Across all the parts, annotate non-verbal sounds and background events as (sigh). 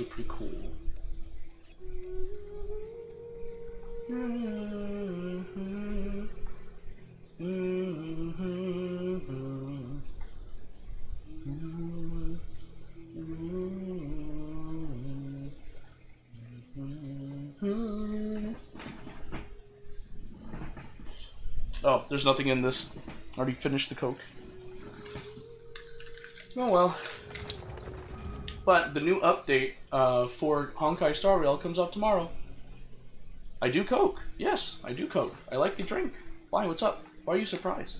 actually pretty cool. Oh, there's nothing in this. Already finished the Coke. Oh well. But the new update uh, for Honkai Star Rail comes out tomorrow. I do Coke. Yes, I do Coke. I like the drink. Why? What's up? Why are you surprised?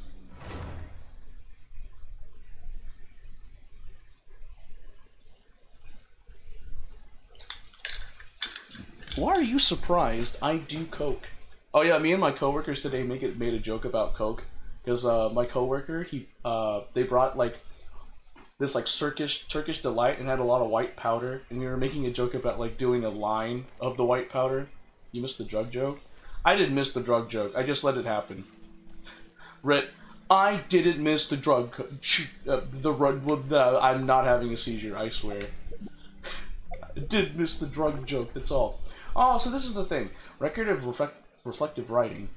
Why are you surprised I do Coke? Oh yeah, me and my coworkers today make it made a joke about Coke because uh, my coworker he uh, they brought like this like Turkish Turkish delight and had a lot of white powder and we were making a joke about like doing a line of the white powder. You missed the drug joke. I didn't miss the drug joke. I just let it happen. (laughs) Rit, I didn't miss the drug. Uh, the the I'm not having a seizure. I swear. (laughs) I did miss the drug joke. That's all. Oh, so this is the thing. Record of reflect, reflective writing.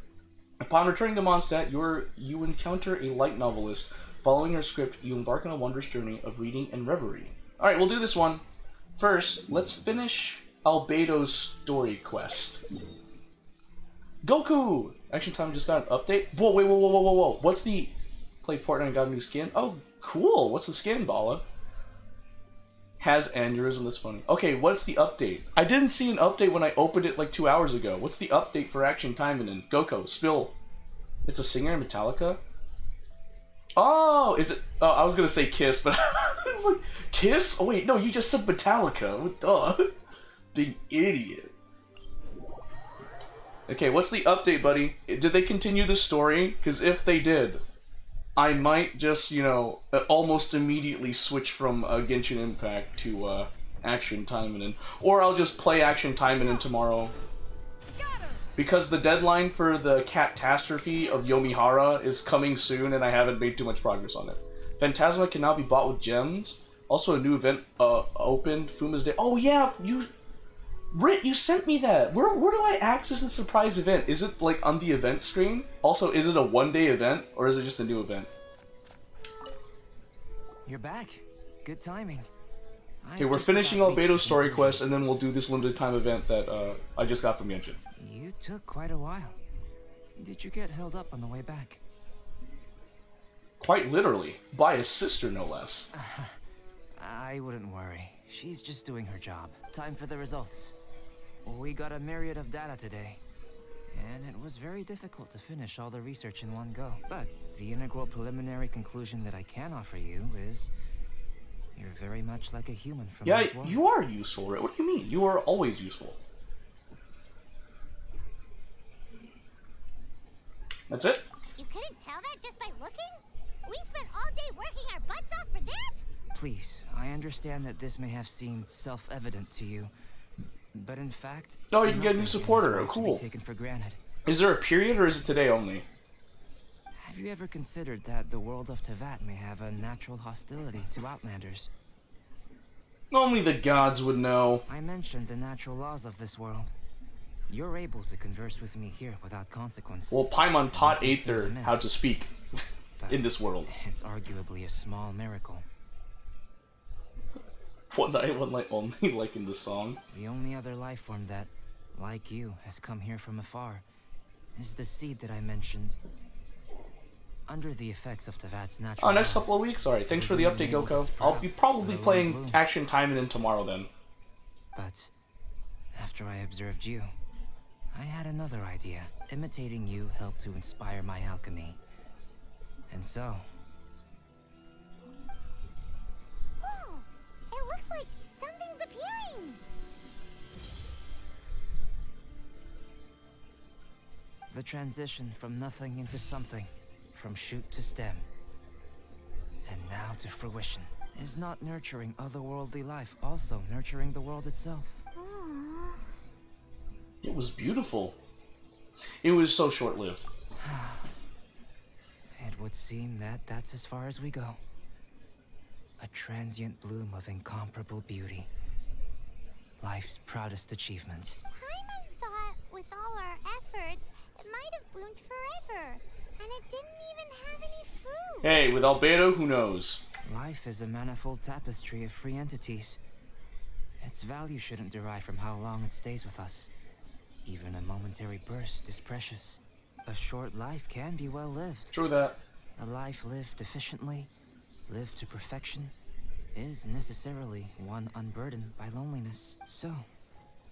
Upon returning to Mondstadt, you you encounter a light novelist. Following her script, you embark on a wondrous journey of reading and reverie. All right, we'll do this one. First, let's finish Albedo's story quest. Goku! Action Time just got an update. Whoa, wait, whoa, whoa, whoa, whoa, whoa. What's the... Play Fortnite and got a new skin? Oh, cool. What's the skin, Bala? Has aneurysm, that's funny. Okay, what's the update? I didn't see an update when I opened it like two hours ago. What's the update for Action Time and then Goku, spill. It's a singer in Metallica? Oh, is it? Oh, I was gonna say Kiss, but (laughs) I was like, Kiss? Oh wait, no, you just said Metallica. Duh. Big idiot. Okay, what's the update, buddy? Did they continue the story? Because if they did, I might just, you know, uh, almost immediately switch from uh, Genshin Impact to uh, Action Time Or I'll just play Action Time in tomorrow. Because the deadline for the catastrophe of Yomihara is coming soon and I haven't made too much progress on it. Phantasma can now be bought with gems. Also, a new event uh, opened, Fuma's Day. Oh yeah, you Rit, you sent me that. Where where do I access the surprise event? Is it like on the event screen? Also, is it a one day event or is it just a new event? You're back. Good timing. Okay, we're finishing Albedo's story quest and then we'll do this limited time event that uh, I just got from Genshin. Took quite a while. Did you get held up on the way back? Quite literally. By a sister, no less. (laughs) I wouldn't worry. She's just doing her job. Time for the results. We got a myriad of data today, and it was very difficult to finish all the research in one go. But the integral preliminary conclusion that I can offer you is you're very much like a human from yeah, this world. Yeah, you are useful, right? What do you mean? You are always useful. That's it? You couldn't tell that just by looking? We spent all day working our butts off for that? Please, I understand that this may have seemed self-evident to you, but in fact, oh, you can get a new supporter. Oh, cool. Taken for granted. Is there a period, or is it today only? Have you ever considered that the world of Teyvat may have a natural hostility to Outlanders? Only the gods would know. I mentioned the natural laws of this world. You're able to converse with me here without consequence. Well, Paimon taught Aether how to speak in this world. It's arguably a small miracle. One one light only, (laughs) like in the song. The only other life form that, like you, has come here from afar, is the seed that I mentioned. Under the effects of Teyvat's natural. Oh, next couple of weeks. Alright, thanks for the update, Goko. I'll be probably playing. Action Time and then tomorrow then. But after I observed you, I had another idea. Imitating you helped to inspire my alchemy. And so, Oh, It looks like something's appearing! The transition from nothing into something, from shoot to stem, and now to fruition, is not nurturing otherworldly life also nurturing the world itself? Aww. It was beautiful. It was so short-lived. (sighs) it would seem that that's as far as we go a transient bloom of incomparable beauty. life's proudest achievement. Paimon thought with all our efforts, it might have bloomed forever. And it didn't even have any fruit. Hey, with Albedo, who knows? Life is a manifold tapestry of free entities. Its value shouldn't derive from how long it stays with us. Even a momentary burst is precious. A short life can be well lived. True that. A life lived efficiently, lived to perfection, is necessarily one unburdened by loneliness. So,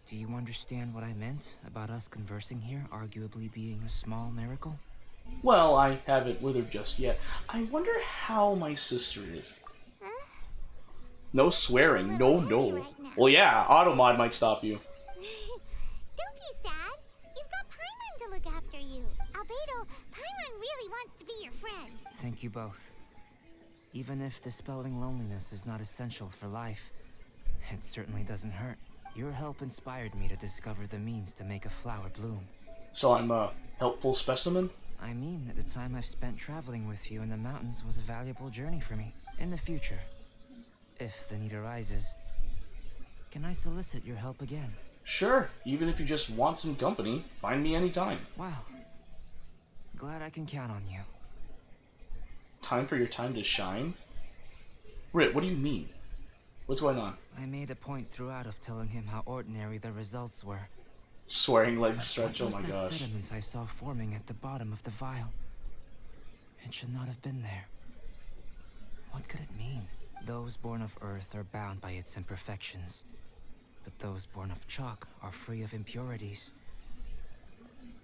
do you understand what I meant about us conversing here arguably being a small miracle? Well, I haven't withered just yet. I wonder how my sister is. Huh? No swearing. No, no. right. Well, yeah, Automod might stop you. (laughs) you. Albedo, Paimon really wants to be your friend. Thank you both. Even if dispelling loneliness is not essential for life, it certainly doesn't hurt. Your help inspired me to discover the means to make a flower bloom. So I'm a helpful specimen? I mean that the time I've spent traveling with you in the mountains was a valuable journey for me. In the future, if the need arises, can I solicit your help again? Sure, even if you just want some company, find me anytime. Well, glad I can count on you. Time for your time to shine? Rit, what do you mean? What's going on? I made a point throughout of telling him how ordinary the results were. Swearing leg stretch, oh my that gosh. sediment I saw forming at the bottom of the vial? It should not have been there. What could it mean? Those born of Earth are bound by its imperfections, but those born of chalk are free of impurities.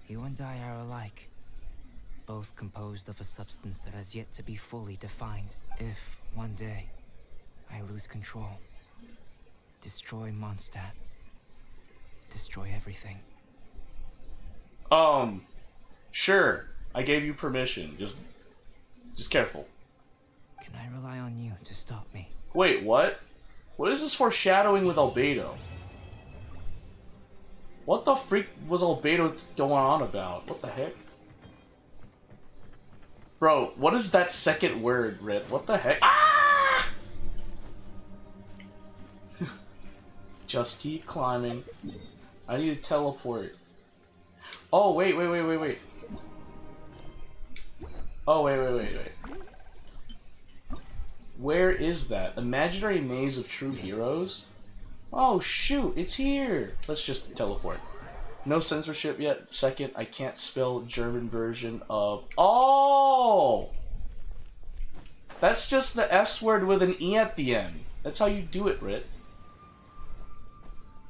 You and I are alike, both composed of a substance that has yet to be fully defined. If, one day, I lose control, destroy Mondstadt, destroy everything. Um, sure, I gave you permission. Just, just careful. Can I rely on you to stop me? Wait, what? What is this foreshadowing with Albedo? What the freak was Albedo going on about? What the heck? Bro, what is that second word, Rit? What the heck? Ah! (laughs) Just keep climbing. I need to teleport. Oh, wait, wait, wait, wait, wait. Oh, wait, wait, wait, wait. Where is that? Imaginary maze of true heroes? Oh shoot, it's here! Let's just teleport. No censorship yet. Second, I can't spell German version of. Oh! That's just the S word with an E at the end. That's how you do it, Rit.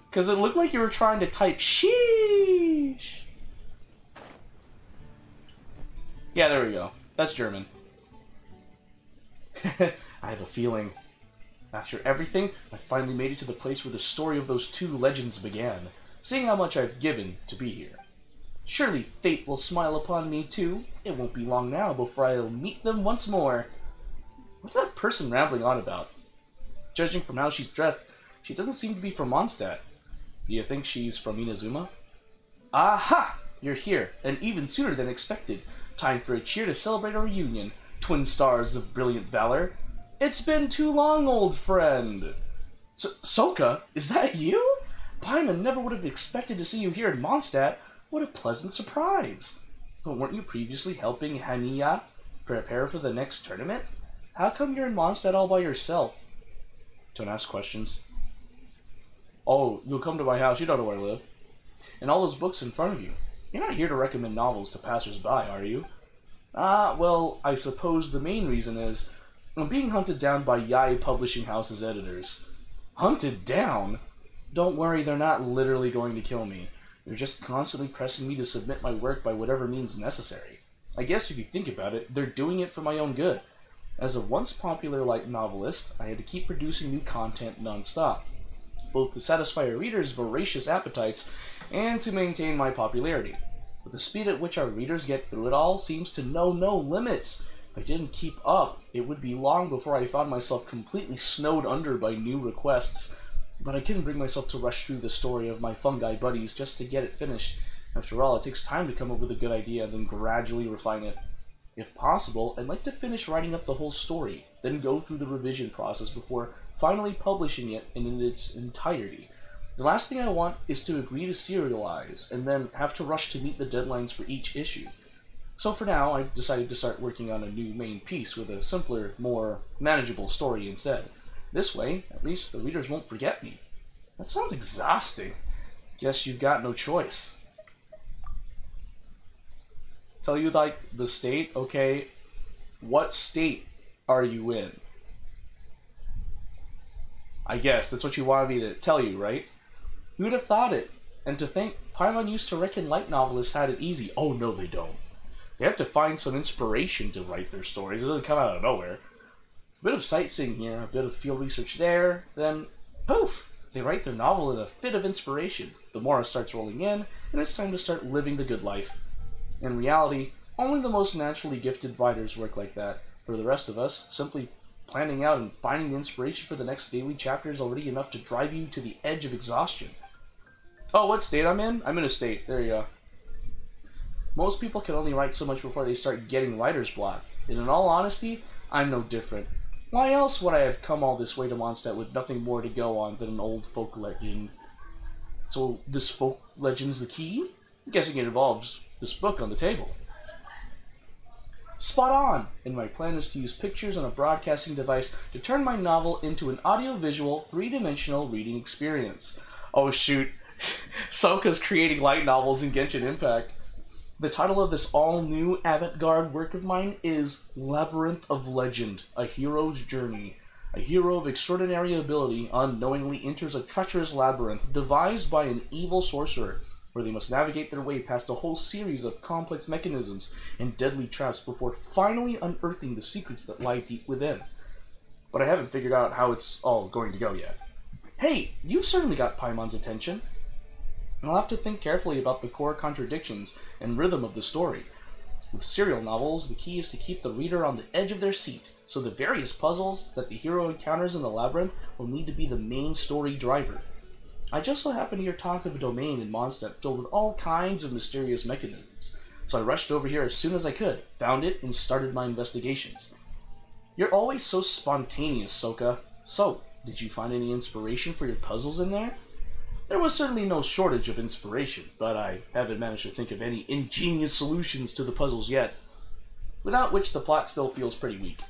Because it looked like you were trying to type sheesh. Yeah, there we go. That's German. (laughs) I have a feeling. After everything, I finally made it to the place where the story of those two legends began, seeing how much I've given to be here. Surely fate will smile upon me too. It won't be long now before I'll meet them once more. What's that person rambling on about? Judging from how she's dressed, she doesn't seem to be from Mondstadt. Do you think she's from Inazuma? Aha! You're here, and even sooner than expected. Time for a cheer to celebrate our reunion, twin stars of brilliant valor. It's been too long, old friend. So- Soka, is that you? Paimon never would have expected to see you here in Mondstadt. What a pleasant surprise. But weren't you previously helping Hania prepare for the next tournament? How come you're in Mondstadt all by yourself? Don't ask questions. Oh, you'll come to my house. You don't know where I live. And all those books in front of you. You're not here to recommend novels to passersby, are you? Ah, well, I suppose the main reason is I'm being hunted down by Yae Publishing House's editors. Hunted down? Don't worry, they're not literally going to kill me. They're just constantly pressing me to submit my work by whatever means necessary. I guess if you think about it, they're doing it for my own good. As a once popular light novelist, I had to keep producing new content nonstop, both to satisfy our readers' voracious appetites and to maintain my popularity. But the speed at which our readers get through it all seems to know no limits. If I didn't keep up, it would be long before I found myself completely snowed under by new requests. But I couldn't bring myself to rush through the story of my fungi buddies just to get it finished. After all, it takes time to come up with a good idea and then gradually refine it. If possible, I'd like to finish writing up the whole story, then go through the revision process before finally publishing it in its entirety. The last thing I want is to agree to serialize and then have to rush to meet the deadlines for each issue. So for now, I've decided to start working on a new main piece with a simpler, more manageable story instead. This way, at least the readers won't forget me. That sounds exhausting. Guess you've got no choice. Tell you like the state, okay? What state are you in? I guess that's what you wanted me to tell you, right? Who'd have thought it? And to think Paimon used to reckon light novelists had it easy. Oh no, they don't. They have to find some inspiration to write their stories. It doesn't come out of nowhere. A bit of sightseeing here, a bit of field research there, then poof! They write their novel in a fit of inspiration. The Mora starts rolling in, and it's time to start living the good life. In reality, only the most naturally gifted writers work like that. For the rest of us, simply planning out and finding the inspiration for the next daily chapter is already enough to drive you to the edge of exhaustion. Oh, what state I'm in? I'm in a state. There you go. Most people can only write so much before they start getting writer's block. And in all honesty, I'm no different. Why else would I have come all this way to Mondstadt with nothing more to go on than an old folk legend? So this folk legend's the key? I'm guessing it involves this book on the table. Spot on! And my plan is to use pictures on a broadcasting device to turn my novel into an audiovisual, three-dimensional reading experience. Oh shoot, (laughs) Soka's creating light novels in Genshin Impact. The title of this all new avant garde work of mine is Labyrinth of Legend A Hero's Journey. A hero of extraordinary ability unknowingly enters a treacherous labyrinth devised by an evil sorcerer, where they must navigate their way past a whole series of complex mechanisms and deadly traps before finally unearthing the secrets that lie deep within. But I haven't figured out how it's all going to go yet. Hey, you've certainly got Paimon's attention. I'll have to think carefully about the core contradictions and rhythm of the story. With serial novels, the key is to keep the reader on the edge of their seat, so the various puzzles that the hero encounters in the labyrinth will need to be the main story driver. I just so happened to hear talk of a domain in Mondstadt filled with all kinds of mysterious mechanisms, so I rushed over here as soon as I could, found it, and started my investigations. You're always so spontaneous, Soka. So, did you find any inspiration for your puzzles in there? There was certainly no shortage of inspiration, but I haven't managed to think of any ingenious solutions to the puzzles yet, without which the plot still feels pretty weak.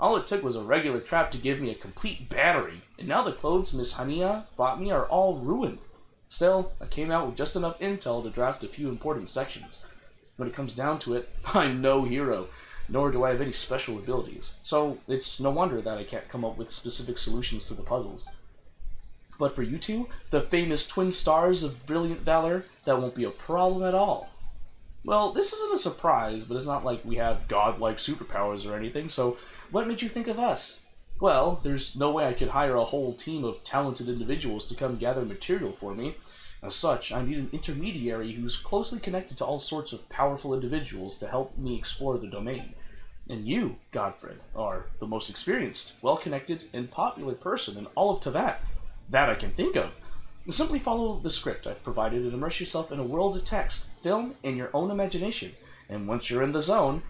All it took was a regular trap to give me a complete battery, and now the clothes Miss Hania bought me are all ruined. Still, I came out with just enough intel to draft a few important sections. When it comes down to it, (laughs) I'm no hero, nor do I have any special abilities, so it's no wonder that I can't come up with specific solutions to the puzzles. But for you two, the famous twin stars of brilliant valor, that won't be a problem at all. Well, this isn't a surprise, but it's not like we have godlike superpowers or anything, so what made you think of us? Well, there's no way I could hire a whole team of talented individuals to come gather material for me. As such, I need an intermediary who's closely connected to all sorts of powerful individuals to help me explore the domain. And you, Godfred, are the most experienced, well connected, and popular person in all of Teyvat that I can think of. Simply follow the script I've provided and immerse yourself in a world of text, film, and your own imagination. And once you're in the zone,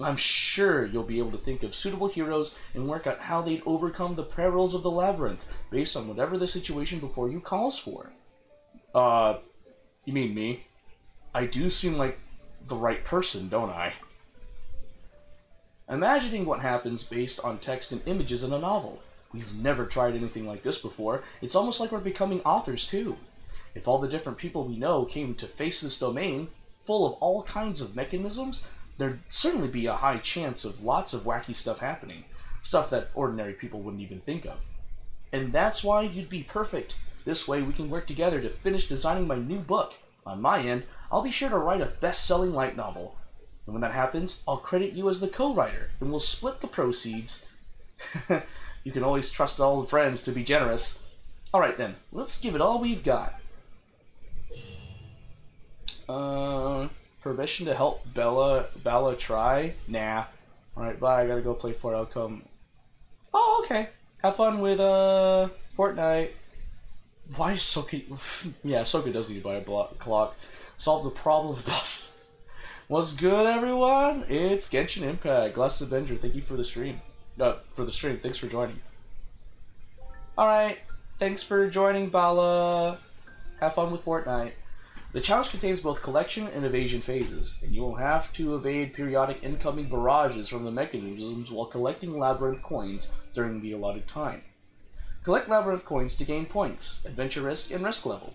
I'm sure you'll be able to think of suitable heroes and work out how they'd overcome the perils of the labyrinth based on whatever the situation before you calls for. Uh, you mean me? I do seem like the right person, don't I? Imagining what happens based on text and images in a novel. We've never tried anything like this before. It's almost like we're becoming authors too. If all the different people we know came to face this domain, full of all kinds of mechanisms, there'd certainly be a high chance of lots of wacky stuff happening. Stuff that ordinary people wouldn't even think of. And that's why you'd be perfect. This way we can work together to finish designing my new book. On my end, I'll be sure to write a best-selling light novel. And when that happens, I'll credit you as the co-writer, and we'll split the proceeds. (laughs) You can always trust all the friends to be generous. Alright then, let's give it all we've got. Uh, permission to help Bella Bella try? Nah. Alright, bye, I gotta go play Fort. I'll come. Oh, okay. Have fun with, uh, Fortnite. Why is Soka... (laughs) yeah, Soka does need to buy a block, clock. Solve the problem (laughs) of bus. What's good, everyone? It's Genshin Impact. Glass Avenger, thank you for the stream for the stream. Thanks for joining. Alright, thanks for joining, Bala. have fun with Fortnite. The challenge contains both collection and evasion phases, and you will have to evade periodic incoming barrages from the mechanisms while collecting labyrinth coins during the allotted time. Collect labyrinth coins to gain points, adventure risk, and risk level.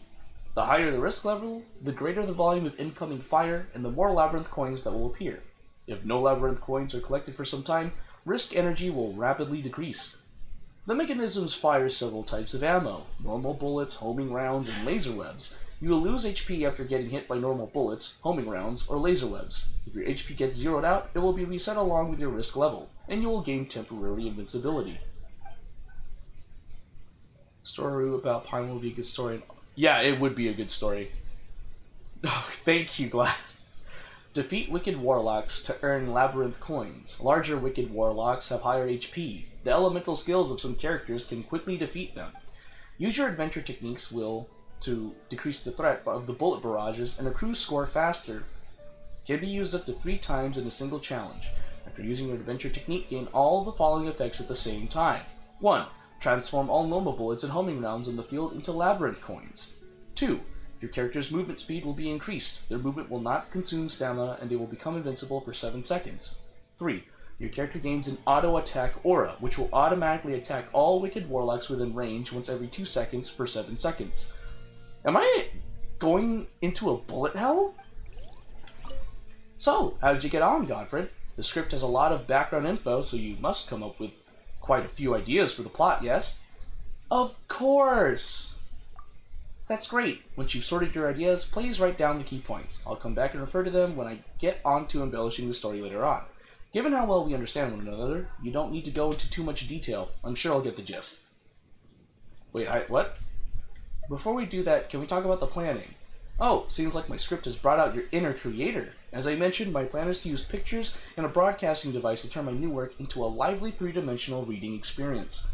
The higher the risk level, the greater the volume of incoming fire, and the more labyrinth coins that will appear. If no labyrinth coins are collected for some time, risk energy will rapidly decrease. The mechanisms fire several types of ammo normal bullets, homing rounds, and laser webs. You will lose HP after getting hit by normal bullets, homing rounds, or laser webs. If your HP gets zeroed out, it will be reset along with your risk level, and you will gain temporary invincibility. Story about Pine will be a good story. Yeah, it would be a good story. Oh, (laughs) thank you, Glad. Defeat Wicked Warlocks to earn Labyrinth coins. Larger Wicked Warlocks have higher HP. The elemental skills of some characters can quickly defeat them. Use your adventure techniques will to decrease the threat of the bullet barrages and accrue score faster. Can be used up to three times in a single challenge. After using your adventure technique, gain all the following effects at the same time. 1. Transform all normal bullets and homing rounds in the field into labyrinth coins. 2. Your character's movement speed will be increased. Their movement will not consume stamina and they will become invincible for 7 seconds. 3. Your character gains an auto attack aura, which will automatically attack all wicked warlocks within range once every 2 seconds for 7 seconds. Am I going into a bullet hell? So, how did you get on, Godfred? The script has a lot of background info, so you must come up with quite a few ideas for the plot, yes? Of course! That's great. Once you've sorted your ideas, please write down the key points. I'll come back and refer to them when I get on to embellishing the story later on. Given how well we understand one another, you don't need to go into too much detail. I'm sure I'll get the gist. Wait, I, what? Before we do that, can we talk about the planning? Oh, seems like my script has brought out your inner creator. As I mentioned, my plan is to use pictures and a broadcasting device to turn my new work into a lively three-dimensional reading experience.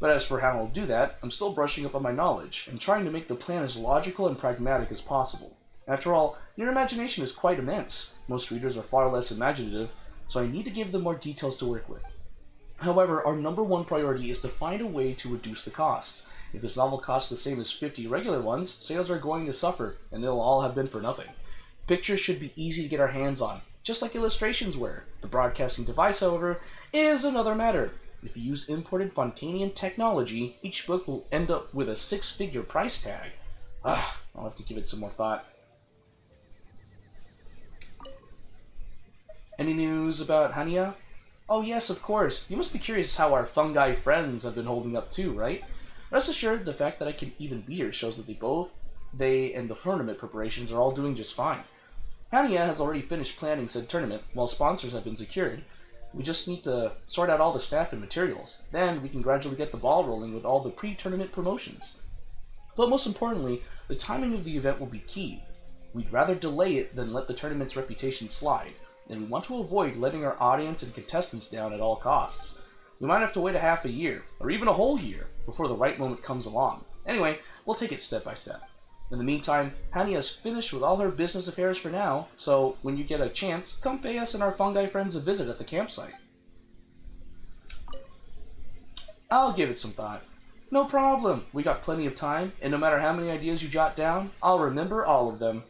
But as for how I'll do that, I'm still brushing up on my knowledge and trying to make the plan as logical and pragmatic as possible. After all, your imagination is quite immense. Most readers are far less imaginative, so I need to give them more details to work with. However, our number one priority is to find a way to reduce the costs. If this novel costs the same as 50 regular ones, sales are going to suffer, and they'll all have been for nothing. Pictures should be easy to get our hands on, just like illustrations were. The broadcasting device, however, is another matter. If you use imported Fontainian technology, each book will end up with a six-figure price tag. Ah, I'll have to give it some more thought. Any news about Hania? Oh yes, of course. You must be curious how our fungi friends have been holding up too, right? Rest assured, the fact that I can even be here shows that they both, they and the tournament preparations are all doing just fine. Hania has already finished planning said tournament, while sponsors have been secured. We just need to sort out all the staff and materials. Then we can gradually get the ball rolling with all the pre-tournament promotions. But most importantly, the timing of the event will be key. We'd rather delay it than let the tournament's reputation slide, and we want to avoid letting our audience and contestants down at all costs. We might have to wait a half a year, or even a whole year, before the right moment comes along. Anyway, we'll take it step by step. In the meantime, Hani has finished with all her business affairs for now, so when you get a chance, come pay us and our fungi friends a visit at the campsite. I'll give it some thought. No problem, we got plenty of time, and no matter how many ideas you jot down, I'll remember all of them.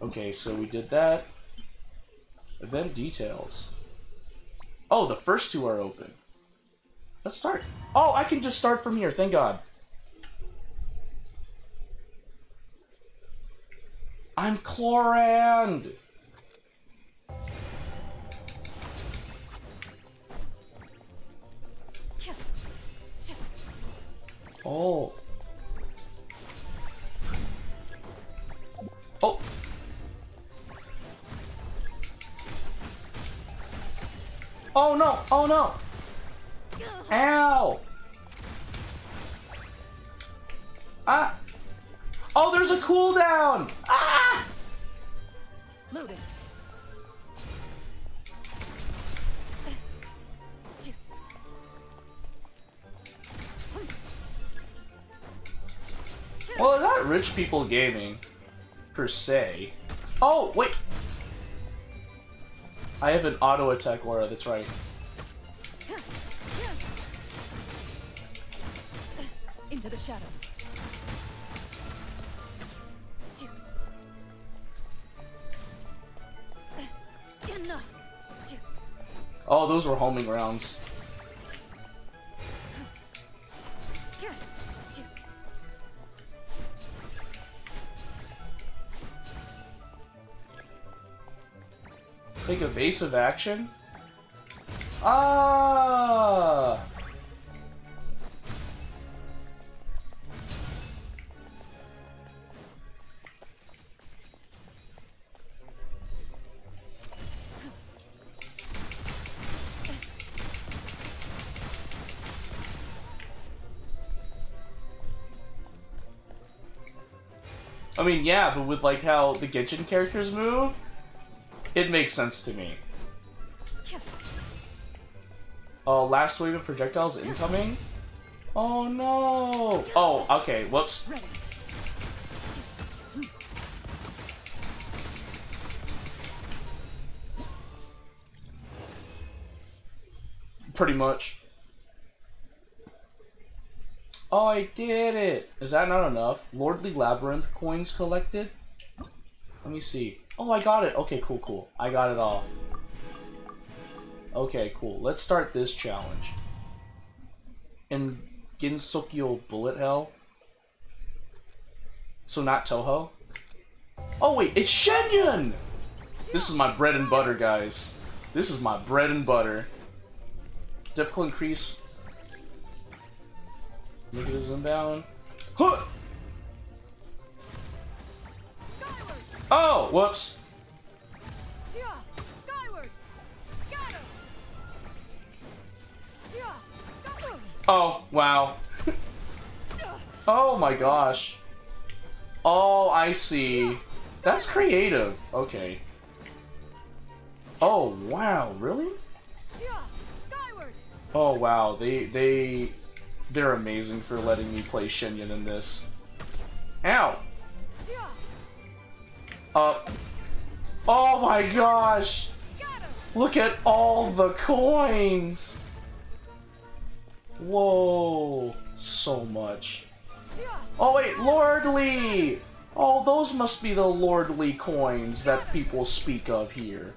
Okay, so we did that. Event details. Oh, the first two are open. Let's start. Oh, I can just start from here, thank God. I'm Clorand! Oh. Oh. Oh no! Oh no! Ow! Ah! Oh, there's a cooldown! Ah! Loaded. Well, not rich people gaming, per se. Oh, wait! I have an auto attack aura, that's right. into the shadows. Oh, those were homing rounds. Take evasive action? Ah! I mean, yeah, but with like how the Genshin characters move, it makes sense to me. Oh, last wave of projectiles incoming? Oh no! Oh, okay, whoops. Pretty much. Oh, I did it! Is that not enough? Lordly Labyrinth coins collected? Let me see. Oh, I got it! Okay, cool, cool. I got it all. Okay, cool. Let's start this challenge. In Gensokyo Bullet Hell. So not Touhou? Oh wait, it's Shenyun! This is my bread and butter, guys. This is my bread and butter. Difficult increase. Negative zoom down. Huh! Skyward. Oh, whoops. Yeah. Skyward. Scatter. Yeah. Skyward. Oh, wow. (laughs) oh my gosh. Oh, I see. That's creative. Okay. Oh, wow, really? Oh wow, they they they're amazing for letting me play Shenyun in this. Ow! Up. Oh my gosh! Look at all the coins! Whoa, so much. Oh wait, Lordly! Oh, those must be the Lordly coins that people speak of here.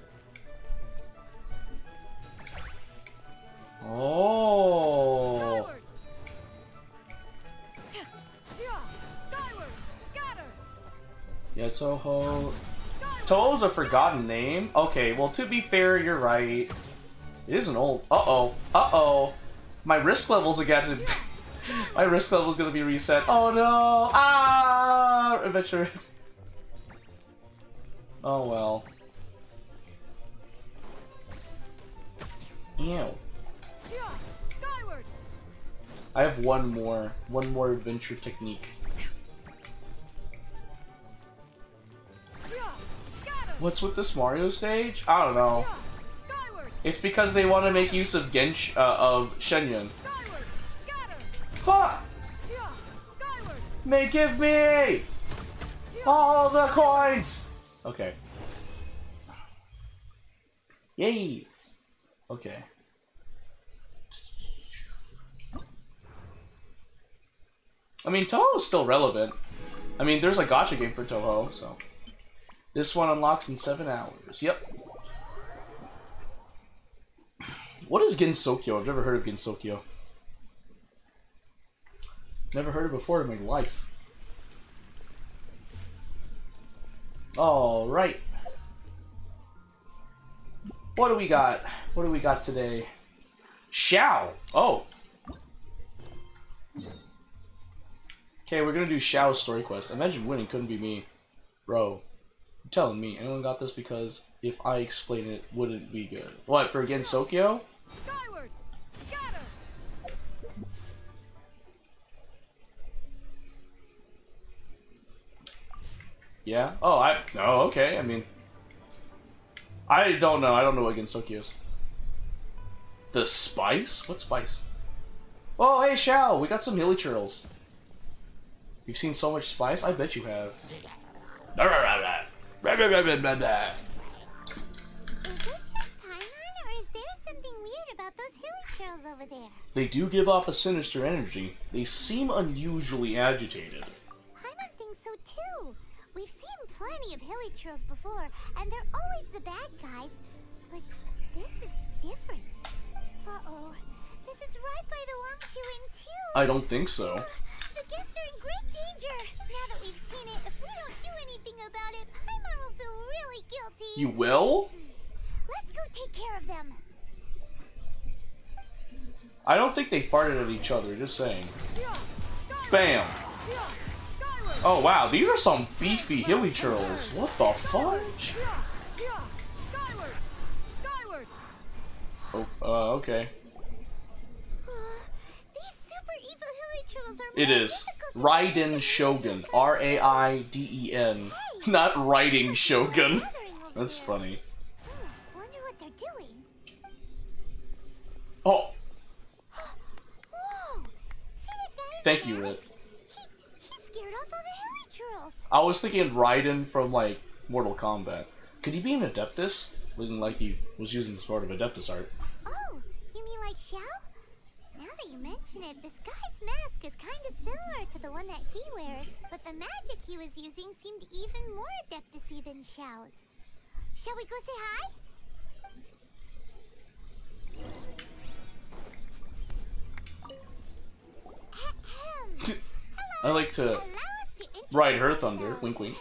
Oh. Yeah, Touhou. Touhou's a forgotten name? Okay, well, to be fair, you're right. It is an old. Uh oh. Uh oh. My risk levels are getting. (laughs) My risk level's gonna be reset. Oh no! Ah! Adventurers. (laughs) Oh well. Ew. I have one more. One more adventure technique. What's with this Mario stage? I don't know. It's because they want to make use of Gensh uh, of Shenyun. Ha! May give me all the coins. Okay. Yay. Okay. I mean, Touhou is still relevant. I mean, there's a gotcha game for Touhou, so. This one unlocks in seven hours. Yep. What is Gensokyo? I've never heard of Gensokyo. Never heard it before in my life. All right. What do we got? What do we got today? Xiao. Oh. Okay, we're gonna do Xiao's story quest. Imagine winning couldn't be me, bro. You're telling me anyone got this because if I explain it, wouldn't be good. What for again, Sokyo? Skyward. Scatter. Yeah. Oh, I. Oh, okay. I mean, I don't know. I don't know what Gensoki is. The spice? What spice? Oh, hey, Xiao. We got some hilly churls. You've seen so much spice? I bet you have. (laughs) Is it just Paimon, or is there something weird about those hilly churls over there. They do give off a sinister energy. They seem unusually agitated. Paimon thinks so too. We've seen plenty of hilly churls before, and they're always the bad guys. But this is different. Uh-oh. This is right by the Wangshu Inn too. I don't think so. The guests are in great danger. Now that we've seen it, if we don't do anything about it, Paimon will feel really guilty. You will? Let's go take care of them. I don't think they farted at each other, just saying. Bam! Oh wow, these are some beefy hilly churls. What the fudge? Yeah. Yeah. Skyward. Skyward. Oh, uh, okay. These super evil hilly churls are It is. Raiden Shogun. R A I D E N. (laughs) Not Riding Shogun. (laughs) That's funny. Wonder what they're doing. Oh, Whoa! See that guy? Thank you, the Rip. He, he scared off all the hilly churls. I was thinking Raiden from, like, Mortal Kombat. Could he be an Adeptus? Looking like he was using this sort of Adeptus art. Oh, you mean like Xiao? Now that you mention it, this guy's mask is kind of similar to the one that he wears, but the magic he was using seemed even more adeptusy than Xiao's. Shall we go say hi? Ahem. (laughs) I like to to ride her thunder. ourselves. Wink, wink.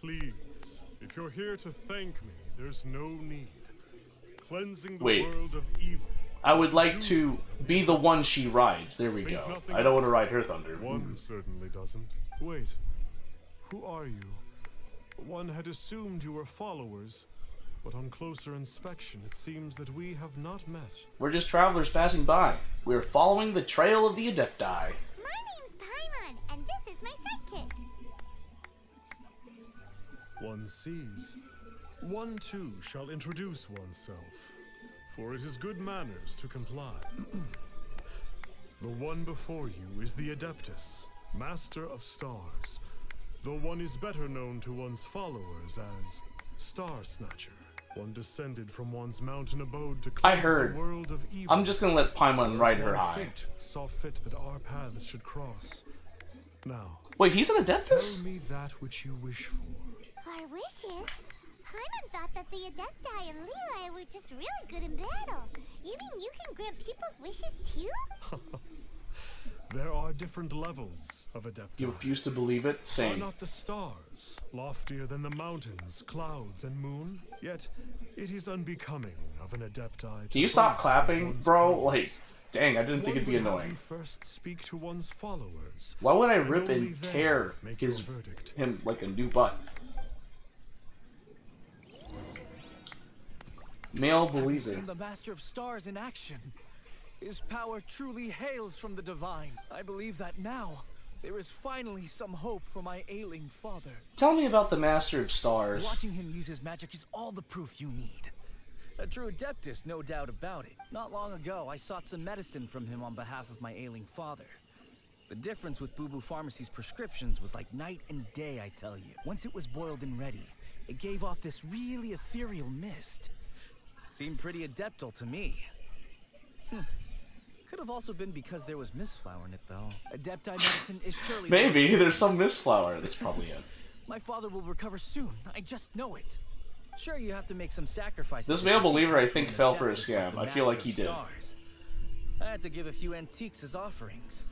Please, if you're here to thank me, there's no need. Cleansing the Wait. world of evil. I would like to be the one she rides. There we go. I don't want to ride her thunder. One hmm. certainly doesn't. Wait, who are you? One had assumed you were followers, but on closer inspection, it seems that we have not met. We're just travelers passing by. We're following the trail of the Adepti. my name's Paimon, and this is my sidekick. One sees. One too shall introduce oneself, for it is good manners to comply. (clears throat) the one before you is the Adeptus, Master of Stars, though one is better known to one's followers as Star Snatcher. One descended from one's mountain abode to I heard. the world of evil. I'm just gonna let Paimon ride her One high. fate saw fit that our paths should cross. Now, Wait, he's an tell Adeptus? me that which you wish for. Our wishes? Paimon thought that the Adepti and Leela were just really good in battle. You mean you can grant people's wishes too? (laughs) There are different levels of Adepti. You refuse to believe it? Same. Are not the stars loftier than the mountains, clouds, and moon? Yet it is unbecoming of an Adepti. Can you stop clapping, bro? Like, dang, I didn't think it'd be annoying. first speak to one's followers. Why would I rip only and tear make his verdict. him like a new butt? Male believer. seen the Master of Stars in action? His power truly hails from the divine. I believe that now there is finally some hope for my ailing father. Tell me about the Master of Stars. Watching him use his magic is all the proof you need. A true adeptus, no doubt about it. Not long ago, I sought some medicine from him on behalf of my ailing father. The difference with Bubu Pharmacy's prescriptions was like night and day, I tell you. Once it was boiled and ready, it gave off this really ethereal mist. Seemed pretty adeptal to me. Hmm. Could have also been because there was mistflower in it, though. Adepti medicine is surely. Maybe there's some mistflower. That's probably it. (laughs) my father will recover soon. I just know it. Sure, you have to make some sacrifices. This male believer, I think, fell for a scam. I feel like he did. Stars. I had to give a few antiques as offerings.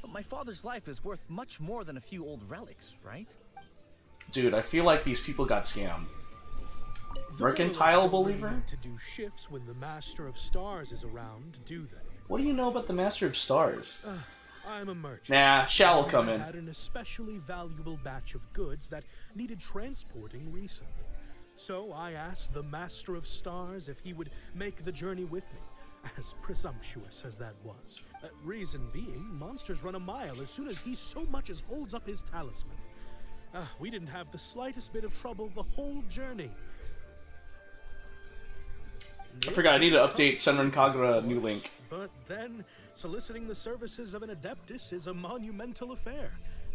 But my father's life is worth much more than a few old relics, right? Dude, I feel like these people got scammed. Mercantile believer? to do shifts when the Master of Stars is around, do they? What do you know about the Master of Stars? I'm a merchant. Nah, Xiao will come I in. had an especially valuable batch of goods that needed transporting recently. So I asked the Master of Stars if he would make the journey with me, as presumptuous as that was. Uh, reason being, monsters run a mile as soon as he so much as holds up his talisman. Uh, we didn't have the slightest bit of trouble the whole journey. I forgot. I need to update Senran Kagura New Link. But then, soliciting the services of an adeptus is a monumental affair.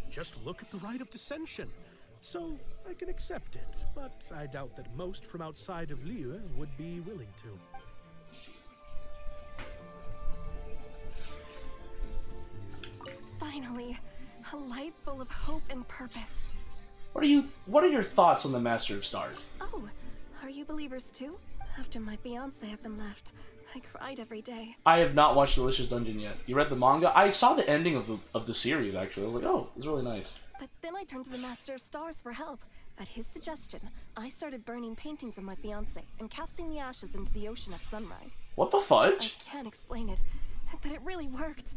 Just look at the Rite of Descension. So I can accept it, but I doubt that most from outside of Liyue would be willing to. Finally, a life full of hope and purpose. What are you? What are your thoughts on the Master of Stars? Oh, are you believers too? After my fiance had been left, I cried every day. I have not watched Delicious Dungeon yet. You read the manga? I saw the ending of the of the series actually. I was like, oh, it's really nice. But then I turned to the Master of Stars for help. At his suggestion, I started burning paintings of my fiance and casting the ashes into the ocean at sunrise. What the fudge? I can't explain it, but it really worked.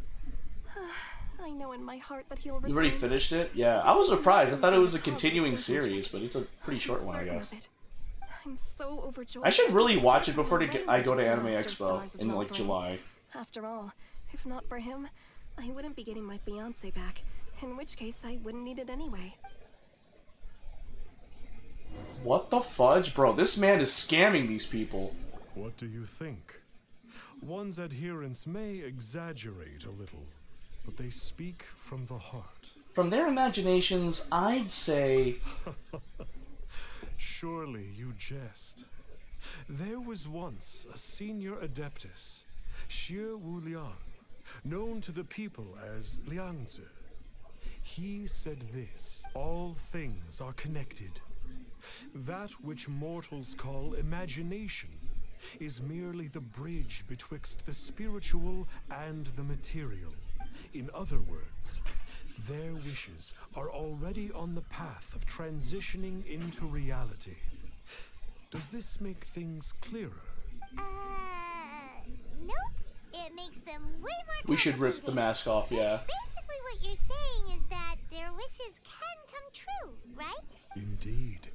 (sighs) I know in my heart that he'll return. You already finished it? Yeah, I was surprised. I thought it was a continuing series, but it's a pretty short one, I guess. Of it. I'm so overjoyed. I should really watch it before to get, I go to Anime Expo in like for. July. After all, if not for him, I wouldn't be getting my fiance back. In which case, I wouldn't need it anyway. What the fudge, bro? This man is scamming these people. What do you think? One's adherents may exaggerate a little, but they speak from the heart. From their imaginations, I'd say (laughs) Surely you jest. There was once a senior adeptus, Xie Wu Liang, known to the people as Liangzi. He said this All things are connected. That which mortals call imagination is merely the bridge betwixt the spiritual and the material. In other words, their wishes are already on the path of transitioning into reality. Does this make things clearer? Uh, nope. It makes them way more we should rip the mask off, yeah. Basically, what you're saying is that their wishes can come true, right? Indeed.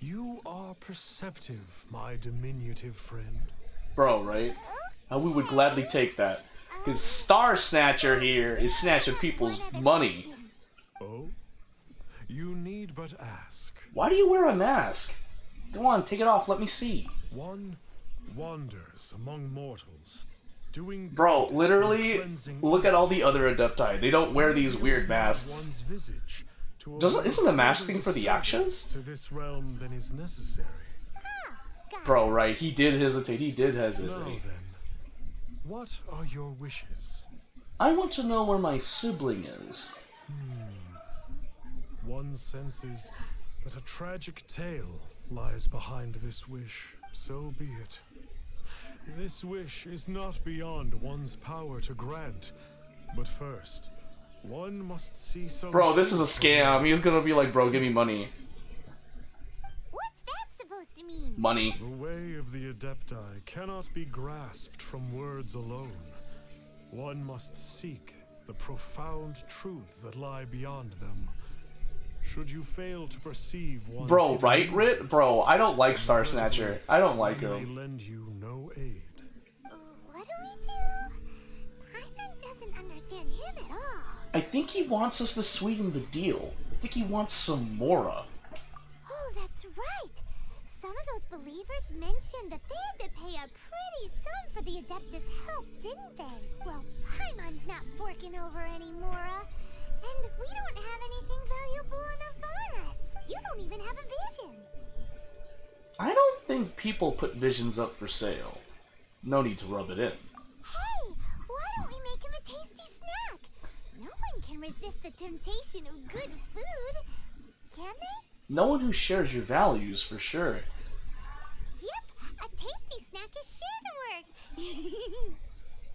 You are perceptive, my diminutive friend. Bro, right? Uh, we would gladly take that. His Star Snatcher here is snatching people's money. Oh? You need but ask. Why do you wear a mask? Go on, take it off, let me see. One wanders among mortals, doing Bro, literally, look at all the other Adepti. They don't wear these weird masks. one's visage to Doesn't- isn't the mask thing for the Yakshas? To this realm than is necessary. Bro, right, he did hesitate, he did hesitate. What are your wishes? I want to know where my sibling is. Hmm. One senses that a tragic tale lies behind this wish. So be it. This wish is not beyond one's power to grant. But first, one must see some. Bro, this is a scam. He's gonna be like, bro, give me money. What's that supposed to mean? Money. The way of the Adepti cannot be grasped from words alone. One must seek the profound truths that lie beyond them. Should you fail to perceive one's Bro, right, Rit? Bro, I don't like Star Snatcher. I don't like him. lend you no aid. What do we do? Paimon doesn't understand him at all. I think he wants us to sweeten the deal. I think he wants some Mora. Oh, that's right. Some of those believers mentioned that they had to pay a pretty sum for the Adeptus' help, didn't they? Well, Paimon's not forking over any Mora. Uh, and we don't have anything valuable enough on us. You don't even have a vision. I don't think people put visions up for sale. No need to rub it in. Hey, why don't we make him a tasty snack? No one can resist the temptation of good food. Can they? No one who shares your values, for sure. A tasty snack is sure to work. (laughs)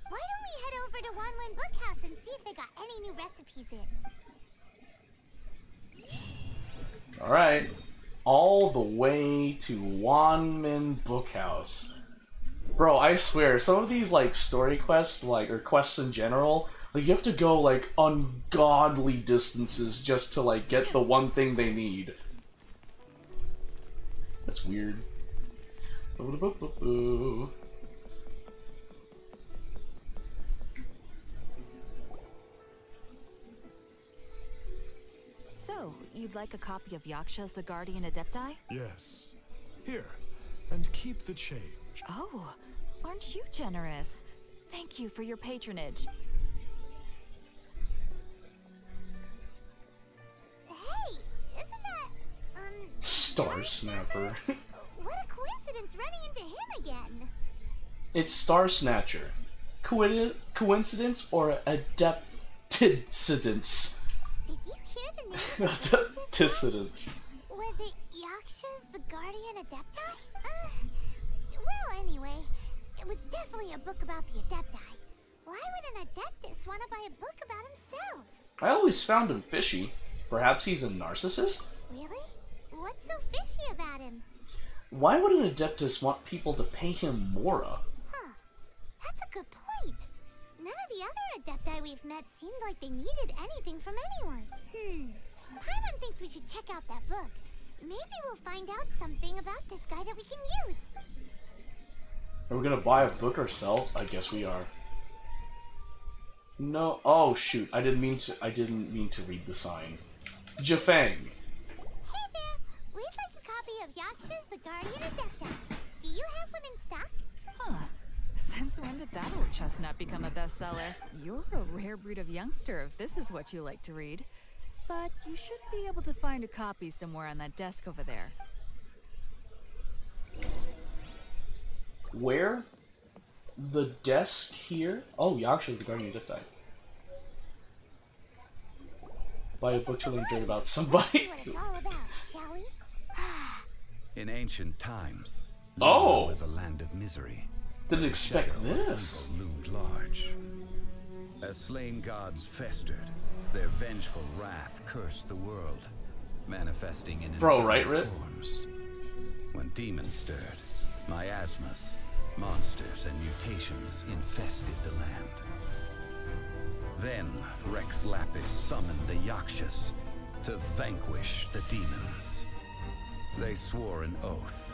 Why don't we head over to Wanwen Bookhouse and see if they got any new recipes in? Alright. All the way to Wanmin Bookhouse. Bro, I swear, some of these like story quests, like or quests in general, like you have to go like ungodly distances just to like get the (laughs) one thing they need. That's weird. So, you'd like a copy of Yaksha's The Guardian Adepti? Yes. Here, and keep the change. Oh, aren't you generous? Thank you for your patronage. Hey, isn't that um Star Snapper. (laughs) coincidence running into him again. it's Star Snatcher. Coincidence, coincidence or adept dissidents. Did you hear the name of (laughs) the book just now? dissidents. Was it Yakshas the Guardian Adepti? Uh, well, anyway, it was definitely a book about the Adepti. Why would an Adeptus want to buy a book about himself? I always found him fishy. Perhaps he's a narcissist? Really? What's so fishy about him? Why would an Adeptus want people to pay him mora? Huh. That's a good point. None of the other Adepti we've met seemed like they needed anything from anyone. Hmm. Paimon thinks we should check out that book. Maybe we'll find out something about this guy that we can use. Are we gonna buy a book ourselves? I guess we are. No. Oh shoot! I didn't mean to. I didn't mean to read the sign. Jifang. Hey there! We'd like a copy of Yakshas the Guardian Adepti. Do you have one in stock? Huh. Since when did that old chestnut become a bestseller? You're a rare breed of youngster if this is what you like to read. But you should be able to find a copy somewhere on that desk over there. Where? The desk here? Oh, Yaksha's the Guardian Adepti. Buy a book to learn dirt about (laughs) somebody. what it's all about, shall we? In ancient times, Oh. Was a land of misery. Didn't expect this. loomed large. As slain gods festered, their vengeful wrath cursed the world, manifesting in Bro, right, forms. When demons stirred, miasmas, monsters, and mutations infested the land. Then Rex Lapis summoned the Yakshas to vanquish the demons. They swore an oath.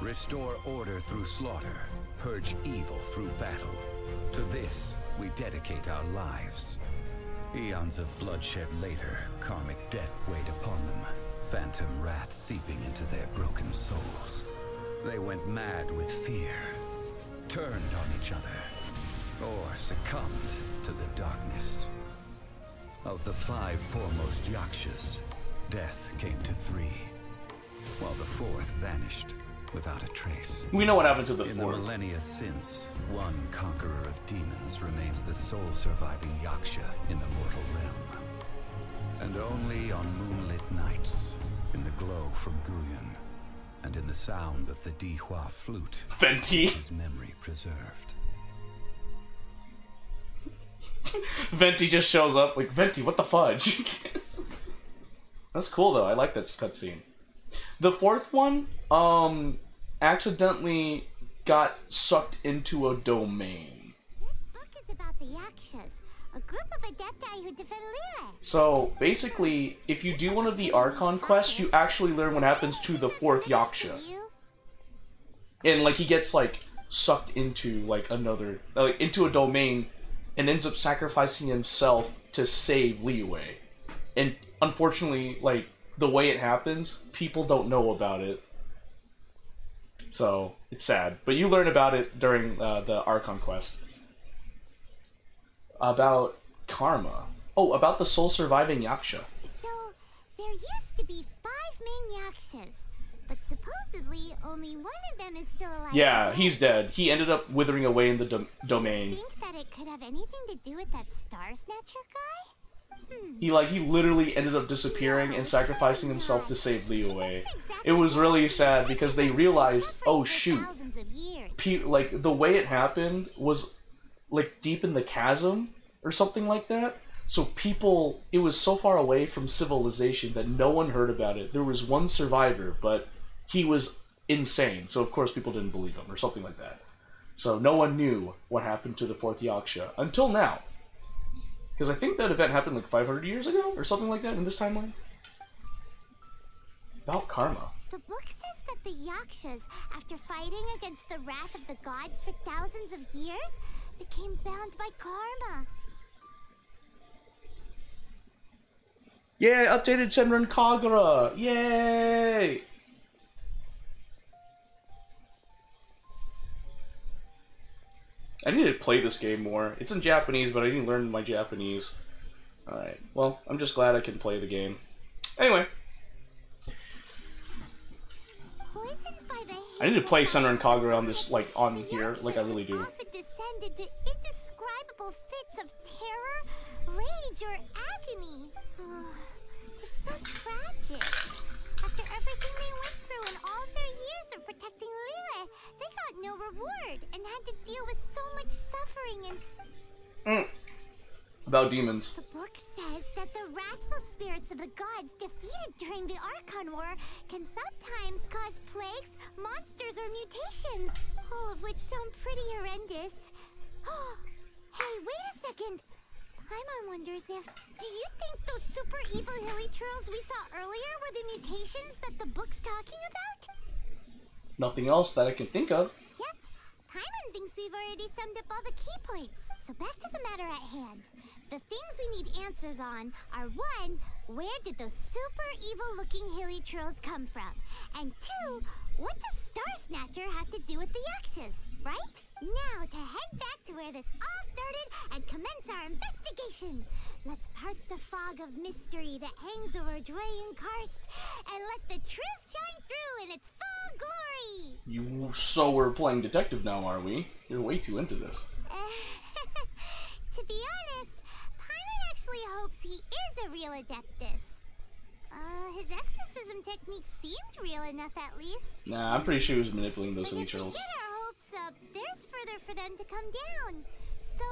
Restore order through slaughter, purge evil through battle. To this, we dedicate our lives. Eons of bloodshed later, karmic debt weighed upon them, phantom wrath seeping into their broken souls. They went mad with fear, turned on each other, or succumbed to the darkness. Of the five foremost Yakshas, death came to three, while the fourth vanished without a trace. We know what happened to the In the millennia since, one conqueror of demons remains the sole surviving Yaksha in the mortal realm. And only on moonlit nights, in the glow from Guyon, and in the sound of the Dihua flute, Venti. is memory preserved. (laughs) Venti just shows up like Venti. What the fudge? (laughs) That's cool though. I like that cutscene. The fourth one, um, accidentally got sucked into a domain. This book is about the Yakshas, a group of Adepti who defend. So basically, if you do one of the Archon quests, you actually learn what happens to the fourth Yaksha. And like he gets like sucked into like another like into a domain and ends up sacrificing himself to save Liyue. And unfortunately, like the way it happens, people don't know about it. So it's sad, but you learn about it during uh, the Archon quest. About karma. Oh, about the sole surviving Yaksha. So, there used to be five main Yakshas, but supposedly only one of them is still alive. Yeah, he's dead. He ended up withering away in the dom- Do you domain. think that it could have anything to do with that Star Snatcher guy? He like he literally ended up disappearing and sacrificing himself to save Liyue. It was really sad because they realized, oh shoot, like the way it happened was like deep in the chasm or something like that. So people, it was so far away from civilization that no one heard about it. There was one survivor, but he was insane. So of course people didn't believe him or something like that. So no one knew what happened to the fourth Yaksha until now. Because I think that event happened like 500 years ago or something like that in this timeline. About karma. The book says that the Yakshas, after fighting against the wrath of the gods for thousands of years, became bound by karma. Yay, updated Senran Kagura! Yay! I need to play this game more. It's in Japanese, but I need to learn my Japanese. Alright, well, I'm just glad I can play the game. Anyway, Poisoned by the I need to play hateful Senran Kagura on this, like, on here, like I really do. would often indescribable fits of terror, rage, your agony. (sighs) it's so tragic. After everything they went through and all their years of protecting Liyue, they got no reward and had to deal with so much suffering and... Mm. About demons. The book says that the wrathful spirits of the gods defeated during the Archon War can sometimes cause plagues, monsters, or mutations. All of which sound pretty horrendous. (gasps) hey, wait a second! Paimon wonders if... Do you think those super evil hilly hilichurls we saw earlier were the mutations that the book's talking about? Nothing else that I can think of. Yep. Paimon thinks we've already summed up all the key points. So back to the matter at hand. The things we need answers on are one, where did those super evil looking hilichurls come from? And two, what does Star Snatcher have to do with the Yakshas, right? Now to head back to where this all started and commence our investigation. Let's part the fog of mystery that hangs over Jueyun Karst and let the truth shine through in its full glory. You so we're playing detective now, are we? You're way too into this. (laughs) to be honest, Paimon actually hopes he is a real Adeptus. Uh, his exorcism technique seemed real enough at least. Nah, I'm pretty sure he was manipulating those turtles. If we get our hopes up, there's further for them to come down. So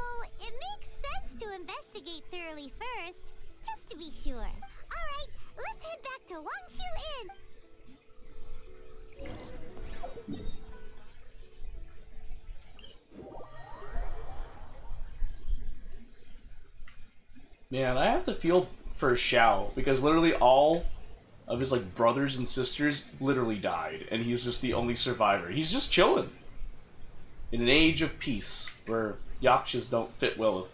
it makes sense to investigate thoroughly first, just to be sure. Alright, let's head back to Wangshu Inn. Man, I have to feel for Xiao because literally all of his like brothers and sisters literally died, and he's just the only survivor. He's just chilling in an age of peace where Yakshas don't fit well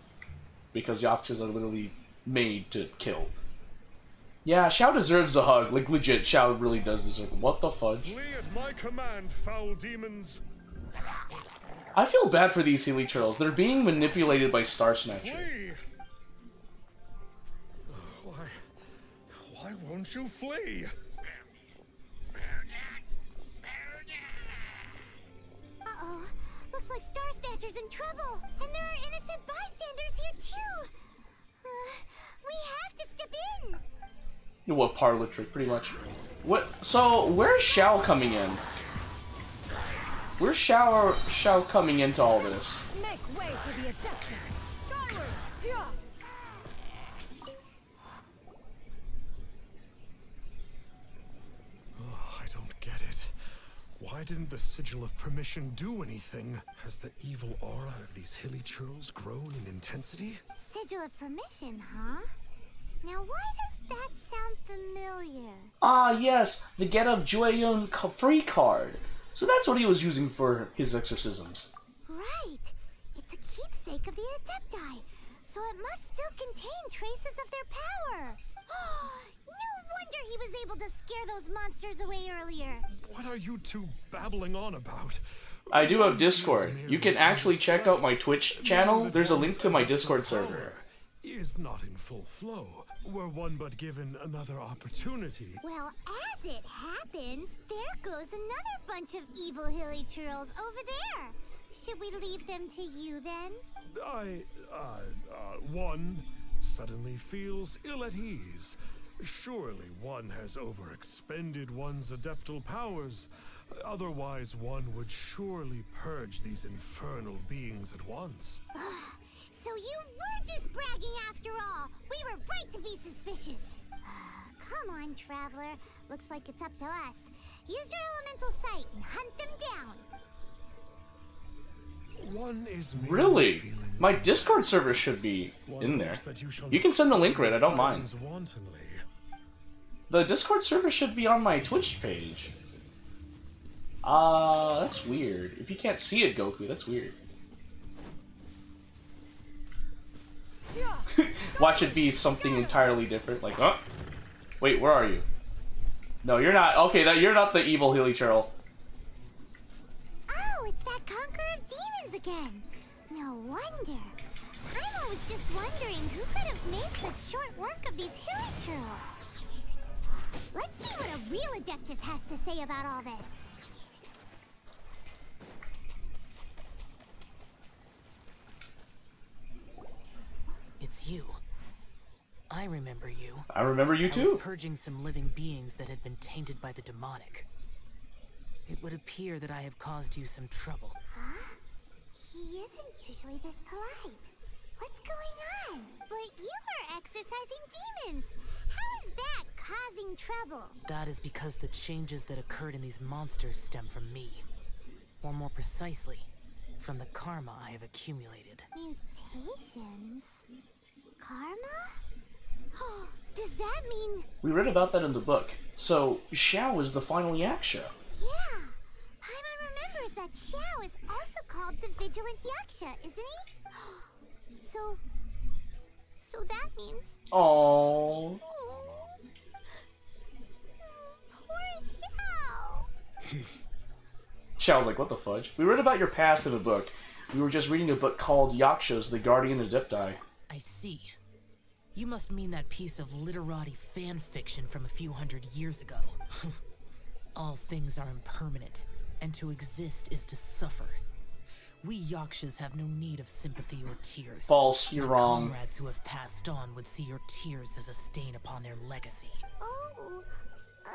because Yakshas are literally made to kill. Yeah, Xiao deserves a hug. Like legit, Xiao really does deserve. What the fudge? Flee at my command, foul demons. I feel bad for these Healy Turtles. They're being manipulated by Star Snatcher. Flee! Why won't you flee? Looks like Star Snatcher's in trouble. And there are innocent bystanders here, too. Uh, we have to step in. You know what, parlor trick, pretty much. What? So, where's Xiao coming in? Where's Shao, Xiao coming into all this? Make way for the Adeptus. Why didn't the Sigil of Permission do anything? Has the evil aura of these hilichurls grown in intensity? Sigil of Permission, huh? Now why does that sound familiar? Ah, yes, the Get of Jueyun free card. So that's what he was using for his exorcisms. Right. It's a keepsake of the Adepti, so it must still contain traces of their power. (gasps) no wonder he was able to scare those monsters away earlier. What are you two babbling on about? I do have Discord. You can actually check out my Twitch channel. There's a link to my Discord server. Is not in full flow. Were one but given another opportunity. Well, as it happens, there goes another bunch of evil hilichurls over there. Should we leave them to you then? I, uh, uh, one suddenly feels ill at ease. Surely one has overexpended one's adeptal powers. Otherwise, one would surely purge these infernal beings at once. (sighs) so you were just bragging after all! We were right to be suspicious! (sighs) Come on, Traveler. Looks like it's up to us. Use your elemental sight and hunt them down! One is really? My Discord server should be in there. You, you can send the link right, I don't mind. Wantonly. The Discord server should be on my Twitch page. Ah, uh, that's weird. If you can't see it, Goku, that's weird. (laughs) Watch it be something entirely different, like, oh, wait, where are you? No, you're not. Okay, that you're not the evil hilichurl. Oh, it's that conqueror of demons again. No wonder. I was just wondering who could have made such short work of these hilichurls. Let's see what a real Adeptus has to say about all this. It's you. I remember you. I remember you I too. was purging some living beings that had been tainted by the demonic. It would appear that I have caused you some trouble. Huh? He isn't usually this polite. What's going on? But you are exercising demons. How is that causing trouble? That is because the changes that occurred in these monsters stem from me. Or more precisely, from the karma I have accumulated. Mutations? Karma? (gasps) Does that mean... We read about that in the book. So, Xiao is the final Yaksha. Yeah. Paimon remembers that Xiao is also called the Vigilant Yaksha, isn't he? (gasps) so... So that means... Oh. (laughs) Poor Xiao. (laughs) Xiao's like, what the fudge? We read about your past in a book. We were just reading a book called Yakshas, the Guardian Adepti. I see. You must mean that piece of literati fan fiction from a few hundred years ago. (laughs) All things are impermanent, and to exist is to suffer. We Yakshas have no need of sympathy or tears. False, you're My wrong. Comrades who have passed on would see your tears as a stain upon their legacy. Oh, uh...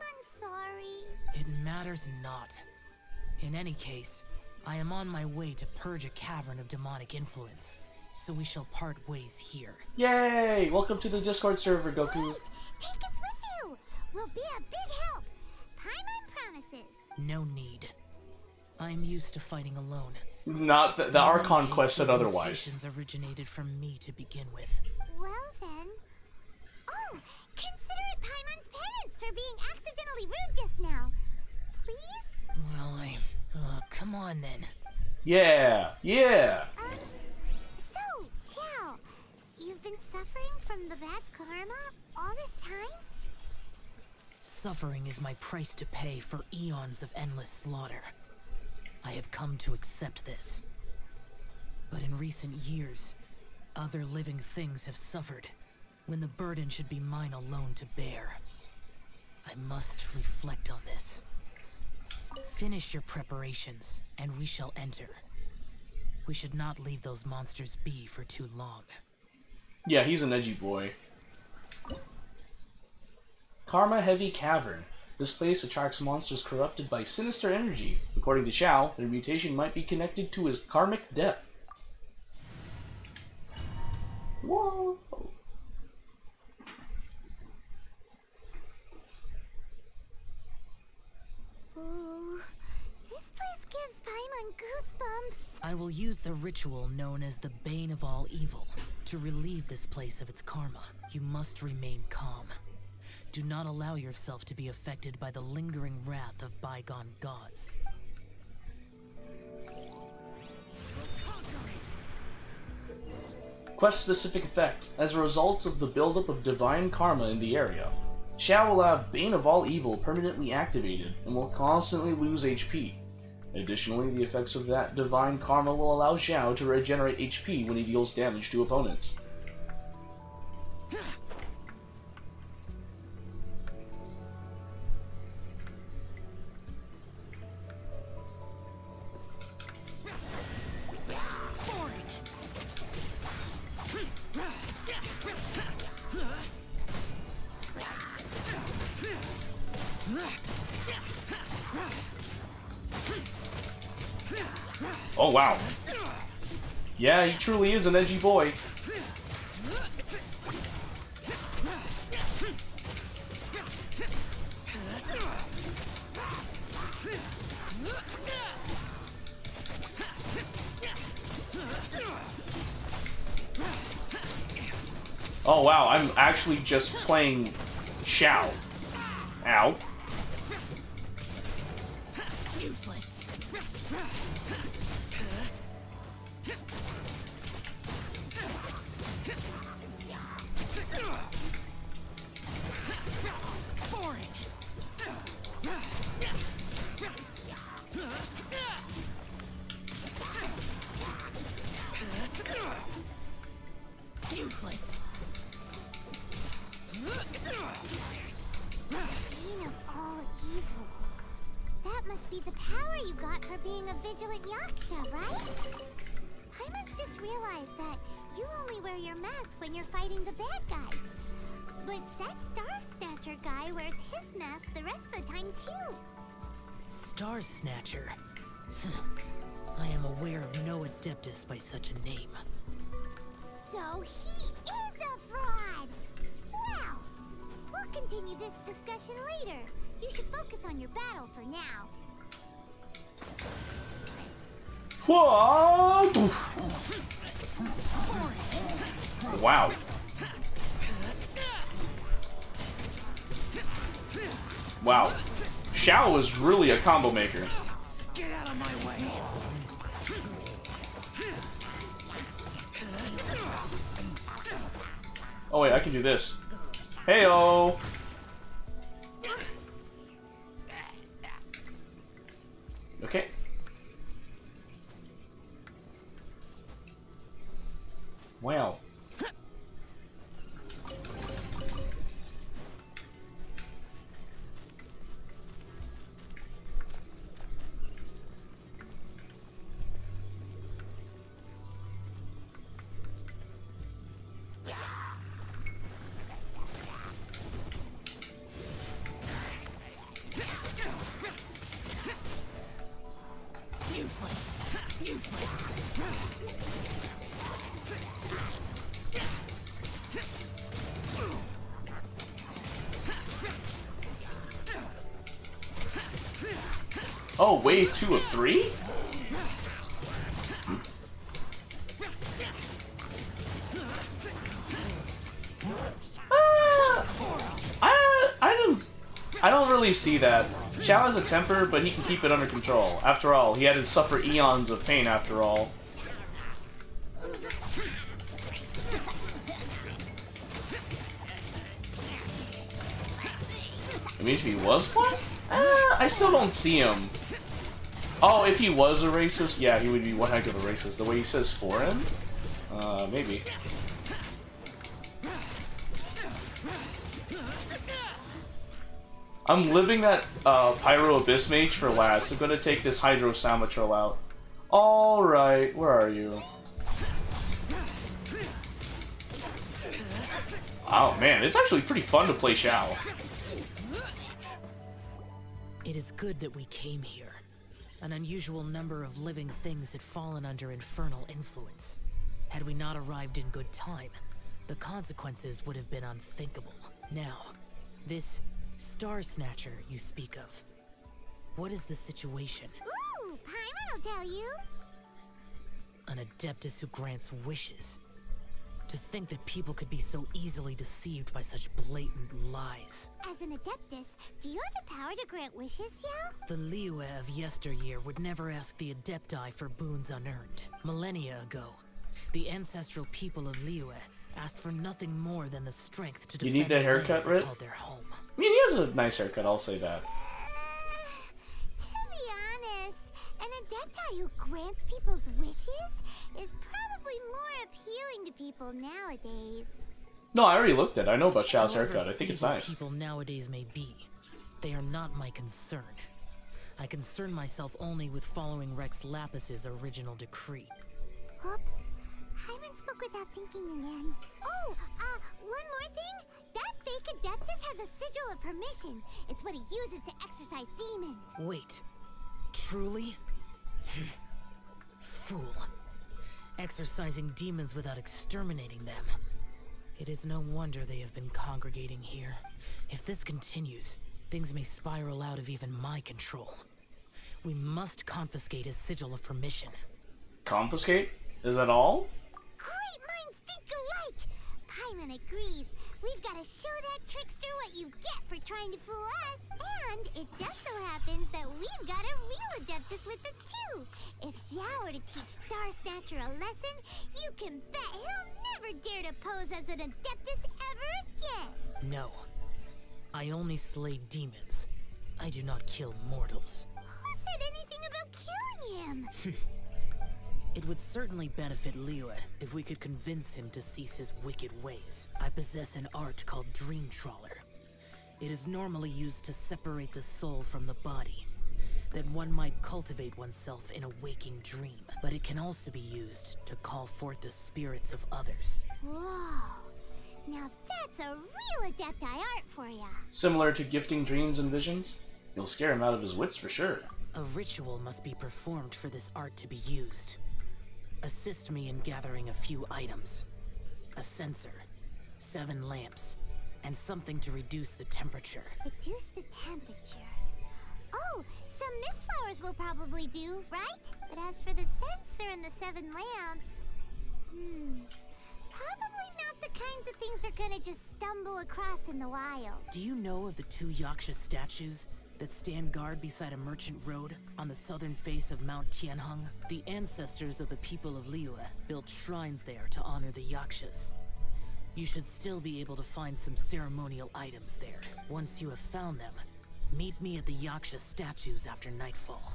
I'm sorry. It matters not. In any case, I am on my way to purge a cavern of demonic influence, so we shall part ways here. Yay! Welcome to the Discord server, Goku. Take us with you. We'll be a big help. Paimon promises. No need. I'm used to fighting alone. Not the, the In Archon case, quest said these otherwise. originated from me to begin with. Well then... Oh, consider it Paimon's penance for being accidentally rude just now. Please? Well, I... Uh, come on then. Yeah, yeah. Um, so, Xiao, you've been suffering from the bad karma all this time? Suffering is my price to pay for eons of endless slaughter. I have come to accept this. But in recent years, other living things have suffered, when the burden should be mine alone to bear. I must reflect on this. Finish your preparations, and we shall enter. We should not leave those monsters be for too long. Yeah, he's an edgy boy. Karma Heavy Cavern. This place attracts monsters corrupted by sinister energy. According to Xiao, their mutation might be connected to his karmic debt. Whoa! Ooh, this place gives Paimon goosebumps. I will use the ritual known as the Bane of All Evil to relieve this place of its karma. You must remain calm. Do not allow yourself to be affected by the lingering wrath of bygone gods. Quest specific effect. As a result of the buildup of divine karma in the area, Xiao will have Bane of All Evil permanently activated and will constantly lose HP. Additionally, the effects of that divine karma will allow Xiao to regenerate HP when he deals damage to opponents. Truly is an edgy boy. Oh wow, I'm actually just playing Xiao. Ow. Whoa! Wow. Wow. Xiao is really a combo maker. Get out of my way! Oh wait, I can do this. Heyo. Okay. Wow. Oh, wave two of three? Uh, I, don't, I don't really see that. Xiao has a temper, but he can keep it under control. After all, he had to suffer eons of pain after all. I mean, if he was one? Uh, I still don't see him. Oh, if he was a racist, yeah, he would be one heck of a racist. The way he says foreign? Uh, maybe. I'm living that uh, Pyro Abyss Mage for last. I'm gonna take this Hydro Samachurl out. Alright, where are you? Oh man, it's actually pretty fun to play Xiao. It is good that we came here. An unusual number of living things had fallen under infernal influence. Had we not arrived in good time, the consequences would have been unthinkable. Now, this Star Snatcher you speak of. What is the situation? Ooh, Paimon will tell you. An Adeptus who grants wishes. To think that people could be so easily deceived by such blatant lies. As an Adeptus, do you have the power to grant wishes, Xiao? The Liyue of yesteryear would never ask the Adepti for boons unearned. Millennia ago, the ancestral people of Liyue asked for nothing more than the strength to You defend need that the haircut, land they Rit? called their home. I mean, he has a nice haircut, I'll say that. (sighs) To be honest, an Adepti who grants people's wishes is probably more appealing to people nowadays. No, I already looked at it. I know about Xiao's However haircut. I think it's feeble nice. people nowadays may be, they are not my concern. I concern myself only with following Rex Lapis's original decree. Oops. Paimon spoke without thinking again. Oh, uh, one more thing. That fake Adeptus has a sigil of permission. It's what he uses to exorcise demons. Wait, truly? (laughs) Fool. Exorcising demons without exterminating them. It is no wonder they have been congregating here. If this continues, things may spiral out of even my control. We must confiscate his sigil of permission. Confiscate? Is that all? Great minds think alike. Paimon agrees. We've got to show that trickster what you get for trying to fool us. And it just so happens that we've got a real Adeptus with us too. If Xiao were to teach Star Snatcher a lesson, you can bet he'll never dare to pose as an Adeptus ever again. No. I only slay demons. I do not kill mortals. Who said anything about killing him? (laughs) It would certainly benefit Liyue if we could convince him to cease his wicked ways. I possess an art called Dream Trawler. It is normally used to separate the soul from the body. that one might cultivate oneself in a waking dream, but it can also be used to call forth the spirits of others. Whoa. Now that's a real Adepti art for ya. Similar to gifting dreams and visions, you'll scare him out of his wits for sure. A ritual must be performed for this art to be used. Assist me in gathering a few items. A censer, seven lamps, and something to reduce the temperature. Reduce the temperature. Oh, some mist flowers will probably do, right? But as for the censer and the seven lamps, hmm, probably not the kinds of things they're gonna just stumble across in the wild. Do you know of the two Yaksha statues that stand guard beside a merchant road on the southern face of Mount Tianheng? The ancestors of the people of Liyue built shrines there to honor the Yakshas. You should still be able to find some ceremonial items there. Once you have found them, meet me at the Yaksha statues after nightfall,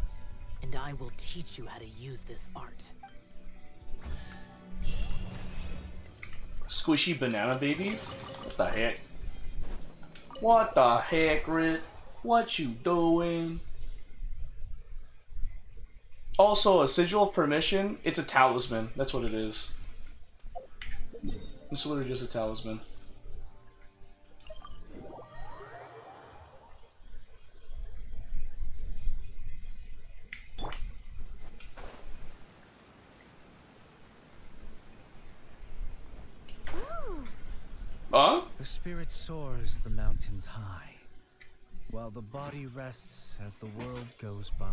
and I will teach you how to use this art. Squishy banana babies? What the heck? What the heck, Rit? What you doing? Also, a sigil of permission. It's a talisman. That's what it is. It's literally just a talisman. Huh? The spirit soars the mountains high, while the body rests as the world goes by.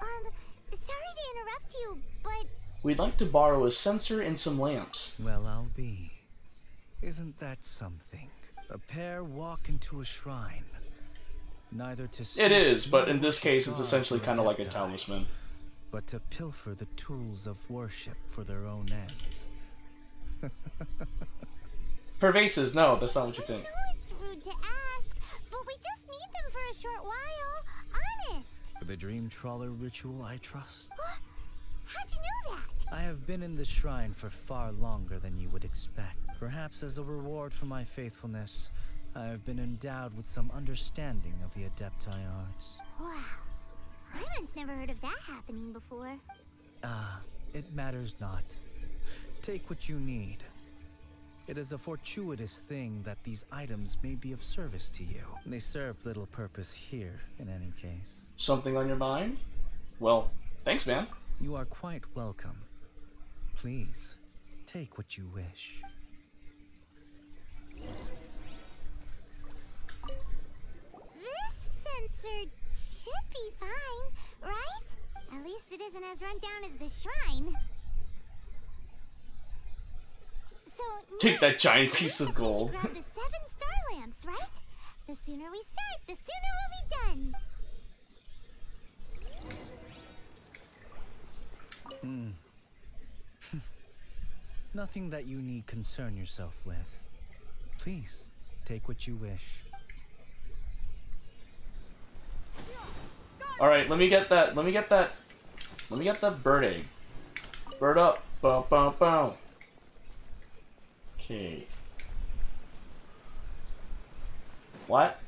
um, sorry to interrupt you, but We'd like to borrow a censer and some lamps. Well, I'll be. Isn't that something? A pair walk into a shrine. Neither to It seek is, but in this case, it's essentially kind of like a Adepti, talisman. But to pilfer the tools of worship for their own ends. (laughs) Pervases, no, that's not what you I think. know it's rude to ask, but we just need them for a short while. Honest. For the dream trawler ritual, I trust. (gasps) How'd you know that? I have been in the shrine for far longer than you would expect. Perhaps as a reward for my faithfulness, I have been endowed with some understanding of the Adepti arts. Wow. Paimon's never heard of that happening before. Ah, it matters not. Take what you need. It is a fortuitous thing that these items may be of service to you. They serve little purpose here, in any case. Something on your mind? Well, thanks, man. You are quite welcome. Please, take what you wish. This censer should be fine, right? At least it isn't as run down as the shrine. So Take that giant piece of gold. grab the seven star lamps, right? The sooner we start, the sooner we'll be done. Hmm. (laughs) Nothing that you need concern yourself with. Please, take what you wish. All right, let me get that. Let me get that. Let me get that bird egg. Bird up. Boom, boom, boom. Okay. What?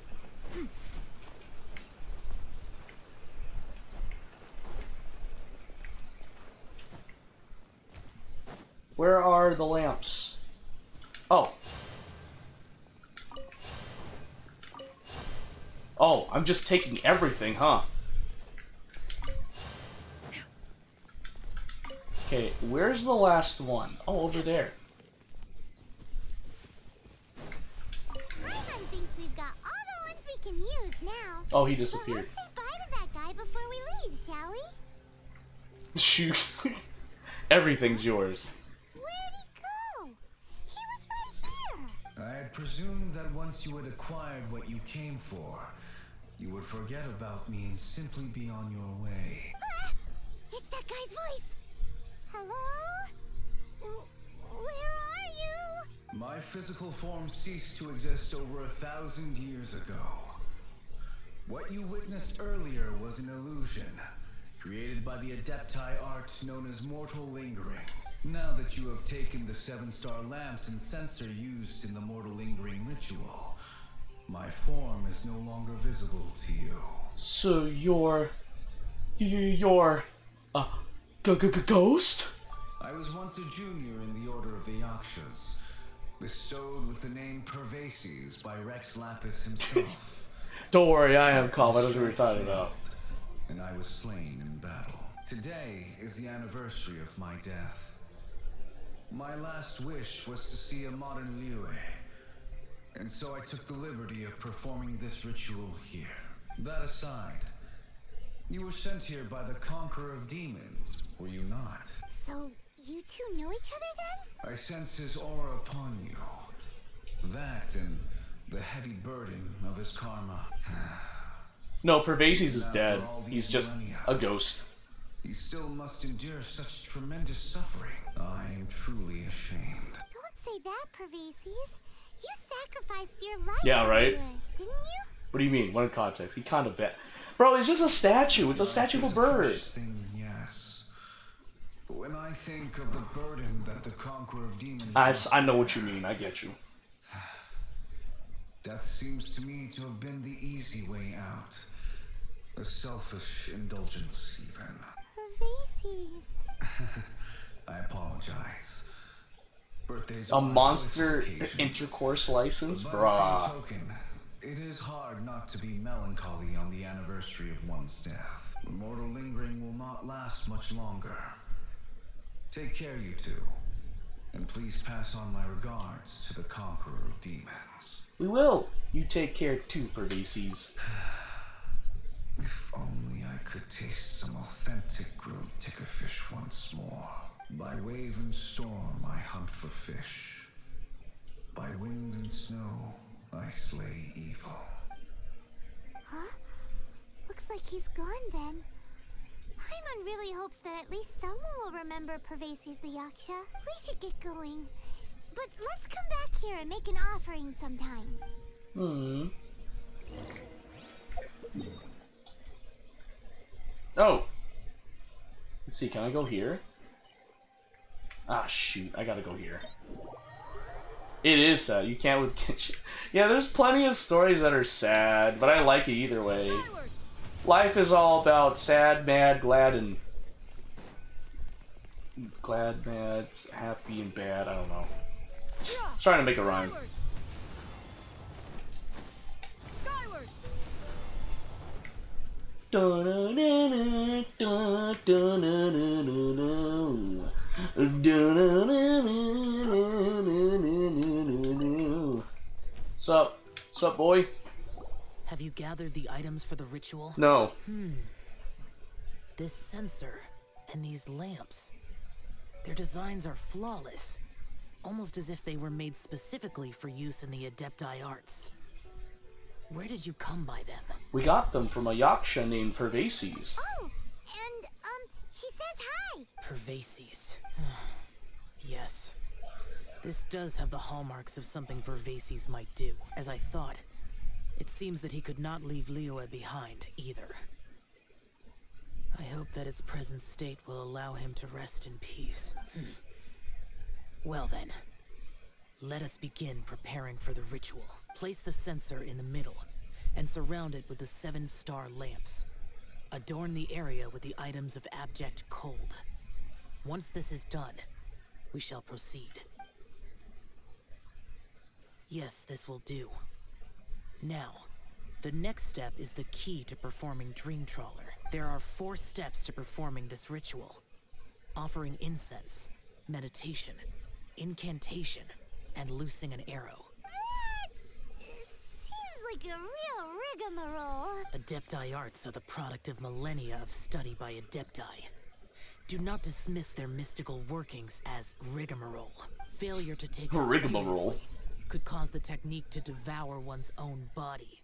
Where are the lamps? Oh. Oh, I'm just taking everything, huh? Okay, where's the last one? Oh, over there. Oh, he But disappeared. let's say bye to that guy before we leave, shall we? Shoes. (laughs) Everything's yours. Where'd he go? He was right here. I had presumed that once you had acquired what you came for, you would forget about me and simply be on your way. Ah, it's that guy's voice. Hello? Where are you? My physical form ceased to exist over a thousand years ago. What you witnessed earlier was an illusion, created by the Adepti art known as Mortal Lingering. Now that you have taken the seven star lamps and censer used in the Mortal Lingering ritual, my form is no longer visible to you. So you're You're a g- g- g- ghost? I was once a junior in the Order of the Yakshas, bestowed with the name Pervases by Rex Lapis himself. (laughs) Don't worry, I am calm. I don't know what you're talking about. and I was slain in battle. Today is the anniversary of my death. My last wish was to see a modern Liyue, and so I took the liberty of performing this ritual here. That aside, you were sent here by the Conqueror of Demons, were you not? So, you two know each other then? I sense his aura upon you. That and the heavy burden of his karma. (sighs) No, Pervases is dead. He's just millennia, a ghost. He still must endure such tremendous suffering. I am truly ashamed. Don't say that, Pervases. You sacrificed your life. Yeah, for right? Liyue, Didn't you? What do you mean? What in context? He kind of bet. Bro, it's just a statue. It's a statue of a bird. Thing, yes. When I think of the burden that the Conqueror of Demons I, must s- I know what you mean. I get you. Death seems to me to have been the easy way out. A selfish indulgence, even. Pervases. (laughs) I apologize. Birthdays A monster intercourse license? By the Bruh. same token, it is hard not to be melancholy on the anniversary of one's death. Mortal lingering will not last much longer. Take care, you two. And please pass on my regards to the Conqueror of Demons. We will. You take care too, Pervases. (sighs) If only I could taste some authentic grilled tiger fish once more. By wave and storm I hunt for fish. By wind and snow I slay evil. Huh? Looks like he's gone then. Paimon really hopes that at least someone will remember Pervases the Yaksha. We should get going. But let's come back here and make an offering sometime. Hmm. Oh. Let's see, can I go here? Ah, shoot. I gotta go here. It is sad. You can't with. (laughs) Yeah, there's plenty of stories that are sad, but I like it either way. Life is all about sad, mad, glad, and... Glad, mad, happy, and bad. I don't know. It's trying to make a rhyme. Skyward! Sup? Sup, boy? Have you gathered the items for the ritual? No. Hmm. This censer and these lamps. Their designs are flawless, almost as if they were made specifically for use in the Adepti arts. Where did you come by them? We got them from a Yaksha named Pervases. Oh, and, um, he says hi. Pervases. (sighs) yes. This does have the hallmarks of something Pervases might do. As I thought, it seems that he could not leave Liyue behind either. I hope that its present state will allow him to rest in peace. Well then, let us begin preparing for the ritual. Place the censer in the middle, and surround it with the seven star lamps. Adorn the area with the items of abject cold. Once this is done, we shall proceed. Yes, this will do. Now, the next step is the key to performing Dream Trawler. There are four steps to performing this ritual. Offering incense, meditation, incantation, and loosing an arrow. Seems like a real rigmarole. Adepti arts are the product of millennia of study by Adepti. Do not dismiss their mystical workings as rigmarole. Failure to take this Rigmarole. seriously could cause the technique to devour one's own body,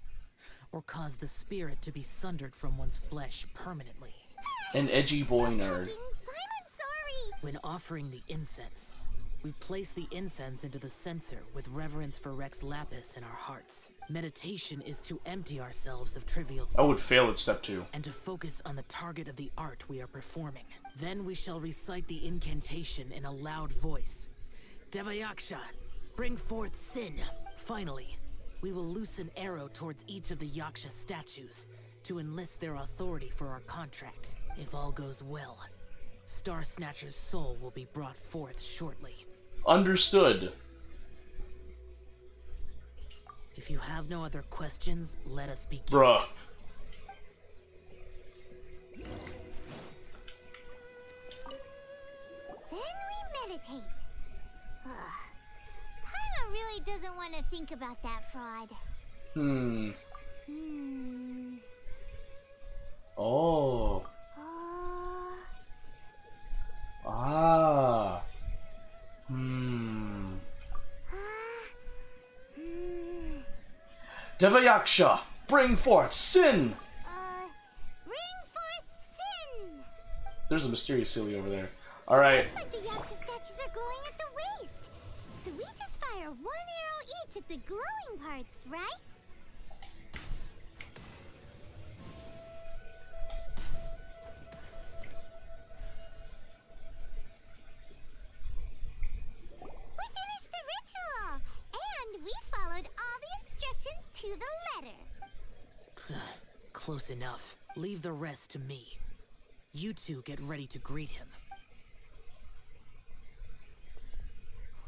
or cause the spirit to be sundered from one's flesh permanently. An edgy boy nerd. Paimon, sorry. When offering the incense, we place the incense into the censer with reverence for Rex Lapis in our hearts. Meditation is to empty ourselves of trivial thoughts I would fail at step two. and to focus on the target of the art we are performing. Then we shall recite the incantation in a loud voice. Devayaksha, bring forth sin. Finally, we will loose an arrow towards each of the Yaksha statues to enlist their authority for our contract. If all goes well, Star Snatcher's soul will be brought forth shortly. Understood. If you have no other questions, let us begin. Bruh. Then we meditate. Ugh. Paimon really doesn't want to think about that fraud. Hmm. Hmm. Oh. Oh. Ah. Hmm. Devayaksha, bring forth sin! Uh. Bring forth sin! There's a mysterious silly over there. Alright. Looks like the Yaksha statues are glowing at the waist. So we just fire one arrow each at the glowing parts, right? Finished the ritual! And we followed all the instructions to the letter. (sighs) Close enough. Leave the rest to me. You two get ready to greet him.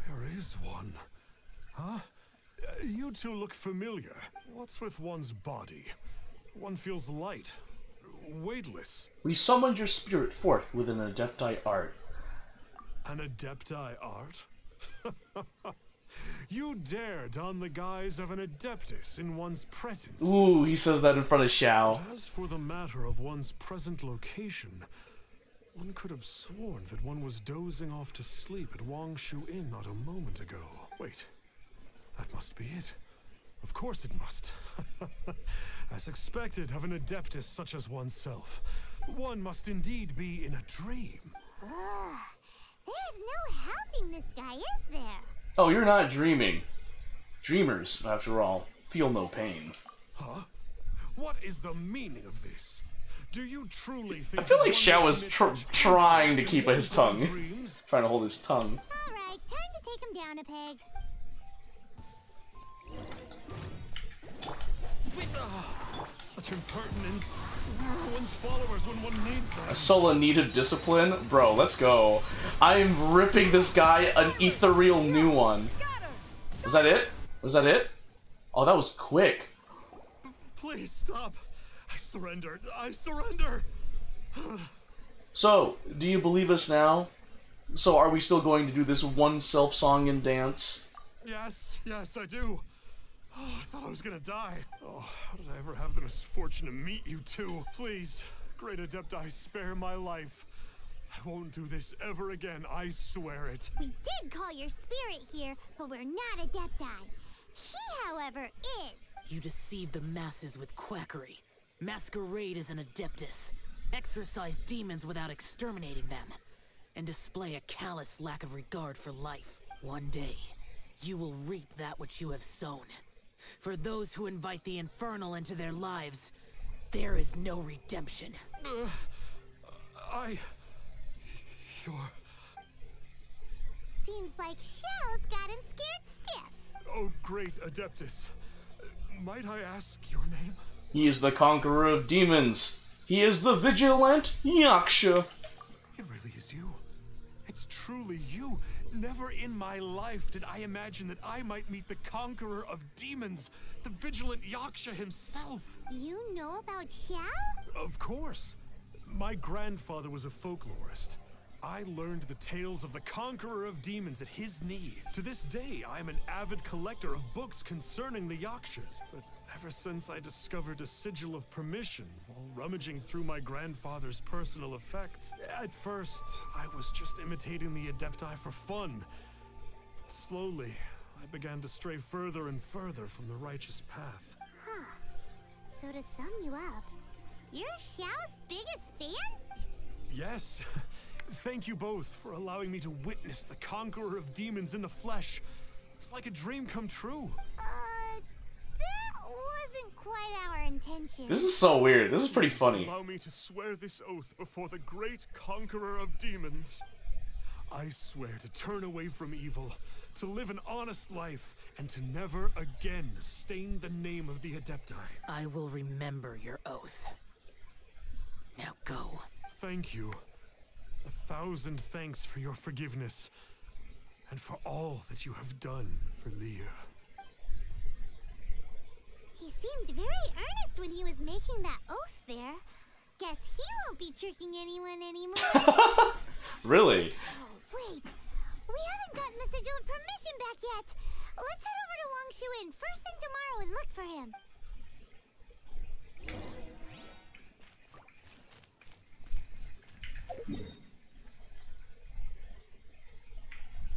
Where is one? Huh? Uh, You two look familiar. What's with one's body? One feels light, weightless. We summoned your spirit forth with an Adepti art. An Adepti art? (laughs) you dare don the guise of an Adeptus in one's presence. Ooh, he says that in front of Xiao. As for the matter of one's present location, one could have sworn that one was dozing off to sleep at Wangshu Inn not a moment ago. Wait, that must be it. Of course it must. (laughs) as expected of an adeptus such as oneself, one must indeed be in a dream. Ah. Ugh. There's no helping this guy, is there? Oh, you're not dreaming. Dreamers, after all, feel no pain. Huh? What is the meaning of this? Do you truly think I feel like one Xiao is tr trying to keep his tongue. trying to hold his tongue. Alright, time to take him down a peg. Such impertinence. One's followers when one needs them? A solo needed discipline? Bro, let's go. I'm ripping this guy an ethereal new one. Was that it? Was that it? Oh, that was quick. Please stop. I surrender. I surrender. (sighs) So, do you believe us now? So, are we still going to do this one self song and dance? Yes, yes, I do. Oh, I thought I was gonna die. Oh, how did I ever have the misfortune to meet you two? Please, great Adepti, spare my life. I won't do this ever again, I swear it. We did call your spirit here, but we're not Adepti. He, however, is. You deceive the masses with quackery. Masquerade as an adeptus. Exorcise demons without exterminating them. And display a callous lack of regard for life. One day, you will reap that which you have sown. For those who invite the infernal into their lives, there is no redemption. Uh, I. You're. Seems like Xiao's got him scared stiff. Oh, great Adeptus. Might I ask your name? He is the conqueror of demons. He is the vigilant Yaksha. It really is you. It's truly you. Never in my life did I imagine that I might meet the conqueror of demons, the vigilant Yaksha himself. You know about Xiao? Of course. My grandfather was a folklorist. I learned the tales of the conqueror of demons at his knee. To this day, I am an avid collector of books concerning the Yakshas. But ever since I discovered a sigil of permission while rummaging through my grandfather's personal effects, at first, I was just imitating the Adepti for fun. But slowly, I began to stray further and further from the righteous path. Huh. So to sum you up, you're Xiao's biggest fan? Yes. (laughs) Thank you both for allowing me to witness the conqueror of demons in the flesh. It's like a dream come true. Uh, wasn't quite our intention. This is so weird. This is pretty funny. Allow me to swear this oath before the great conqueror of demons. I swear to turn away from evil, to live an honest life, and to never again stain the name of the Adepti. I will remember your oath. Now go. Thank you. A thousand thanks for your forgiveness and for all that you have done for Liyue. Seemed very earnest when he was making that oath there. Guess he won't be tricking anyone anymore. (laughs) Really? oh, wait. We haven't gotten the sigil of permission back yet. Let's head over to Wangshu Inn first thing tomorrow and look for him.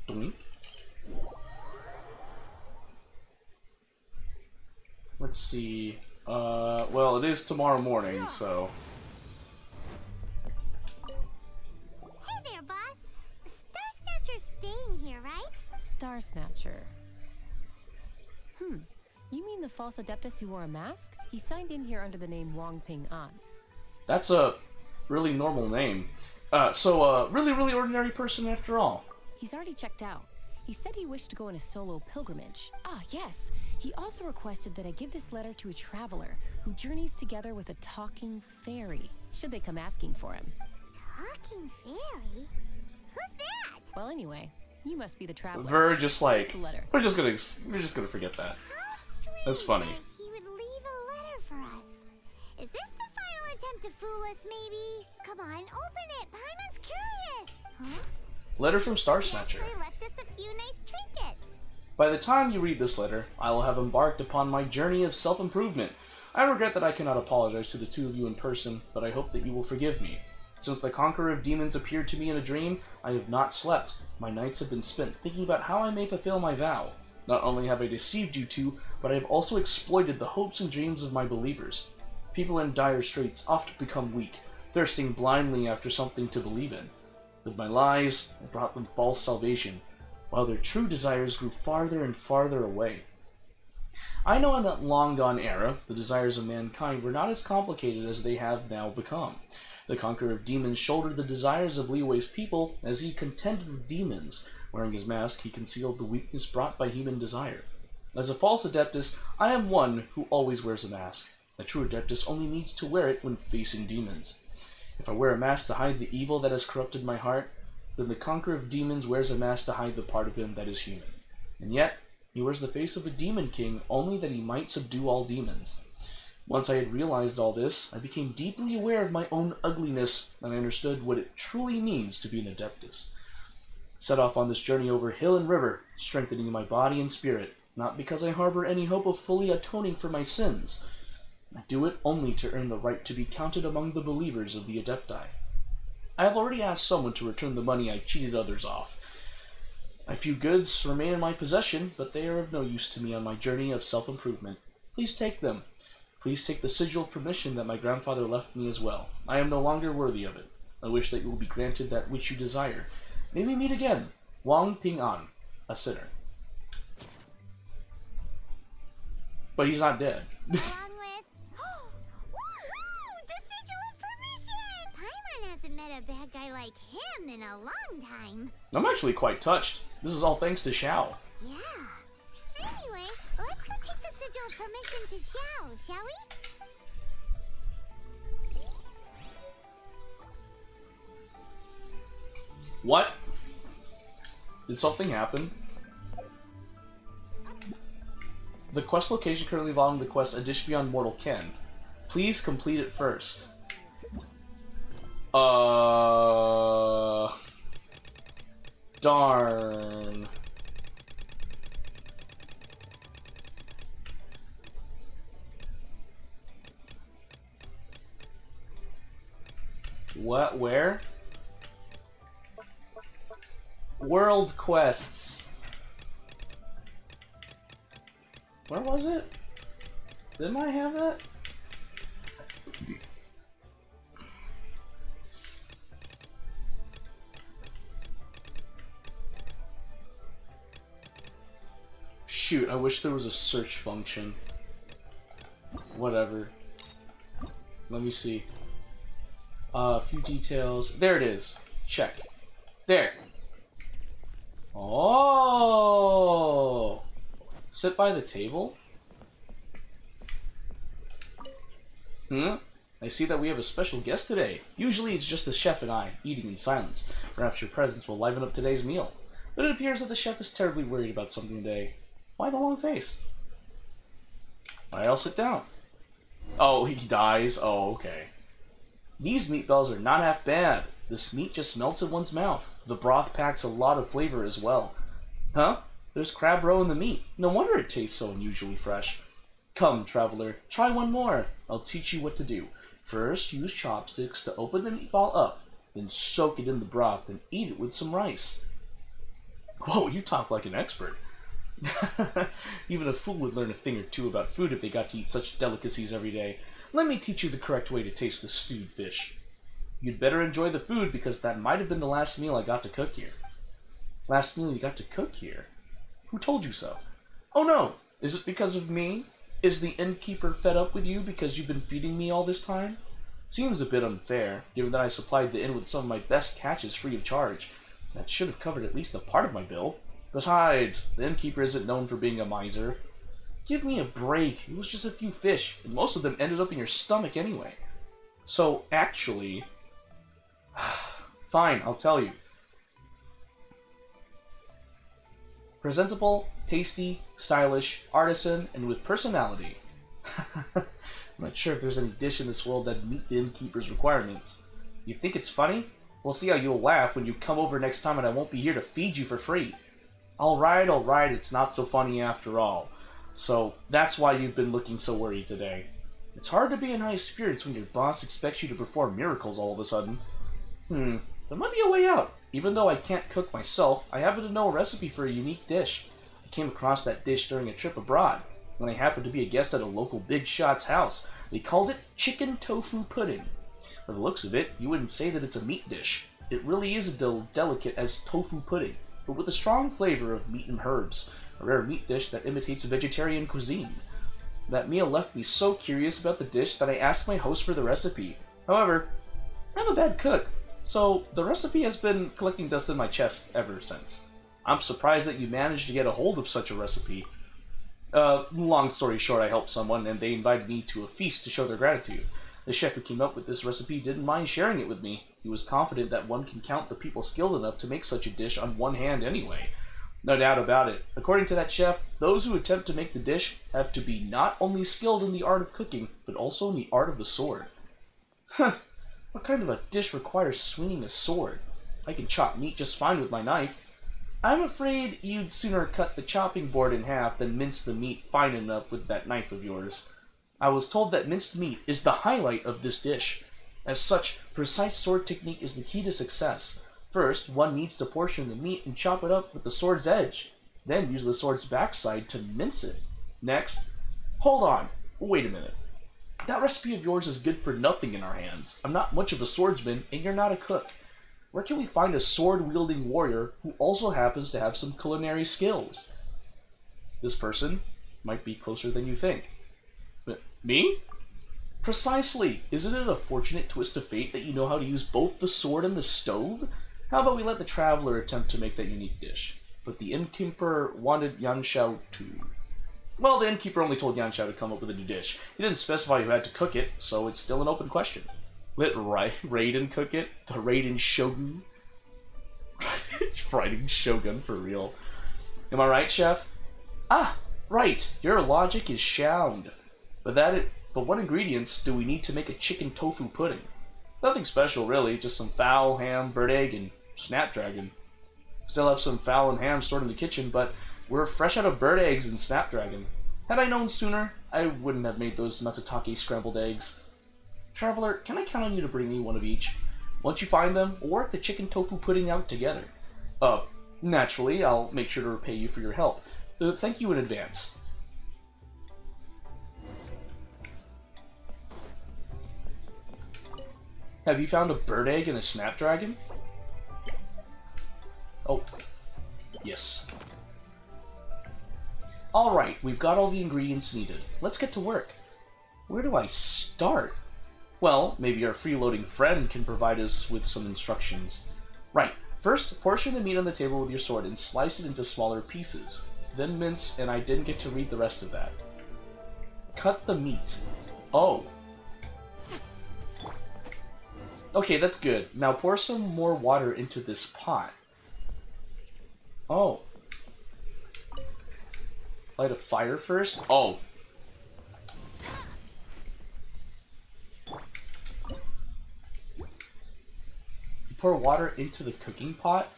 Doink. Let's see. Uh, well, it is tomorrow morning, so. Hey there, boss. Star Snatcher's staying here, right? Star Snatcher. Hmm. You mean the false adeptus who wore a mask? He signed in here under the name Wang Ping An. That's a really normal name. Uh, so, uh, really, really ordinary person after all. He's already checked out. He said he wished to go on a solo pilgrimage. Ah, yes. He also requested that I give this letter to a traveler who journeys together with a talking fairy, should they come asking for him. Talking fairy? Who's that? Well, anyway, you must be the traveler. We're just like the letter. we're just gonna we're just gonna forget that. That's funny. That he would leave a letter for us. Is this the final attempt to fool us, maybe? Come on, open it. Paimon's curious. Huh? Letter from Star Snatcher. left us a few nice trinkets. By the time you read this letter, I will have embarked upon my journey of self improvement. I regret that I cannot apologize to the two of you in person, but I hope that you will forgive me. Since the conqueror of demons appeared to me in a dream, I have not slept. My nights have been spent thinking about how I may fulfill my vow. Not only have I deceived you two, but I have also exploited the hopes and dreams of my believers. People in dire straits oft become weak, thirsting blindly after something to believe in. With my lies, I brought them false salvation, while their true desires grew farther and farther away. I know in that long gone era, the desires of mankind were not as complicated as they have now become. The conqueror of demons shouldered the desires of Liyue's people as he contended with demons. Wearing his mask, he concealed the weakness brought by human desire. As a false adeptus, I am one who always wears a mask. A true adeptus only needs to wear it when facing demons. If I wear a mask to hide the evil that has corrupted my heart, then the conqueror of demons wears a mask to hide the part of him that is human. And yet, he wears the face of a demon king only that he might subdue all demons. Once I had realized all this, I became deeply aware of my own ugliness, and I understood what it truly means to be an adeptus. Set off on this journey over hill and river, strengthening my body and spirit, not because I harbor any hope of fully atoning for my sins. Do it only to earn the right to be counted among the believers of the Adepti. I have already asked someone to return the money I cheated others off. A few goods remain in my possession, but they are of no use to me on my journey of self improvement. Please take them. Please take the sigil of permission that my grandfather left me as well. I am no longer worthy of it. I wish that you will be granted that which you desire. May we meet again. Wang Ping An, a sinner. But he's not dead. (laughs) met a bad guy like him in a long time. I'm actually quite touched. This is all thanks to Xiao. Yeah. Anyway, let's go take the sigil of permission to Xiao, shall we? What? Did something happen? The quest location currently involving the quest A Dish Beyond Mortal Ken. Please complete it first. Uh. Darn. What? Where? World quests. Where was it? Didn't I have that? Shoot, I wish there was a search function. Whatever. Let me see. Uh, a few details. There it is. Check. There. Oh! Sit by the table? Hmm? I see that we have a special guest today. Usually it's just the chef and I, eating in silence. Perhaps your presence will liven up today's meal. But it appears that the chef is terribly worried about something today. Why the long face? I'll sit down. Oh, he dies? Oh, okay. These meatballs are not half bad. This meat just melts in one's mouth. The broth packs a lot of flavor as well. Huh? There's crab roe in the meat. No wonder it tastes so unusually fresh. Come, traveler, try one more. I'll teach you what to do. First, use chopsticks to open the meatball up, then soak it in the broth and eat it with some rice. Whoa, you talk like an expert. (laughs) Even a fool would learn a thing or two about food if they got to eat such delicacies every day. Let me teach you the correct way to taste the stewed fish. You'd better enjoy the food because that might have been the last meal I got to cook here. Last meal you got to cook here? Who told you so? Oh no! Is it because of me? Is the innkeeper fed up with you because you've been feeding me all this time? Seems a bit unfair, given that I supplied the inn with some of my best catches free of charge. That should have covered at least a part of my bill. Besides, the innkeeper isn't known for being a miser. Give me a break. It was just a few fish, and most of them ended up in your stomach anyway. So, actually... (sighs) Fine, I'll tell you. Presentable, tasty, stylish, artisan, and with personality. (laughs) I'm not sure if there's any dish in this world that meet the innkeeper's requirements. You think it's funny? We'll see how you'll laugh when you come over next time and I won't be here to feed you for free. Alright, alright, it's not so funny after all. So, that's why you've been looking so worried today. It's hard to be in high spirits when your boss expects you to perform miracles all of a sudden. Hmm, there might be a way out. Even though I can't cook myself, I happen to know a recipe for a unique dish. I came across that dish during a trip abroad, when I happened to be a guest at a local big shot's house. They called it chicken tofu pudding. By the looks of it, you wouldn't say that it's a meat dish. It really is a del delicate as tofu pudding, but with a strong flavor of meat and herbs, a rare meat dish that imitates vegetarian cuisine. That meal left me so curious about the dish that I asked my host for the recipe. However, I'm a bad cook, so the recipe has been collecting dust in my chest ever since. I'm surprised that you managed to get a hold of such a recipe. Uh, long story short, I helped someone and they invited me to a feast to show their gratitude. The chef who came up with this recipe didn't mind sharing it with me. He was confident that one can count the people skilled enough to make such a dish on one hand anyway. No doubt about it. According to that chef, those who attempt to make the dish have to be not only skilled in the art of cooking, but also in the art of the sword. Huh. What kind of a dish requires swinging a sword? I can chop meat just fine with my knife. I'm afraid you'd sooner cut the chopping board in half than mince the meat fine enough with that knife of yours. I was told that minced meat is the highlight of this dish. As such, precise sword technique is the key to success. First, one needs to portion the meat and chop it up with the sword's edge. Then use the sword's backside to mince it. Next, hold on, wait a minute. That recipe of yours is good for nothing in our hands. I'm not much of a swordsman, and you're not a cook. Where can we find a sword-wielding warrior who also happens to have some culinary skills? This person might be closer than you think. But me? Precisely. Isn't it a fortunate twist of fate that you know how to use both the sword and the stove? How about we let the traveler attempt to make that unique dish? But the innkeeper wanted Yanxiao to well, the innkeeper only told Yanxiao to come up with a new dish. He didn't specify who had to cook it, so it's still an open question. Let Ra Raiden cook it? The Raiden Shogun? (laughs) Raiden Shogun, for real. Am I right, chef? Ah, right. Your logic is sound. But that it, but what ingredients do we need to make a chicken tofu pudding? Nothing special, really. Just some fowl, ham, bird egg, and snapdragon. Still have some fowl and ham stored in the kitchen, but we're fresh out of bird eggs and snapdragon. Had I known sooner, I wouldn't have made those matsutake scrambled eggs. Traveler, can I count on you to bring me one of each? Once you find them, we'll work the chicken tofu pudding out together. Uh, naturally, I'll make sure to repay you for your help. Uh, thank you in advance. Have you found a bird egg and a snapdragon? Oh, yes. Alright, we've got all the ingredients needed. Let's get to work. Where do I start? Well, maybe our freeloading friend can provide us with some instructions. Right, first, portion the meat on the table with your sword and slice it into smaller pieces. Then mince, and I didn't get to read the rest of that. Cut the meat. Oh. Okay, that's good. Now pour some more water into this pot. Oh. Light a fire first? Oh. Pour water into the cooking pot?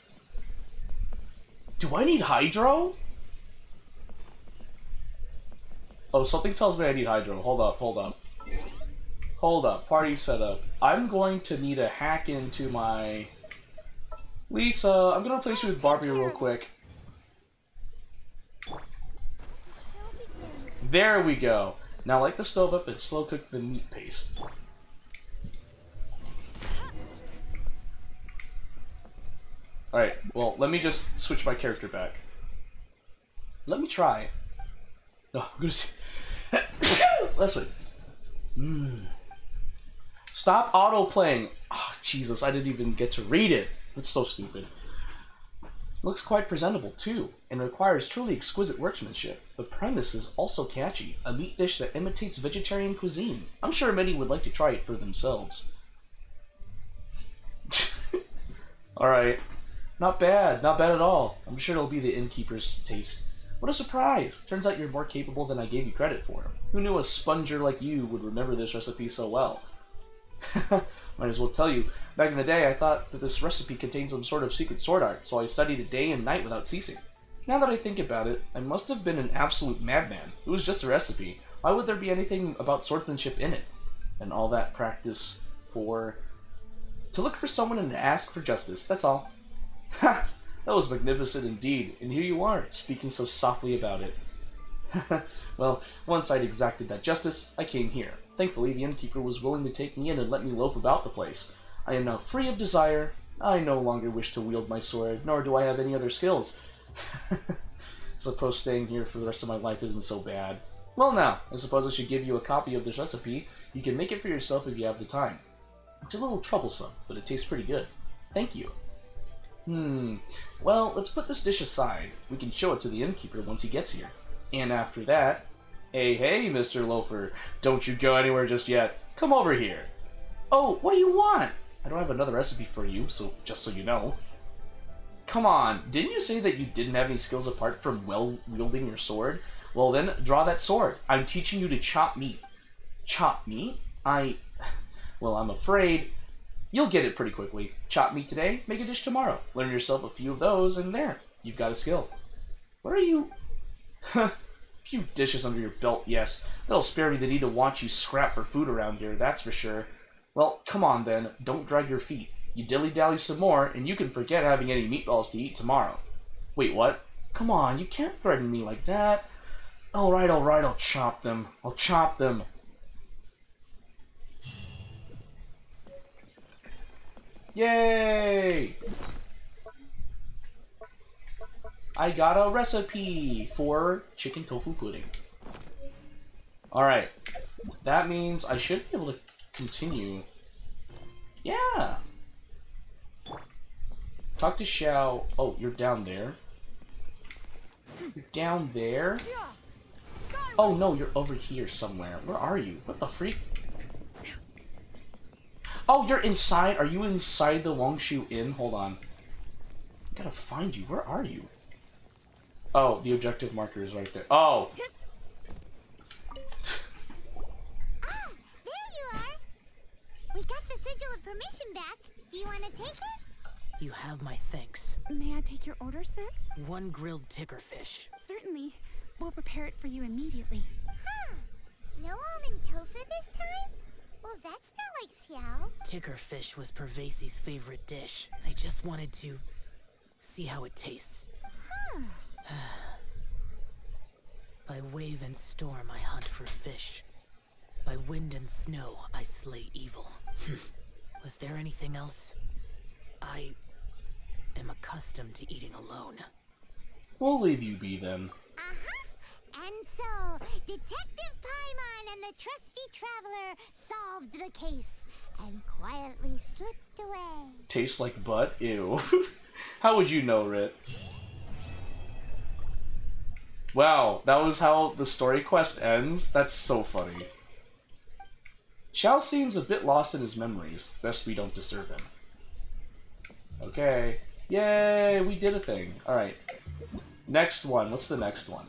Do I need hydro? Oh, something tells me I need hydro. Hold up, hold up. Hold up, party setup. I'm going to need a hack into my... Lisa, I'm gonna replace you with Barbie real quick. There we go. Now light the stove up and slow cook the meat paste. Alright, well, let me just switch my character back. Let me try. No, I'm gonna (coughs) see. Let's wait. Mm. Stop auto playing. Oh, ah, Jesus, I didn't even get to read it. That's so stupid. Looks quite presentable too, and requires truly exquisite workmanship. The premise is also catchy, a meat dish that imitates vegetarian cuisine. I'm sure many would like to try it for themselves. (laughs) Alright. Not bad, not bad at all. I'm sure it'll be the innkeeper's taste. What a surprise! Turns out you're more capable than I gave you credit for. Who knew a sponger like you would remember this recipe so well? (laughs) Might as well tell you, back in the day I thought that this recipe contained some sort of secret sword art, so I studied it day and night without ceasing. Now that I think about it, I must have been an absolute madman. It was just a recipe. Why would there be anything about swordsmanship in it? And all that practice for... To look for someone and ask for justice, that's all. (laughs) Ha! that was magnificent indeed, and here you are, speaking so softly about it. (laughs) well, once I'd exacted that justice, I came here. Thankfully, the innkeeper was willing to take me in and let me loaf about the place. I am now free of desire. I no longer wish to wield my sword, nor do I have any other skills. (laughs) suppose staying here for the rest of my life isn't so bad. Well now, I suppose I should give you a copy of this recipe. You can make it for yourself if you have the time. It's a little troublesome, but it tastes pretty good. Thank you. Hmm, well, let's put this dish aside. We can show it to the innkeeper once he gets here. And after that, hey, hey, Mr. Loafer, don't you go anywhere just yet. Come over here. Oh, what do you want? I don't have another recipe for you, so just so you know. Come on, didn't you say that you didn't have any skills apart from well wielding your sword? Well then, draw that sword. I'm teaching you to chop meat. Chop meat? I... (laughs) Well, I'm afraid you'll get it pretty quickly. Chop meat today, make a dish tomorrow. Learn yourself a few of those, and there, you've got a skill. What are you... (laughs) few dishes under your belt, yes. That'll spare me the need to watch you scrap for food around here, that's for sure. Well, come on then, don't drag your feet. You dilly-dally some more, and you can forget having any meatballs to eat tomorrow. Wait, what? Come on, you can't threaten me like that. Alright, alright, I'll chop them. I'll chop them. Yay! I got a recipe for chicken tofu pudding. Alright. That means I should be able to continue. Yeah! Talk to Xiao. Oh, you're down there. You're down there? Oh no, you're over here somewhere. Where are you? What the freak? Oh, you're inside? Are you inside the Wangshu Inn? Hold on. I gotta find you. Where are you? Oh, the objective marker is right there. Oh! Ah, (laughs) there you are. We got the sigil of permission back. Do you want to take it? You have my thanks. May I take your order, sir? One grilled tiger fish. Certainly. We'll prepare it for you immediately. Huh. No almond tofu this time? Well, that's not like Xiao. Tiger fish was Pervasi's favorite dish. I just wanted to see how it tastes. Huh. (sighs) By wave and storm I hunt for fish. By wind and snow I slay evil. (laughs) Was there anything else? I am accustomed to eating alone. We'll leave you be then. Uh-huh. And so, Detective Paimon and the trusty traveler solved the case and quietly slipped away. Tastes like butt? Ew. (laughs) how would you know, Rit? Wow, that was how the story quest ends? That's so funny. Xiao seems a bit lost in his memories. Best we don't disturb him. Okay. Yay, we did a thing. Alright. Next one. What's the next one?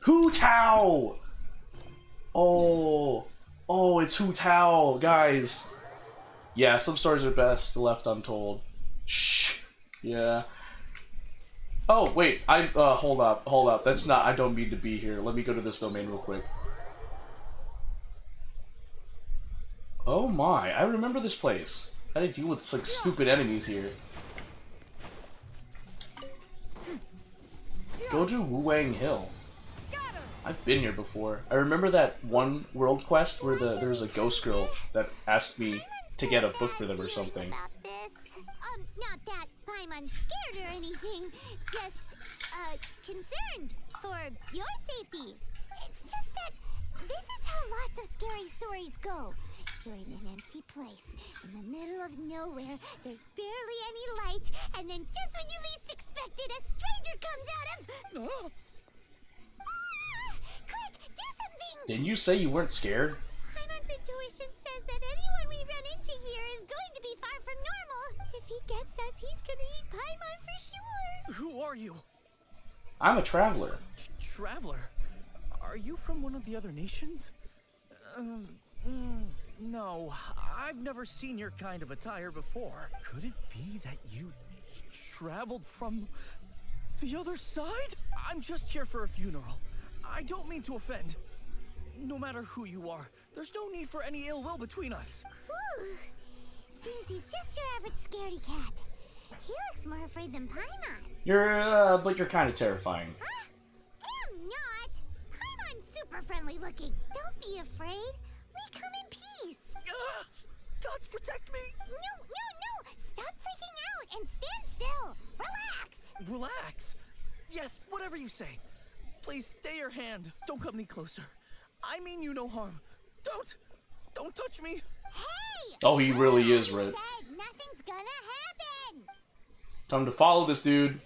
Hu Tao! Oh. Oh, it's Hu Tao, guys. Yeah, some stories are best left untold. Shh. Yeah. Oh, wait. I uh hold up. Hold up. That's not I don't mean to be here. Let me go to this domain real quick. Oh my, I remember this place. Had to deal with like stupid enemies here. Go to Wuwang Hill. I've been here before. I remember that one world quest where the there was a ghost girl that asked me to get a book for them or something. Um, not that Paimon's scared or anything, just, uh, concerned for your safety. It's just that this is how lots of scary stories go. You're in an empty place, in the middle of nowhere, there's barely any light, and then just when you least expect it, a stranger comes out of... (gasps) Ah! Quick, do something! Didn't you say you weren't scared? Paimon's intuition says that anyone we run into here is going to be far from normal. If he gets us, he's gonna eat Paimon for sure. Who are you? I'm a traveler. Traveler? Are you from one of the other nations? Um, mm, no, I've never seen your kind of attire before. Could it be that you traveled from the other side? I'm just here for a funeral. I don't mean to offend. No matter who you are, there's no need for any ill will between us. Whew. Seems he's just your average scaredy cat. He looks more afraid than Paimon. You're, uh, but you're kind of terrifying. Huh? Am not. Paimon's super friendly looking. Don't be afraid. We come in peace. Ah, gods protect me! No, no, no! Stop freaking out and stand still. Relax. Relax. Yes, whatever you say. Please stay your hand. Don't come any closer. I mean you no harm. Don't, don't touch me. Hey! Oh, he really is I red. said nothing's gonna happen. Time to follow this dude.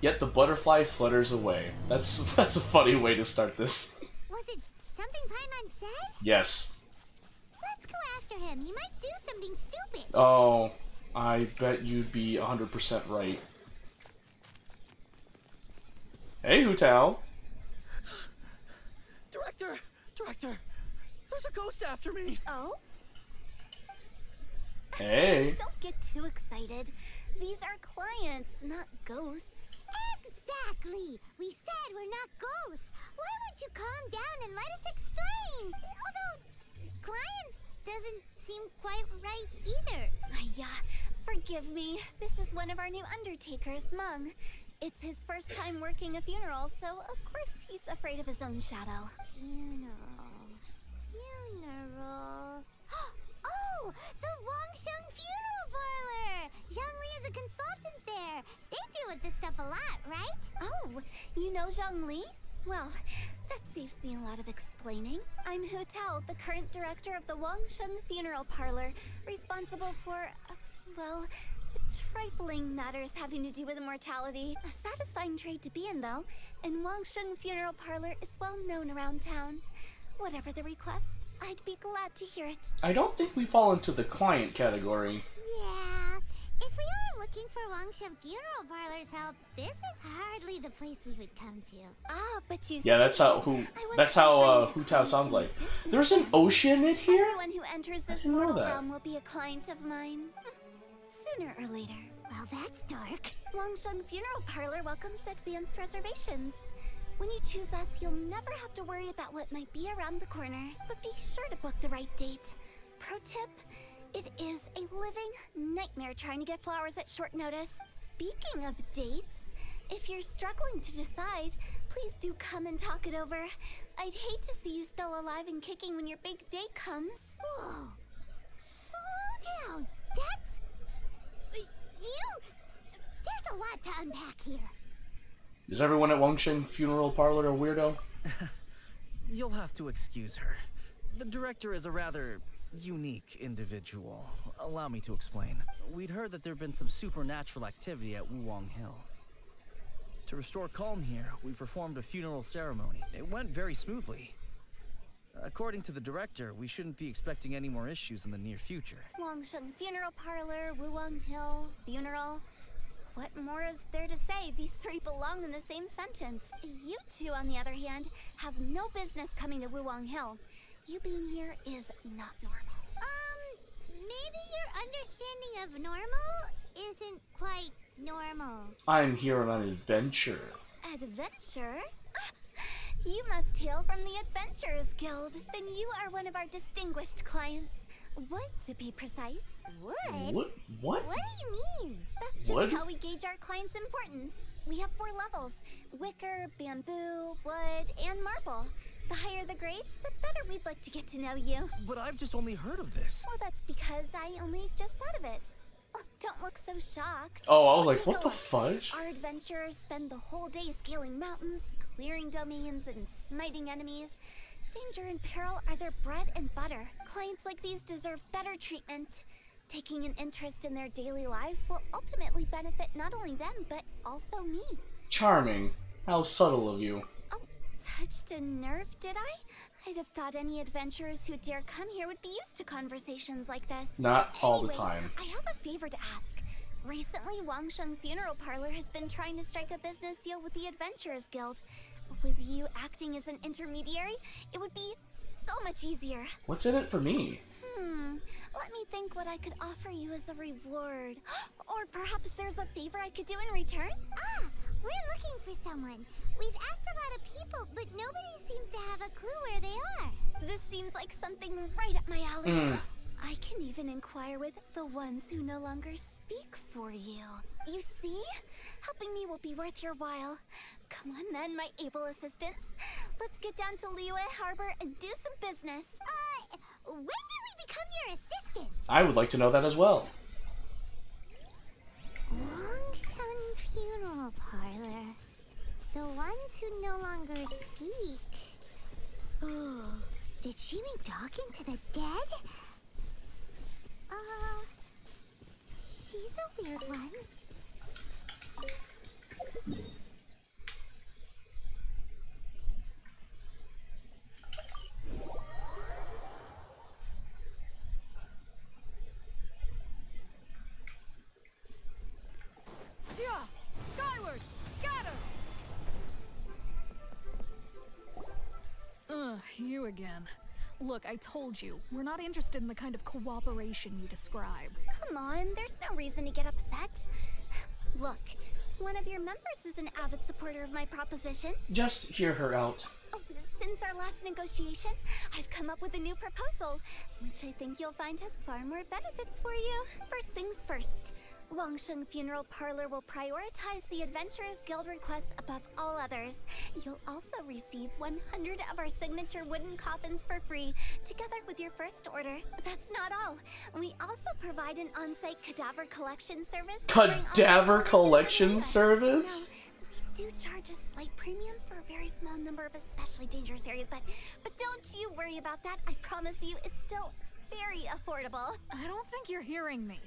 Yet the butterfly flutters away. That's (laughs) that's a funny way to start this. Was it something Paimon said? Yes. Let's go after him. He might do something stupid. Oh, I bet you'd be 100% right. Hey, Hu Tao. Director, director, there's a ghost after me. Oh? Hey. (laughs) Don't get too excited. These are clients, not ghosts. Exactly! We said we're not ghosts. Why won't you calm down and let us explain? Although, clients doesn't seem quite right either. Yeah, forgive me. This is one of our new undertakers, Mung. It's his first time working a funeral, so of course he's afraid of his own shadow. Funeral. Funeral. (gasps) Oh, the Wangsheng Funeral Parlor! Zhongli is a consultant there. They deal with this stuff a lot, right? Oh, you know Zhongli? Well, that saves me a lot of explaining. I'm Hu Tao, the current director of the Wangsheng Funeral Parlor, responsible for, uh, well, trifling matters having to do with immortality. A satisfying trade to be in, though, and Wangsheng Funeral Parlor is well known around town. Whatever the request, I'd be glad to hear it. I don't think we fall into the client category. Yeah. If we were looking for Wangsheng Funeral Parlor's help, this is hardly the place we would come to. Ah, but you Yeah, that's how who that's how uh, Hu Tao sounds like. There's an ocean in here? Everyone who enters this mortal realm will be a client of mine. Sooner or later. Well, that's dark. Wangsheng Funeral Parlor welcomes advance reservations. When you choose us, you'll never have to worry about what might be around the corner. But be sure to book the right date. Pro tip, it is a living nightmare trying to get flowers at short notice. Speaking of dates, if you're struggling to decide, please do come and talk it over. I'd hate to see you still alive and kicking when your big day comes. Whoa! Slow down. That's you. There's a lot to unpack here. Is everyone at Wangsheng Funeral Parlor a weirdo? (laughs) You'll have to excuse her. The director is a rather unique individual. Allow me to explain. We'd heard that there'd been some supernatural activity at Wuwang Hill. To restore calm here, we performed a funeral ceremony. It went very smoothly. According to the director, we shouldn't be expecting any more issues in the near future. Wangsheng Funeral Parlor, Wuwang Hill, Funeral. What more is there to say? These three belong in the same sentence. You two, on the other hand, have no business coming to Wuwang Hill. You being here is not normal. Um, maybe your understanding of normal isn't quite normal. I'm here on an adventure. Adventure? You must hail from the Adventurers Guild. Then you are one of our distinguished clients. Would, to be precise. Would? What? What? What do you mean? That's just Wood? how we gauge our clients' importance. We have four levels wicker, bamboo, wood, and marble. The higher the grade, the better we'd like to get to know you. But I've just only heard of this. Well, that's because I only just thought of it. Oh, don't look so shocked. Oh, I was like, Take what the look. fudge? Our adventurers spend the whole day scaling mountains, clearing domains, and smiting enemies. Danger and peril are their bread and butter. Clients like these deserve better treatment. Taking an interest in their daily lives will ultimately benefit not only them, but also me. Charming. How subtle of you. Oh, Touched a nerve, did I? I'd have thought any adventurers who dare come here would be used to conversations like this. Not all the time. I have a favor to ask. Recently, Wangsheng Funeral Parlor has been trying to strike a business deal with the Adventurers Guild. With you acting as an intermediary, it would be so much easier. What's in it for me? Hmm, let me think what I could offer you as a reward. (gasps) or perhaps there's a favor I could do in return? Ah, we're looking for someone. We've asked a lot of people, but nobody seems to have a clue where they are. This seems like something right up my alley. Mm. (gasps) I can even inquire with the ones who no longer speak for you. You see? Helping me will be worth your while. Come on then, my able assistants. Let's get down to Liyue Harbor and do some business. Uh, when did we become your assistant? I would like to know that as well. Wangsheng Funeral Parlor. The ones who no longer speak. Oh, did she mean talking to the dead? Uh, she's a weird one. Yeah! Skyward! Scatter! Ugh, you again. Look, I told you, we're not interested in the kind of cooperation you describe. Come on, there's no reason to get upset. Look, one of your members is an avid supporter of my proposition. Just hear her out. Oh, since our last negotiation, I've come up with a new proposal, which I think you'll find has far more benefits for you. First things first. Wangsheng Funeral Parlor will prioritize the Adventurers Guild requests above all others. You'll also receive 100 of our signature wooden coffins for free, together with your first order. But that's not all. We also provide an on-site cadaver collection service. Cadaver collection service? We do charge a slight premium for a very small number of especially dangerous areas, but but don't you worry about that. I promise you, it's still very affordable. I don't think you're hearing me.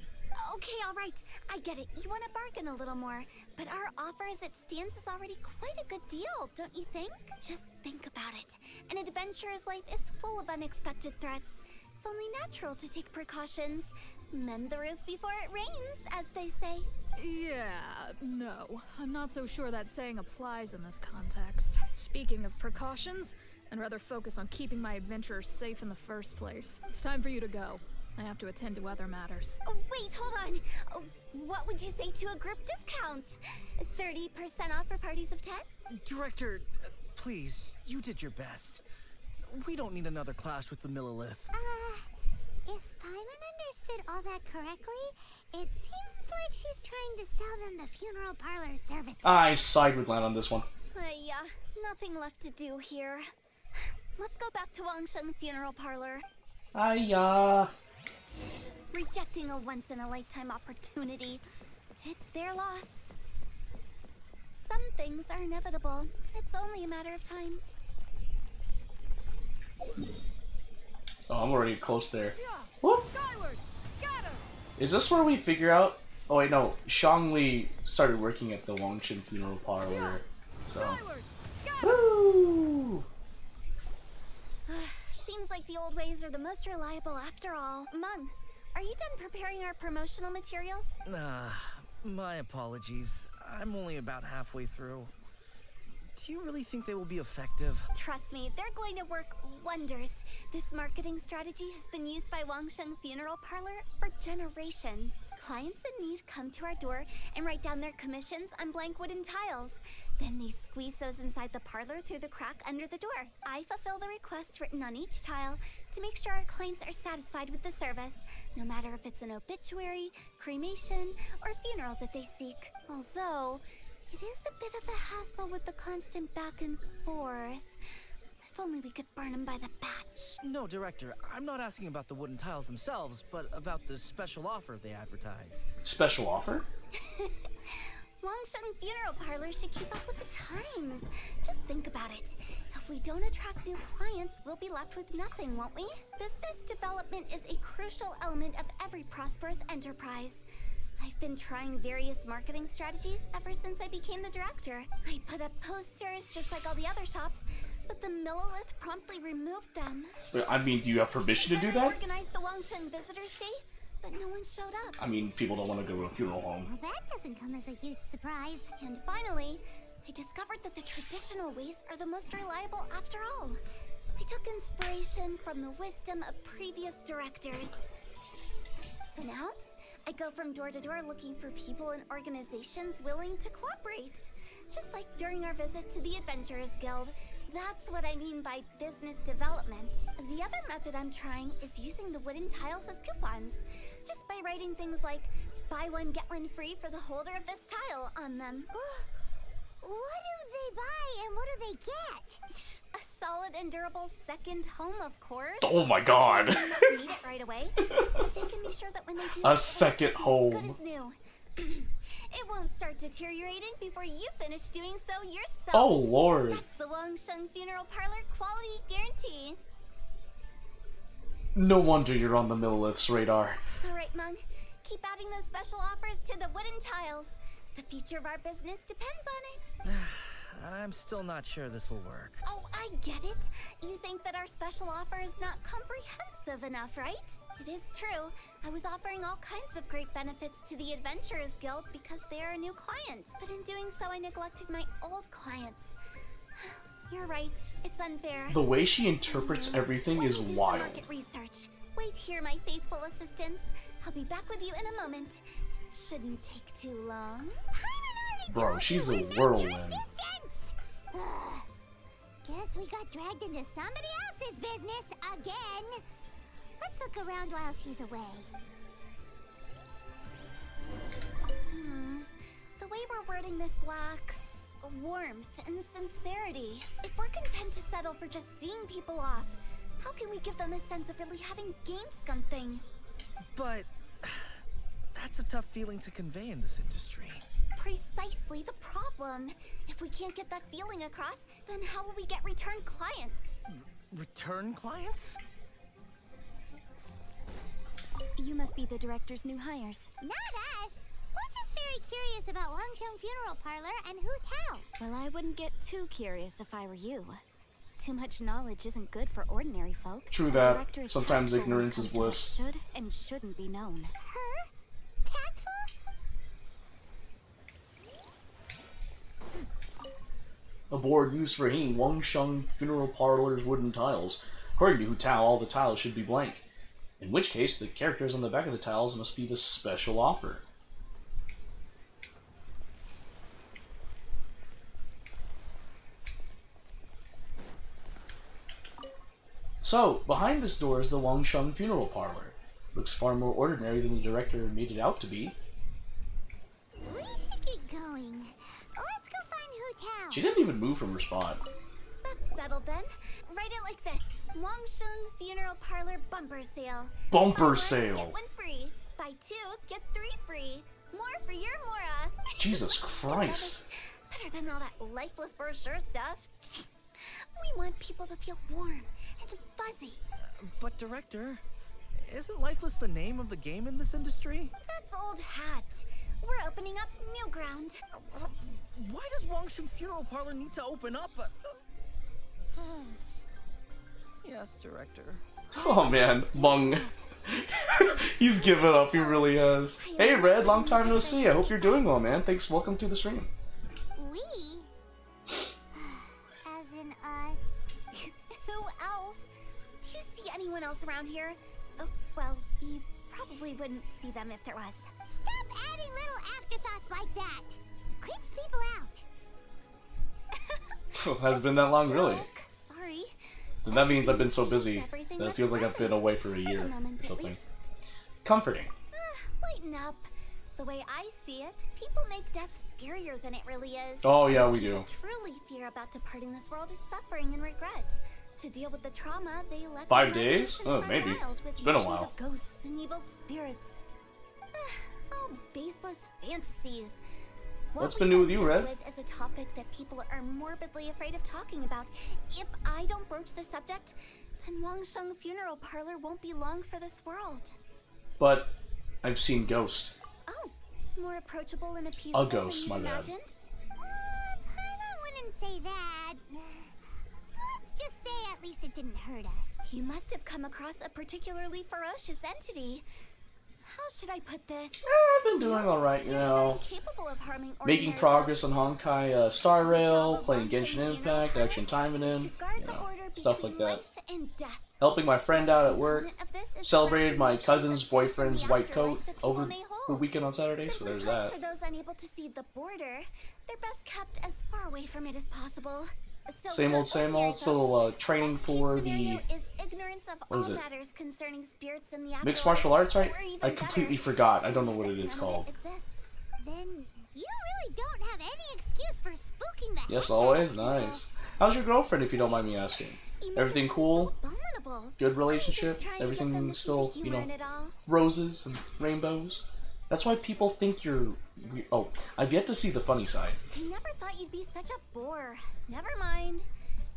Okay, all right. I get it. You want to bargain a little more, but our offer as it stands is already quite a good deal, don't you think? Just think about it. An adventurer's life is full of unexpected threats. It's only natural to take precautions. Mend the roof before it rains, as they say. Yeah, no. I'm not so sure that saying applies in this context. Speaking of precautions, I'd rather focus on keeping my adventurers safe in the first place. It's time for you to go. I have to attend to other matters. Oh, wait, hold on. Oh, what would you say to a group discount? 30% off for parties of 10? Director, uh, please, you did your best. We don't need another clash with the Millilith. Uh, if Paimon understood all that correctly, it seems like she's trying to sell them the funeral parlor service. I side with Lan on this one. Uh, yeah, nothing left to do here. Let's go back to Wangsheng Funeral Parlor. I, uh... Rejecting a once in a lifetime opportunity. It's their loss. Some things are inevitable. It's only a matter of time. Oh, I'm already close there. Skyward! Scatter! Is this where we figure out? Oh wait, no. Zhongli started working at the Wangsheng funeral parlor, so. Woo! Old ways are the most reliable after all. Mung, are you done preparing our promotional materials? Nah, my apologies. I'm only about halfway through. Do you really think they will be effective? Trust me, they're going to work wonders. This marketing strategy has been used by Wangsheng Funeral Parlor for generations. Clients in need come to our door and write down their commissions on blank wooden tiles. Then they squeeze those inside the parlor through the crack under the door. I fulfill the request written on each tile to make sure our clients are satisfied with the service, no matter if it's an obituary, cremation, or funeral that they seek. Although, it is a bit of a hassle with the constant back and forth. If only we could burn them by the batch. No, Director, I'm not asking about the wooden tiles themselves, but about the special offer they advertise. Special offer? (laughs) Wangsheng Funeral Parlor should keep up with the times. Just think about it. If we don't attract new clients, we'll be left with nothing, won't we? Business development is a crucial element of every prosperous enterprise. I've been trying various marketing strategies ever since I became the director. I put up posters just like all the other shops, but the Millilith promptly removed them. I mean, do you have permission to do I that? organized the Wangsheng Visitors Day, but no one showed up. I mean, people don't want to go to a funeral home. Well, that doesn't come as a huge surprise. And finally, I discovered that the traditional ways are the most reliable after all. I took inspiration from the wisdom of previous directors. So now, I go from door to door looking for people and organizations willing to cooperate. Just like during our visit to the Adventurers Guild. That's what I mean by business development. The other method I'm trying is using the wooden tiles as coupons. Just by writing things like, buy one, get one free for the holder of this tile on them. (gasps) What do they buy and what do they get? A solid and durable second home, of course. Oh my god. They need it right away, (laughs) but they can be sure that when they do, A it's second as good home. as new. (clears throat) it won't start deteriorating before you finish doing so yourself. Oh, Lord. That's the Wangsheng Funeral Parlor quality guarantee. No wonder you're on the Millilith's radar. All right, Mung. Keep adding those special offers to the wooden tiles. The future of our business depends on it. (sighs) I'm still not sure this will work. Oh, I get it. You think that our special offer is not comprehensive enough, right? It is true. I was offering all kinds of great benefits to the Adventurers Guild because they are a new client. But in doing so, I neglected my old clients. (sighs) You're right. It's unfair. The way she interprets everything is wild. market research. Wait here, my faithful assistants. I'll be back with you in a moment. Shouldn't take too long. Bro, she's a whirlwind. Guess we got dragged into somebody else's business again. Let's look around while she's away. Hmm. The way we're wording this lacks warmth and sincerity. If we're content to settle for just seeing people off, how can we give them a sense of really having gained something? But (sighs) that's a tough feeling to convey in this industry. Precisely the problem. If we can't get that feeling across, then how will we get return clients? Return clients? You must be the director's new hires. Not us. We're just very curious about Wangsheng Funeral Parlor and Hu Tao. Well, I wouldn't get too curious if I were you. Too much knowledge isn't good for ordinary folk. True that. Sometimes tactful when it ignorance is to bliss. Should and shouldn't be known. Her? Tactful? A board used for hanging Wangsheng Funeral Parlor's wooden tiles. According to Hu Tao, all the tiles should be blank. In which case, the characters on the back of the tiles must be the special offer. So, behind this door is the Wangsheng Funeral Parlor. Looks far more ordinary than the director made it out to be. We should get going. Let's go find Hu Tao. She didn't even move from her spot. That's settled then. Write it like this. Wangsheng Funeral Parlor Bumper Sale. Bumper one, sale. Get one free. Buy two, get three free. More for your Mora. Jesus Christ. Better than all that lifeless brochure stuff. We want people to feel warm and fuzzy. Uh, but, Director, isn't Lifeless the name of the game in this industry? That's old hat. We're opening up new ground. Uh, uh, why does Wangsheng Funeral Parlor need to open up? Uh, (sighs) Yes, Director. Oh man, Mung. (laughs) He's given up, he really has. Hey Red, long time no see. I hope you're doing well, man. Thanks, welcome to the stream. We? (sighs) As in us. Anyone else around here? Oh, well, you probably wouldn't see them if there was. Stop adding little afterthoughts like that. It creeps people out. Oh, (laughs) has it been that long, really? Sorry. Then that means I've been so busy that it feels like I've been away for a year moment, at something. least. Comforting. Ah, lighten up. The way I see it, people make death scarier than it really is. Oh, yeah, we do. truly fear about departing this world is suffering and regret. To deal with the trauma, they let Five days? Oh, maybe. It's been a while. Ghosts and evil spirits. (sighs) oh, baseless fantasies. What What's been new with you, Red? With is a topic that people are morbidly afraid of talking about. If I don't broach the subject, then Wangsheng Funeral Parlor won't be long for this world. But I've seen ghosts. Oh, more approachable and appeasable A ghost, than my you bad. imagined? Uh, I wouldn't say that. Let's just say at least it didn't hurt us. You must have come across a particularly ferocious entity. How should I put this? I've been doing alright, you know. Capable of harming Making progress on Honkai uh, Star Rail, playing Genshin Impact, Action Time in, you know, stuff like that. Helping my friend out at work. of this is Celebrated my cousin's boyfriend's white coat afterlife that people over the weekend on Saturday, so there's that. For those unable to see the border, they're best kept as far away from it as possible. So Same old, same old. Still uh, training for the is ignorance of what is it? matters concerning spirits in the mixed martial arts, right? I completely forgot. I don't know what it is called. Then you really don't have any excuse for spooking the Yes, heck out of always nice. How's your girlfriend, if you don't mind me asking? Everything cool? Good relationship? trying to get them Everything still, you know, in it all. roses and rainbows? That's why people think you're. we- Oh, I've yet to see the funny side. I never thought you'd be such a bore. Never mind.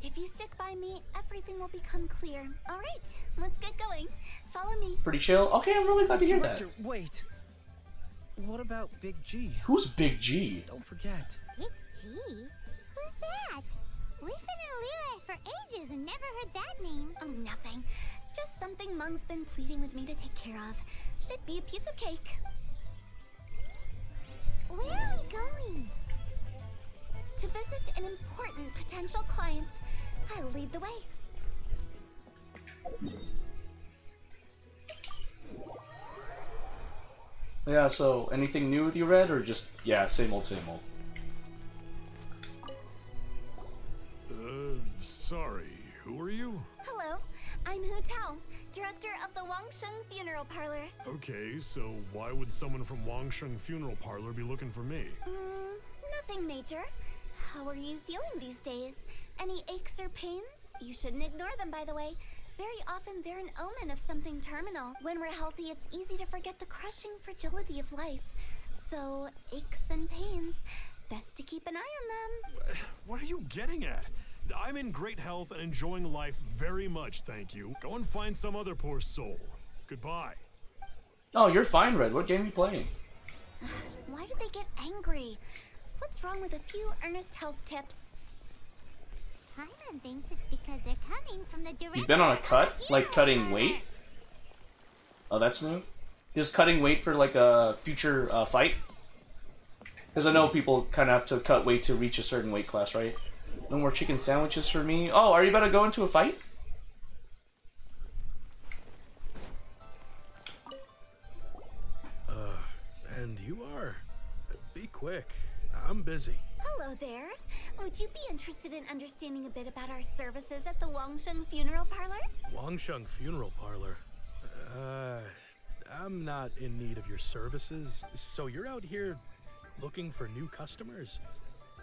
If you stick by me, everything will become clear. All right, let's get going. Follow me. Pretty chill. Okay, I'm really glad to hear that. Wait. What about Big G? Who's Big G? Don't forget. Big G? Who's that? We've been in Liyue for ages and never heard that name. Oh, nothing. Just something Mung's been pleading with me to take care of. Should be a piece of cake. Where are we going? To visit an important potential client. I'll lead the way. Yeah, so anything new with you, Red, or just, yeah, same old, same old? Uh, sorry, who are you? Hello, I'm Hu Tao, director of the Wangsheng Funeral Parlor. Okay, so why would someone from Wangsheng Funeral Parlor be looking for me? Mm, nothing major. How are you feeling these days? Any aches or pains? You shouldn't ignore them, by the way. Very often they're an omen of something terminal. When we're healthy, it's easy to forget the crushing fragility of life. So, aches and pains, best to keep an eye on them. What are you getting at? I'm in great health and enjoying life very much, thank you. Go and find some other poor soul. Goodbye. Oh, you're fine, Red. What game are you playing? (sighs) Why do they get angry? What's wrong with a few earnest health tips? Paimon thinks it's because they're coming from the director You've been on a cut? funeral Like cutting parlor. weight? Oh, that's new? Just cutting weight for like a future uh, fight? Because I know people kind of have to cut weight to reach a certain weight class, right? No more chicken sandwiches for me. Oh, are you about to go into a fight? Uh, and you are? Be quick. I'm busy. Hello there. Would you be interested in understanding a bit about our services at the Wangsheng Funeral Parlor? Wangsheng Funeral Parlor. Uh, I'm not in need of your services, so you're out here looking for new customers?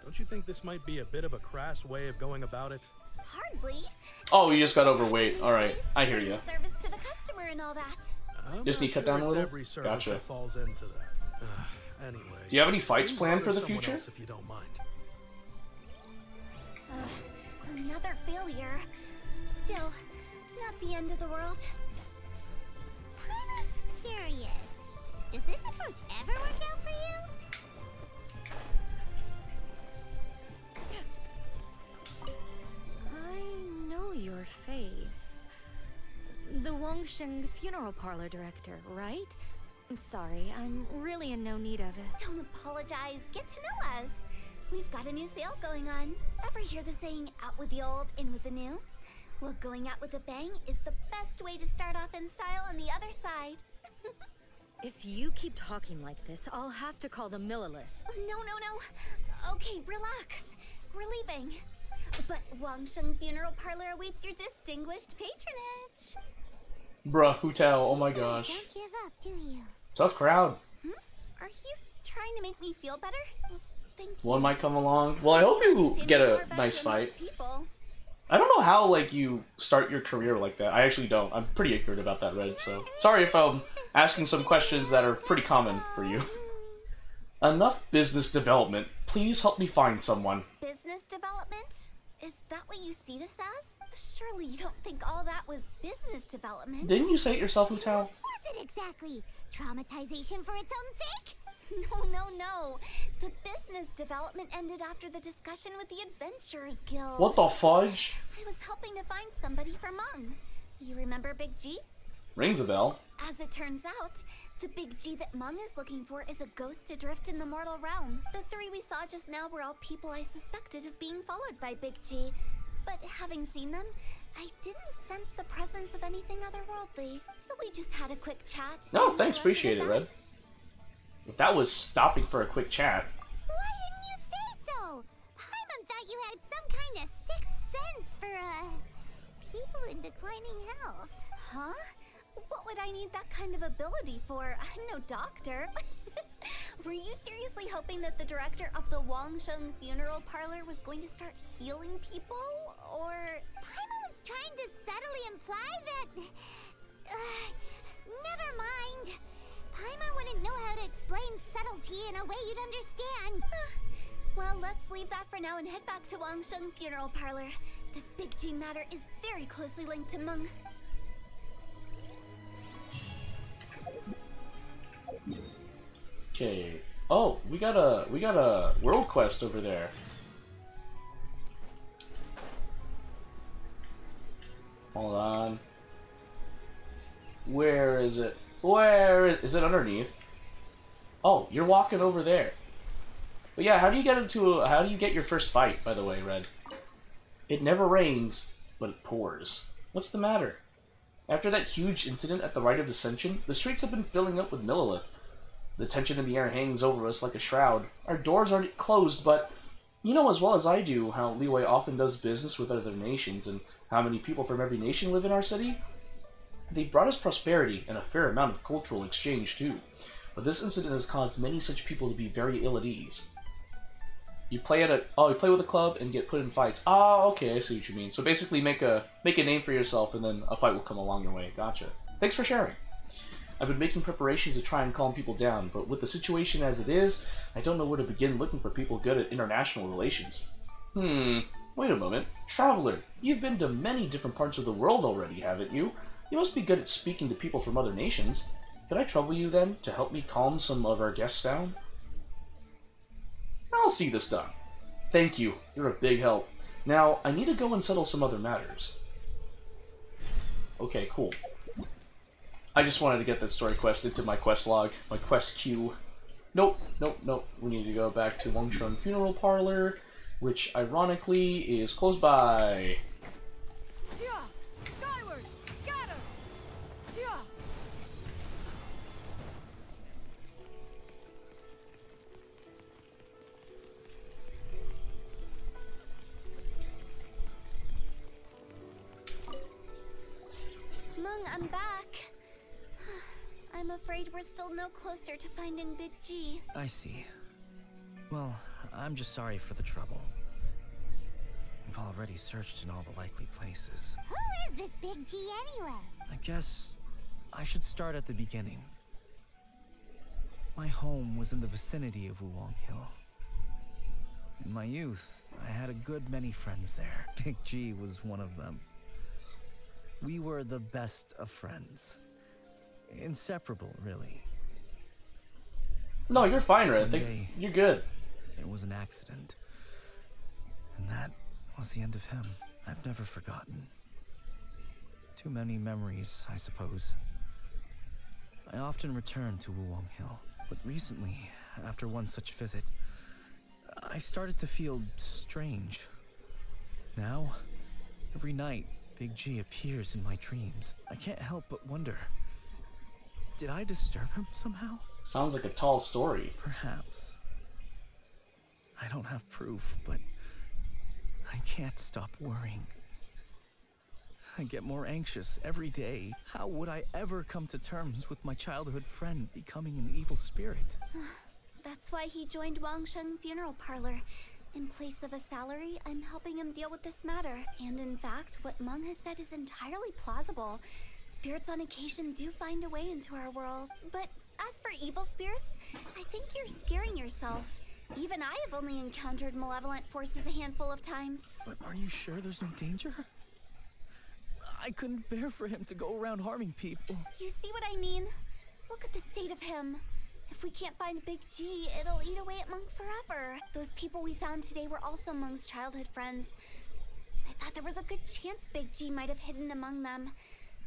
Don't you think this might be a bit of a crass way of going about it? Hardly. Oh, you just got overweight. Alright, I hear you. Service to the customer and all that. I'm Just need cut sure down a little? Every Gotcha. that falls into that. Uh, (sighs) anyway. Do you have any fights planned for the future? if you don't mind. Another failure. Still, not the end of the world. Paimon's curious. Does this approach ever work out for you? Know your face. the Wangsheng funeral parlor director, right? I'm sorry, I'm really in no need of it. Don't apologize. Get to know us. We've got a new sale going on. Ever hear the saying, out with the old, in with the new? Well, going out with a bang is the best way to start off in style on the other side. (laughs) If you keep talking like this, I'll have to call the Millilith. No, no, no. Okay, relax. We're leaving. But Wangsheng Funeral Parlor awaits your distinguished patronage. Bruh, Hu Tao, oh my gosh. Don't give up, do you? Tough crowd. Hmm? Are you trying to make me feel better? Thank you. One might come along. Well, I hope you get a nice fight. I don't know how like you start your career like that. I actually don't. I'm pretty ignorant about that, Red. So sorry if I'm asking some questions that are pretty common for you. (laughs) Enough business development. Please help me find someone. Business development? Is that what you see this as? Surely you don't think all that was business development. Didn't you say it yourself, Hu Tao? (laughs) Was it exactly traumatization for its own sake? (laughs) No, no, no. The business development ended after the discussion with the Adventurers Guild. What the fudge? I was helping to find somebody for Mung. You remember Big G? Rings a bell. As it turns out, the Big G that Mung is looking for is a ghost adrift in the mortal realm. The three we saw just now were all people I suspected of being followed by Big G. But having seen them, I didn't sense the presence of anything otherworldly. So we just had a quick chat. Oh, thanks. Appreciate it, that. Red. If that was stopping for a quick chat. Why didn't you say so? Paimon thought you had some kind of sixth sense for, uh, people in declining health. Huh? What would I need that kind of ability for? I'm no doctor. (laughs) Were you seriously hoping that the director of the Wangsheng Funeral Parlor was going to start healing people? Or. Paimon was trying to subtly imply that. Uh, never mind. Paimon wouldn't know how to explain subtlety in a way you'd understand. Well, let's leave that for now and head back to Wangsheng Funeral Parlor. This Big G matter is very closely linked to Meng. Okay. Oh, we got a we got a world quest over there. Hold on. Where is it? Where is, is it underneath? Oh, you're walking over there. But yeah, how do you get into a, how do you get your first fight, by the way, Red? It never rains, but it pours. What's the matter? After that huge incident at the Rite of Descension, the streets have been filling up with Millilith. The tension in the air hangs over us like a shroud. Our doors aren't closed, but you know as well as I do how Liyue often does business with other nations and how many people from every nation live in our city. They brought us prosperity and a fair amount of cultural exchange too. But this incident has caused many such people to be very ill at ease. You play at a oh, you play with a club and get put in fights. Ah, okay, I see what you mean. So basically, make a make a name for yourself, and then a fight will come along your way. Gotcha. Thanks for sharing. I've been making preparations to try and calm people down, but with the situation as it is, I don't know where to begin looking for people good at international relations. Hmm. Wait a moment, traveler. You've been to many different parts of the world already, haven't you? You must be good at speaking to people from other nations. Could I trouble you then to help me calm some of our guests down? I'll see this done. Thank you. You're a big help. Now, I need to go and settle some other matters. Okay, cool. I just wanted to get that story quest into my quest log, my quest queue. Nope, nope, nope. We need to go back to Wangsheng Funeral Parlor, which ironically is close by. Yeah! I'm back. (sighs) I'm afraid we're still no closer to finding Big G. I see. Well, I'm just sorry for the trouble. We've already searched in all the likely places. Who is this Big G anyway? I guess I should start at the beginning. My home was in the vicinity of Wuwang Hill. In my youth, I had a good many friends there. (laughs) Big G was one of them. We were the best of friends. Inseparable, really. No, you're fine, Red. Day, you're good. It was an accident. And that was the end of him. I've never forgotten. Too many memories, I suppose. I often return to Wuwang Hill, but recently, after one such visit, I started to feel strange. Now, every night, Big G appears in my dreams. I can't help but wonder did I disturb him somehow? Sounds like a tall story. Perhaps. I don't have proof, but I can't stop worrying. I get more anxious every day. How would I ever come to terms with my childhood friend becoming an evil spirit? (sighs) That's why he joined Wangsheng Funeral Parlor. In place of a salary, I'm helping him deal with this matter. And in fact, what Meng has said is entirely plausible. Spirits on occasion do find a way into our world. But as for evil spirits, I think you're scaring yourself. Even I have only encountered malevolent forces a handful of times. But are you sure there's no danger? I couldn't bear for him to go around harming people. You see what I mean? Look at the state of him. If we can't find Big G, it'll eat away at Monk forever. Those people we found today were also Monk's childhood friends. I thought there was a good chance Big G might have hidden among them.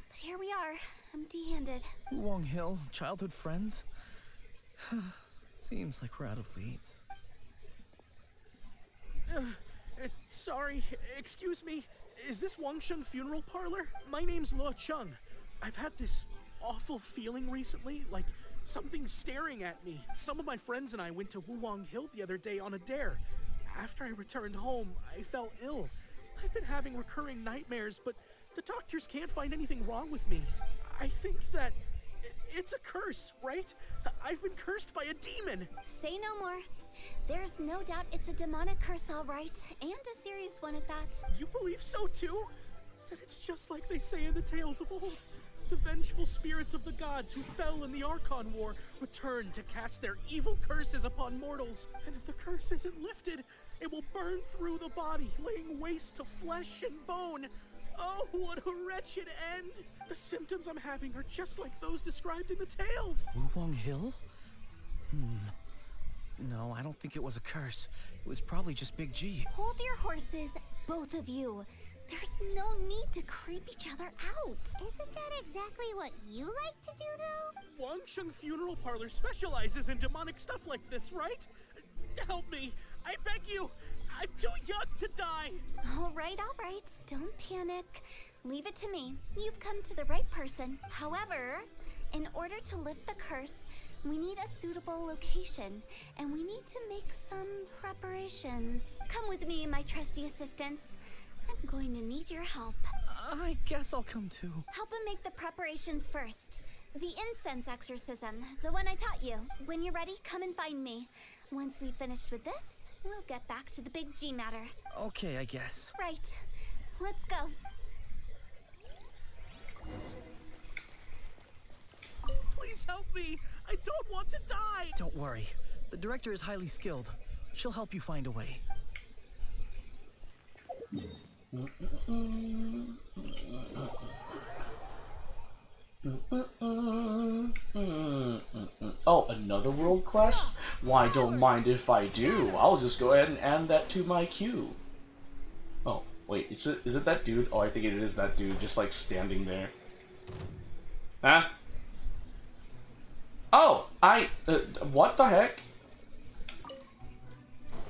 But here we are, empty-handed. Wong Hill, childhood friends? (sighs) Seems like we're out of leads. Uh, uh, sorry, excuse me. Is this Wangsheng Funeral Parlor? My name's Luo Chung. I've had this awful feeling recently, like something's staring at me. Some of my friends and I went to Wuwang Hill the other day on a dare. After I returned home, I fell ill. I've been having recurring nightmares, but the doctors can't find anything wrong with me. I think that it's a curse, right? I've been cursed by a demon. Say no more. There's no doubt it's a demonic curse, all right, and a serious one at that. You believe so too? That it's just like they say in the tales of old. The vengeful spirits of the gods who fell in the Archon War return to cast their evil curses upon mortals. And if the curse isn't lifted, it will burn through the body, laying waste to flesh and bone. Oh, what a wretched end! The symptoms I'm having are just like those described in the tales. Wuwang Hill? Hmm. No, I don't think it was a curse. It was probably just Big G. Hold your horses, both of you. There's no need to creep each other out. Isn't that exactly what you like to do, though? Wangsheng Funeral Parlor specializes in demonic stuff like this, right? Help me. I beg you. I'm too young to die. All right, all right. Don't panic. Leave it to me. You've come to the right person. However, in order to lift the curse, we need a suitable location, and we need to make some preparations. Come with me, my trusty assistants. I'm going to need your help. I guess I'll come too. Help him make the preparations first. The incense exorcism, the one I taught you. When you're ready, come and find me. Once we've finished with this, we'll get back to the big G matter. Okay, I guess. Right. Let's go. Please help me! I don't want to die! Don't worry. The director is highly skilled. She'll help you find a way. Oh, another world quest? Why, don't mind if I do. I'll just go ahead and add that to my queue. Oh, wait, is it, is it that dude? Oh, I think it is that dude, just like standing there. Huh? Oh, I, uh, what the heck?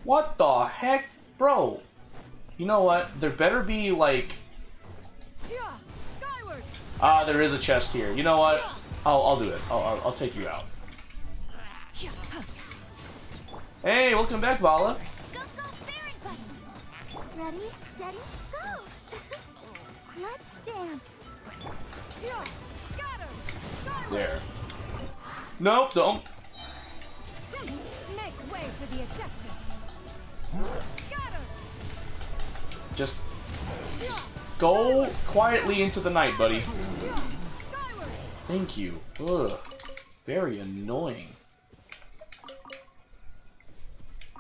What the heck? Bro, you know what? There better be, like... Ah, there is a chest here. You know what? I'll, I'll do it. I'll, I'll, I'll take you out. Hey, welcome back, Vala. Ready, steady, go! (laughs) Let's dance. There. Nope, don't. Make way for the Adeptus. Just, just go quietly into the night, buddy. Thank you. Ugh. Very annoying.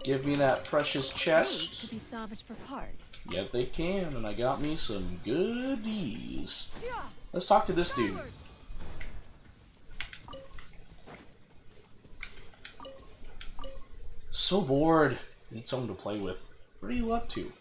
Give me that precious chest. Could be salvaged for parts. Yep, they can, and I got me some goodies. Let's talk to this dude. So bored. Need someone to play with. What are you up to?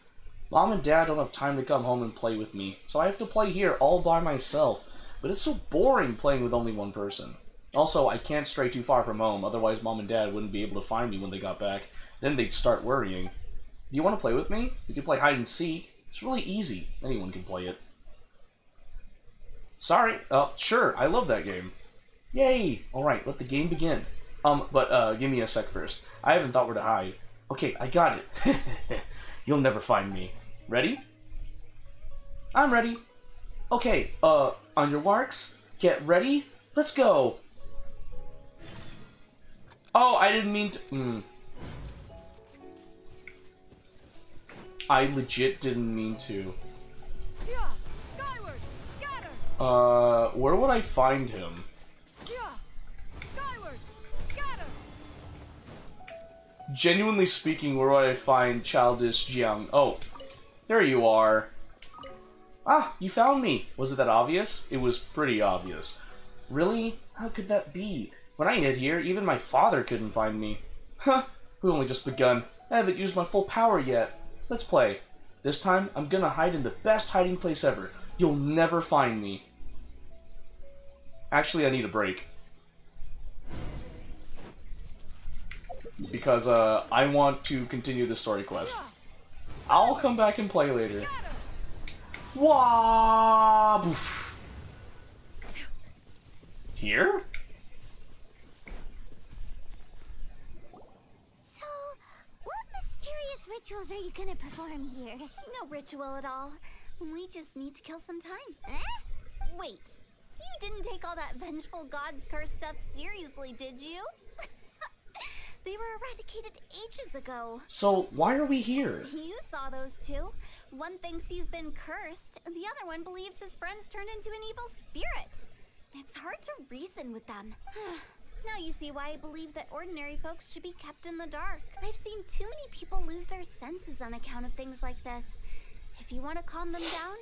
Mom and Dad don't have time to come home and play with me, so I have to play here all by myself. But it's so boring playing with only one person. Also, I can't stray too far from home, otherwise Mom and Dad wouldn't be able to find me when they got back. Then they'd start worrying. Do you want to play with me? We can play hide and seek. It's really easy. Anyone can play it. Sorry. Uh, sure, I love that game. Yay! Alright, let the game begin. Um, but, uh, give me a sec first. I haven't thought where to hide. Okay, I got it. (laughs) You'll never find me. Ready? I'm ready. Okay, uh, on your marks, get ready, let's go! Oh, I didn't mean to... Mm. I legit didn't mean to. Uh, where would I find him? Genuinely speaking, where would I find Childish Jiang? Oh, there you are. Ah, you found me. Was it that obvious? It was pretty obvious. Really? How could that be? When I hid here, even my father couldn't find me. Huh, we've only just begun. I haven't used my full power yet. Let's play. This time, I'm gonna hide in the best hiding place ever. You'll never find me. Actually, I need a break. Because, uh, I want to continue the story quest. I'll come back and play later. Wah! Boof. Here? So, what mysterious rituals are you gonna perform here? No ritual at all. We just need to kill some time. Eh? Wait, you didn't take all that vengeful god's curse stuff seriously, did you? They were eradicated ages ago. So, why are we here? You saw those two. One thinks he's been cursed, and the other one believes his friends turned into an evil spirit. It's hard to reason with them. (sighs) now you see why I believe that ordinary folks should be kept in the dark. I've seen too many people lose their senses on account of things like this. If you want to calm them down,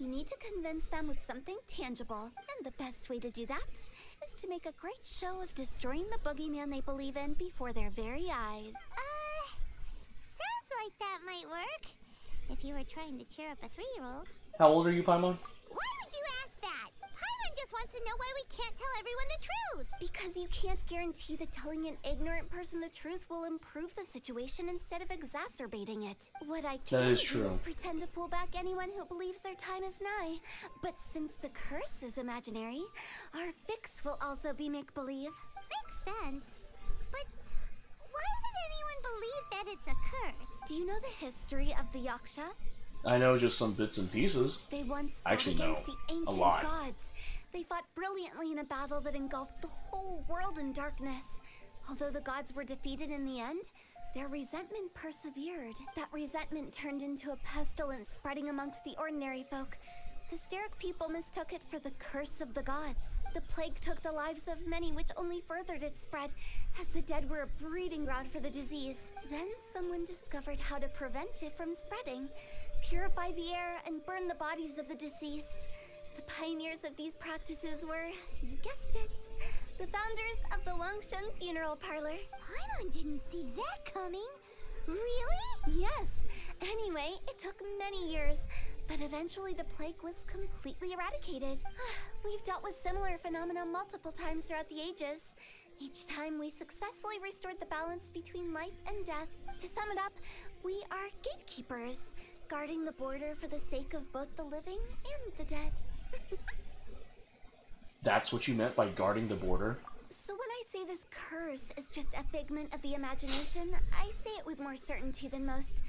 you need to convince them with something tangible. And the best way to do that is to make a great show of destroying the boogeyman they believe in before their very eyes. Uh, sounds like that might work. If you were trying to cheer up a three-year-old. How old are you, Paimon? Why would you ask that? Paimon just wants to know why we can't tell everyone the truth. Because you can't guarantee that telling an ignorant person the truth will improve the situation instead of exacerbating it. What I can That is do true. is pretend to pull back anyone who believes their time is nigh. But since the curse is imaginary, our fix will also be make-believe. Makes sense. But why would anyone believe that it's a curse? Do you know the history of the Yaksha? I know just some bits and pieces. They once actually know the a ancient lot. gods. They fought brilliantly in a battle that engulfed the whole world in darkness. Although the gods were defeated in the end, their resentment persevered. That resentment turned into a pestilence spreading amongst the ordinary folk. Hysteric people mistook it for the curse of the gods. The plague took the lives of many, which only furthered its spread, as the dead were a breeding ground for the disease. Then someone discovered how to prevent it from spreading, purify the air, and burn the bodies of the deceased. The pioneers of these practices were, you guessed it, the founders of the Wangsheng Funeral Parlor. Paimon didn't see that coming. Really? Yes. Anyway, it took many years, but eventually the plague was completely eradicated. (sighs) We've dealt with similar phenomena multiple times throughout the ages. Each time we successfully restored the balance between life and death. To sum it up, we are gatekeepers, guarding the border for the sake of both the living and the dead. (laughs) That's what you meant by guarding the border? So when I say this curse is just a figment of the imagination, I say it with more certainty than most.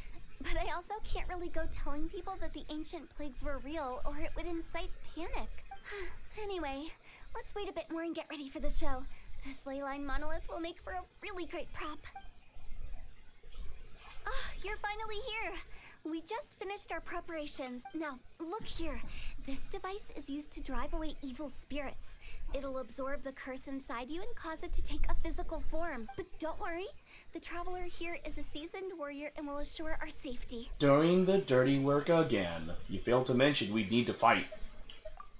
But I also can't really go telling people that the ancient plagues were real, or it would incite panic. (sighs) anyway, let's wait a bit more and get ready for the show. This leyline monolith will make for a really great prop. Ah, you're finally here! We just finished our preparations. Now, look here. This device is used to drive away evil spirits. It'll absorb the curse inside you and cause it to take a physical form. But don't worry, the traveler here is a seasoned warrior and will assure our safety. Doing the dirty work again. You failed to mention we'd need to fight.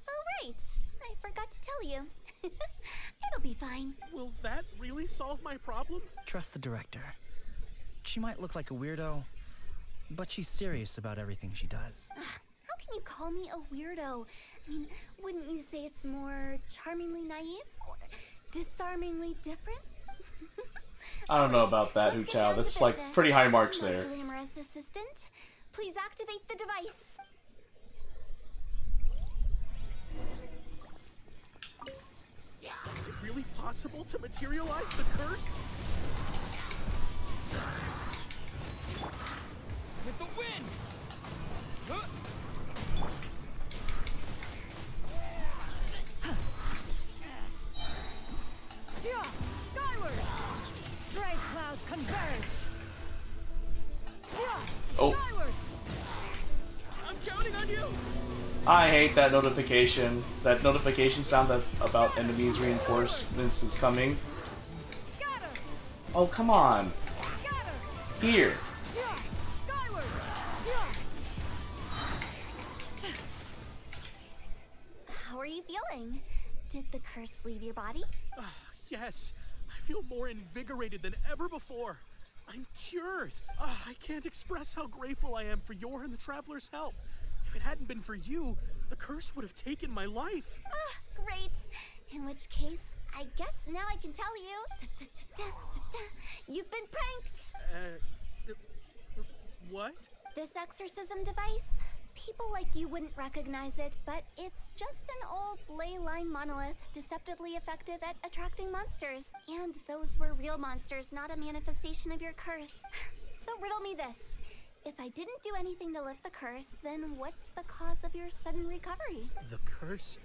Oh, right. I forgot to tell you. (laughs) It'll be fine. Will that really solve my problem? Trust the director. She might look like a weirdo, but she's serious about everything she does. How can you call me a weirdo? I mean, wouldn't you say it's more charmingly naive or disarmingly different? I don't know about that, Hu Tao. That's like pretty high marks My there. Glamorous assistant, please activate the device. Is it really possible to materialize the curse? With the wind! Yeah! Skyward! Stray clouds converge! Yeah! Oh. Skyward! I'm counting on you! I hate that notification. That notification sound that about enemies reinforcements is coming. Oh, come on. Here. Are you feeling? Did the curse leave your body? Ah, yes, I feel more invigorated than ever before. I'm cured. Ah, I can't express how grateful I am for your and the Traveler's help. If it hadn't been for you, the curse would have taken my life. Ah, great. In which case, I guess now I can tell you. You've been pranked. Uh, uh, what? This exorcism device, people like you wouldn't recognize it, but it's just an old ley line monolith, deceptively effective at attracting monsters. And those were real monsters, not a manifestation of your curse. (sighs) So riddle me this. If I didn't do anything to lift the curse, then what's the cause of your sudden recovery? The curse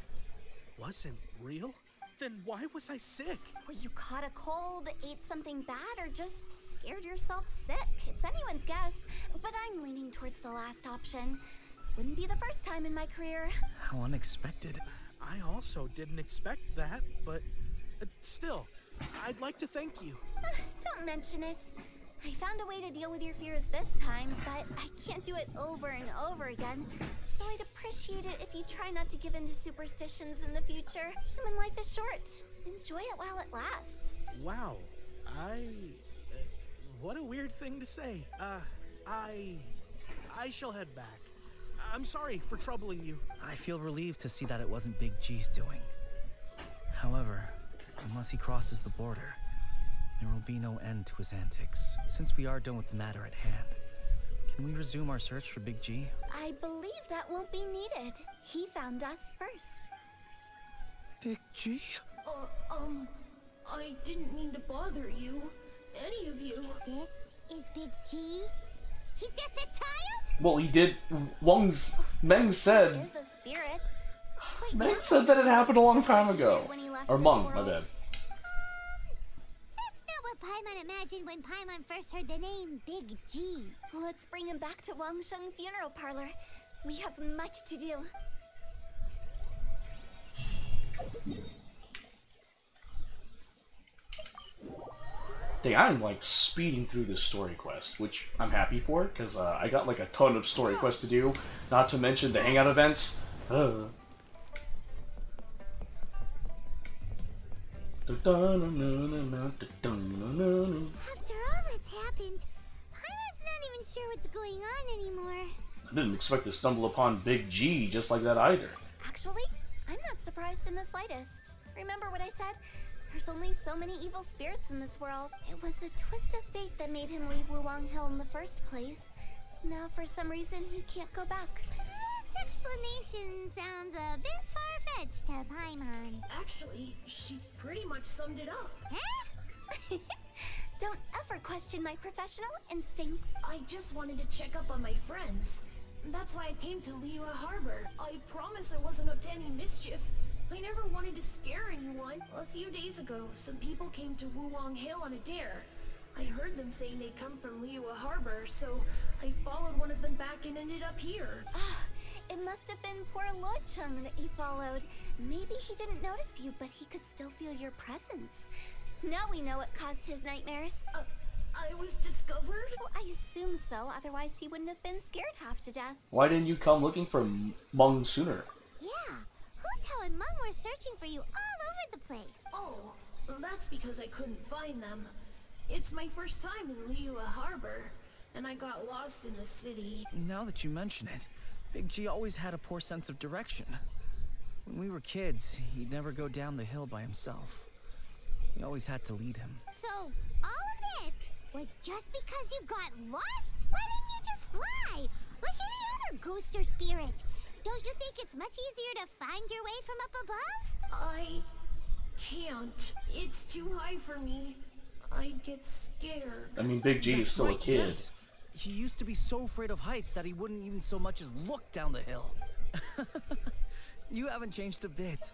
wasn't real? Then why was I sick? Were you caught a cold, ate something bad, or just scared yourself sick? It's anyone's guess, but I'm leaning towards the last option. Wouldn't be the first time in my career. How unexpected. I also didn't expect that, but uh, still, I'd like to thank you. Don't mention it. I found a way to deal with your fears this time, but I can't do it over and over again. So I'd appreciate it if you try not to give in to superstitions in the future. Human life is short. Enjoy it while it lasts. Wow, I. Uh, what a weird thing to say. Uh, I. I shall head back. I'm sorry for troubling you. I feel relieved to see that it wasn't Big G's doing. However, unless he crosses the border, there will be no end to his antics. Since we are done with the matter at hand, can we resume our search for Big G? I believe that won't be needed. He found us first. Big G? Uh, um, I didn't mean to bother you. Any of you. This is Big G? He's just a child? Well, he did. Wong's. Meng said. Is a spirit. Meng said that it happened a long time ago. Or Meng, my bad. That's not what Paimon imagined when Paimon first heard the name Big G. Let's bring him back to Wangsheng Funeral Parlor. We have much to do. I'm like speeding through this story quest, which I'm happy for, because uh, I got like a ton of story quests to do, not to mention the hangout events. Uh. After all that's happened, not even sure what's going on anymore. I didn't expect to stumble upon Big G just like that either. Actually, I'm not surprised in the slightest. Remember what I said? There's only so many evil spirits in this world. It was a twist of fate that made him leave Wuwang Hill in the first place. Now, for some reason, he can't go back. This explanation sounds a bit far-fetched to Paimon. Actually, she pretty much summed it up. Huh? (laughs) Don't ever question my professional instincts. I just wanted to check up on my friends. That's why I came to Liyue Harbor. I promise I wasn't up to any mischief. I never wanted to scare anyone. A few days ago, some people came to Wuwang Hill on a dare. I heard them saying they'd come from Liyue Harbor, so I followed one of them back and ended up here. Ah, it must have been poor Lo Chung that you followed. Maybe he didn't notice you, but he could still feel your presence. Now we know what caused his nightmares. Uh, I was discovered? Oh, I assume so, otherwise he wouldn't have been scared half to death. Why didn't you come looking for Meng sooner? Yeah, Hu Tao and Meng were searching for you all over the place. Oh, that's because I couldn't find them. It's my first time in Liyue Harbor. and I got lost in the city. Now that you mention it, Big G always had a poor sense of direction. When we were kids, he'd never go down the hill by himself. We always had to lead him. So, all of this was just because you got lost? Why didn't you just fly? Like any other ghost or spirit? Don't you think it's much easier to find your way from up above? I can't. It's too high for me. I'd get scared. I mean, Big G is That's still a kid. yes. He used to be so afraid of heights that he wouldn't even so much as look down the hill. (laughs) you haven't changed a bit.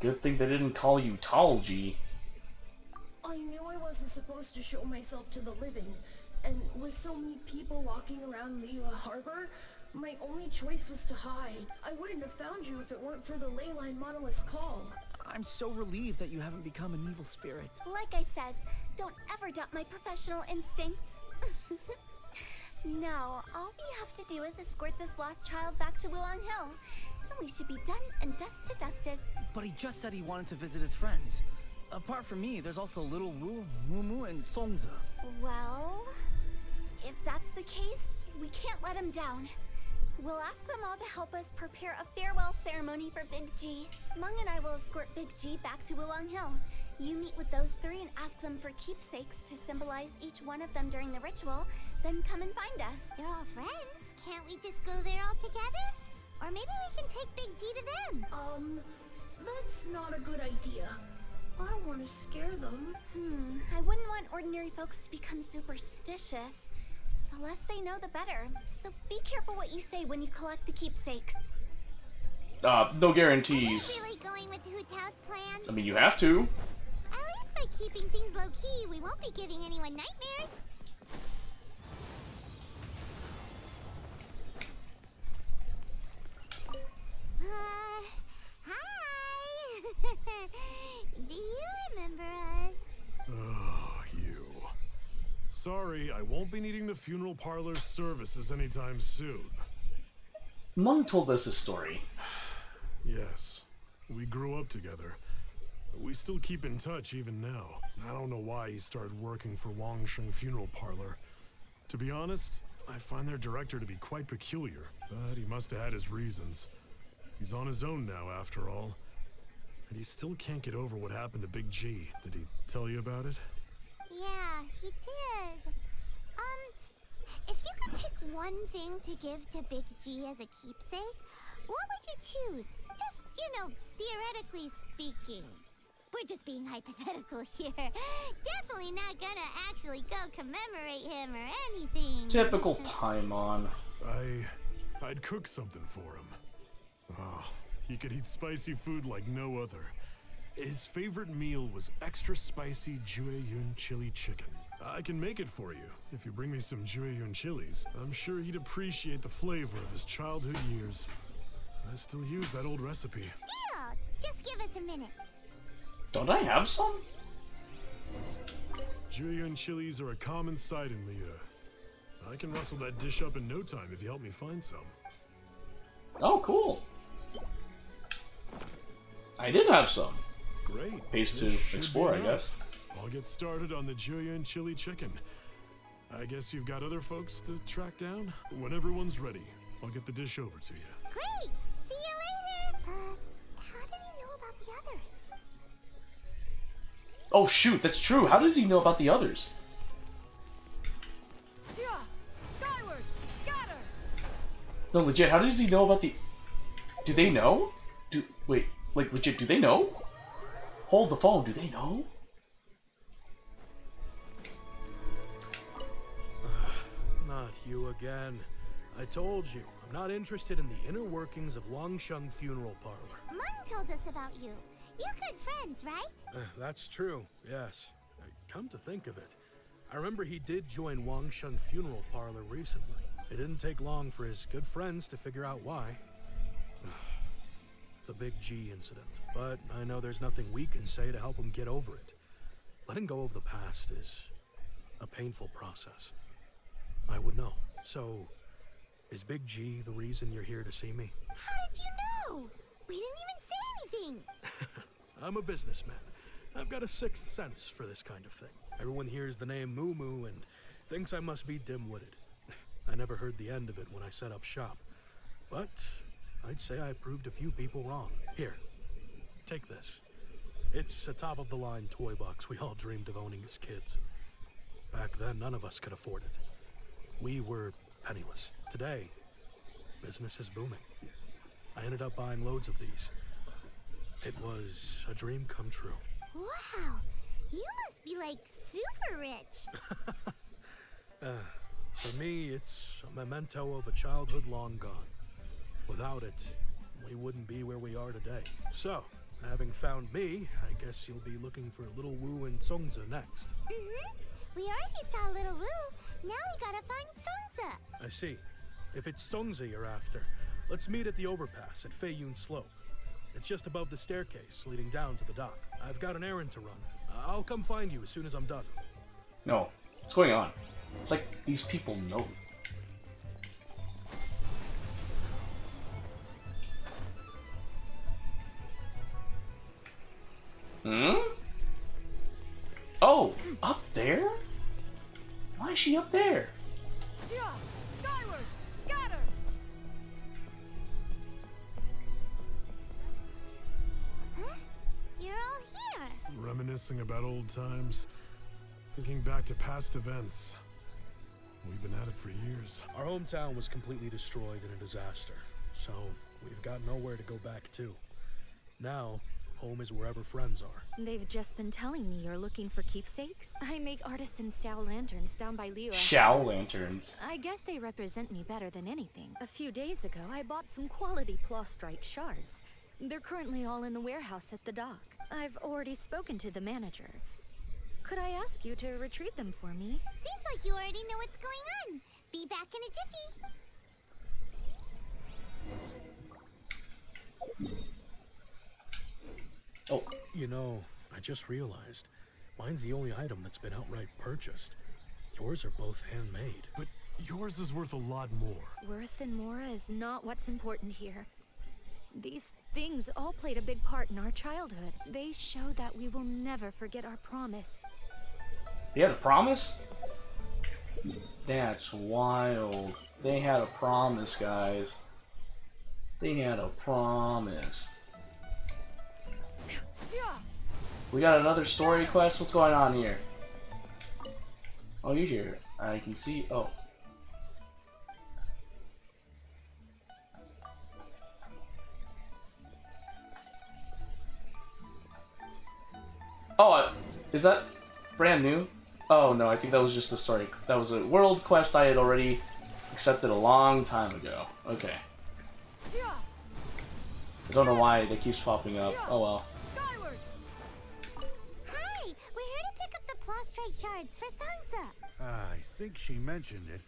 Good thing they didn't call you Tall G. I knew I wasn't supposed to show myself to the living, and with so many people walking around Liyue Harbor, my only choice was to hide. I wouldn't have found you if it weren't for the Leyline Monolith's call. I'm so relieved that you haven't become an evil spirit. Like I said, don't ever doubt my professional instincts. (laughs) no, all we have to do is escort this lost child back to Wuwang Hill. And we should be done and dust to dusted. But he just said he wanted to visit his friends. Apart from me, there's also Little Wu, Mumu, and Songza. Well, if that's the case, we can't let him down. We'll ask them all to help us prepare a farewell ceremony for Big G. Mung and I will escort Big G back to Wuwang Hill. You meet with those three and ask them for keepsakes to symbolize each one of them during the ritual, then come and find us. They're all friends. Can't we just go there all together? Or maybe we can take Big G to them. Um, that's not a good idea. I don't want to scare them. Hmm, I wouldn't want ordinary folks to become superstitious. The less they know, the better. So be careful what you say when you collect the keepsakes. Uh, no guarantees. Really going with Hu Tao's plan? I mean, you have to. At least by keeping things low key, we won't be giving anyone nightmares. Uh, hi! (laughs) Do you remember us? Sorry, I won't be needing the funeral parlor's services anytime soon. Mung told us a story. Yes, we grew up together. We still keep in touch even now. I don't know why he started working for Wangsheng Funeral Parlor. To be honest, I find their director to be quite peculiar, but he must have had his reasons. He's on his own now, after all. And he still can't get over what happened to Big G. Did he tell you about it? Yeah, he did. Um, if you could pick one thing to give to Big G as a keepsake, what would you choose? Just, you know, theoretically speaking. We're just being (laughs) hypothetical here. Definitely not gonna actually go commemorate him or anything. Typical Paimon. I... I'd cook something for him. Oh, he could eat spicy food like no other. His favorite meal was extra spicy Jueyun chili chicken. I can make it for you if you bring me some Jueyun chilies. I'm sure he'd appreciate the flavor of his childhood years. I still use that old recipe. Deal! Just give us a minute. Don't I have some? Jueyun chilies are a common sight in Liyue. I can rustle that dish up in no time if you help me find some. Oh, cool. I did have some. Great. Pays to This should explore, I guess. I'll get started on the Jueyun chili chicken. I guess you've got other folks to track down? When everyone's ready, I'll get the dish over to you. Great! See you later! Uh, how did he know about the others? Oh shoot, that's true. How does he know about the others? Yeah! Skyward! Scatter! No, legit. How does he know about the? Do they know? Do wait, like legit? Do they know? Hold the phone. Do they know? (sighs) Not you again. I told you, I'm not interested in the inner workings of Wangsheng Funeral Parlor. Mung told us about you. You're good friends, right? Uh, (sighs) that's true, yes. Come to think of it, I remember he did join Wangsheng Funeral Parlor recently. It didn't take long for his good friends to figure out why. The Big G incident. But I know there's nothing we can say to help him get over it. Letting go of the past is a painful process. I would know. So, is Big G the reason you're here to see me? How did you know? We didn't even say anything. (laughs) (laughs) I'm a businessman. I've got a sixth sense for this kind of thing. Everyone hears the name Mumu and thinks I must be dim-witted. (laughs) I never heard the end of it when I set up shop. But I'd say I proved a few people wrong. Here, take this. It's a top of the line toy box we all dreamed of owning as kids. Back then, none of us could afford it. We were penniless. Today, business is booming. I ended up buying loads of these. It was a dream come true. Wow, you must be like super rich. (laughs) Uh, for me, it's a memento of a childhood long gone. Without it, we wouldn't be where we are today. So, having found me, I guess you'll be looking for Little Wu and Songza next. Mm-hmm. We already saw Little Wu. Now we gotta find Songza. I see. If it's Songza you're after, let's meet at the overpass at Feiyun Slope. It's just above the staircase leading down to the dock. I've got an errand to run. I'll come find you as soon as I'm done. No. What's going on? It's like these people know. Hmm? Oh, up there? Why is she up there? Yeah, skyward, scatter. Huh? You're all here. Reminiscing about old times, thinking back to past events. We've been at it for years. Our hometown was completely destroyed in a disaster, so we've got nowhere to go back to. Now, home is wherever friends are. They've just been telling me you're looking for keepsakes. I make artisan Xiao lanterns down by Liu. Xiao lanterns. I guess they represent me better than anything. A few days ago, I bought some quality Plostrite shards. They're currently all in the warehouse at the dock. I've already spoken to the manager. Could I ask you to retrieve them for me? Seems like you already know what's going on. Be back in a jiffy. Oh. You know, I just realized mine's the only item that's been outright purchased. Yours are both handmade. But yours is worth a lot more. Worth and Mora is not what's important here. These things all played a big part in our childhood. They show that we will never forget our promise. They had a promise? That's wild. They had a promise, guys. They had a promise. We got another story quest? What's going on here? Oh, you're here. I can see. Oh. Oh, is that brand new? Oh no, I think that was just the story. That was a world quest I had already accepted a long time ago. Okay. I don't know why that keeps popping up. Oh well. The shards for Sansa. I think she mentioned it.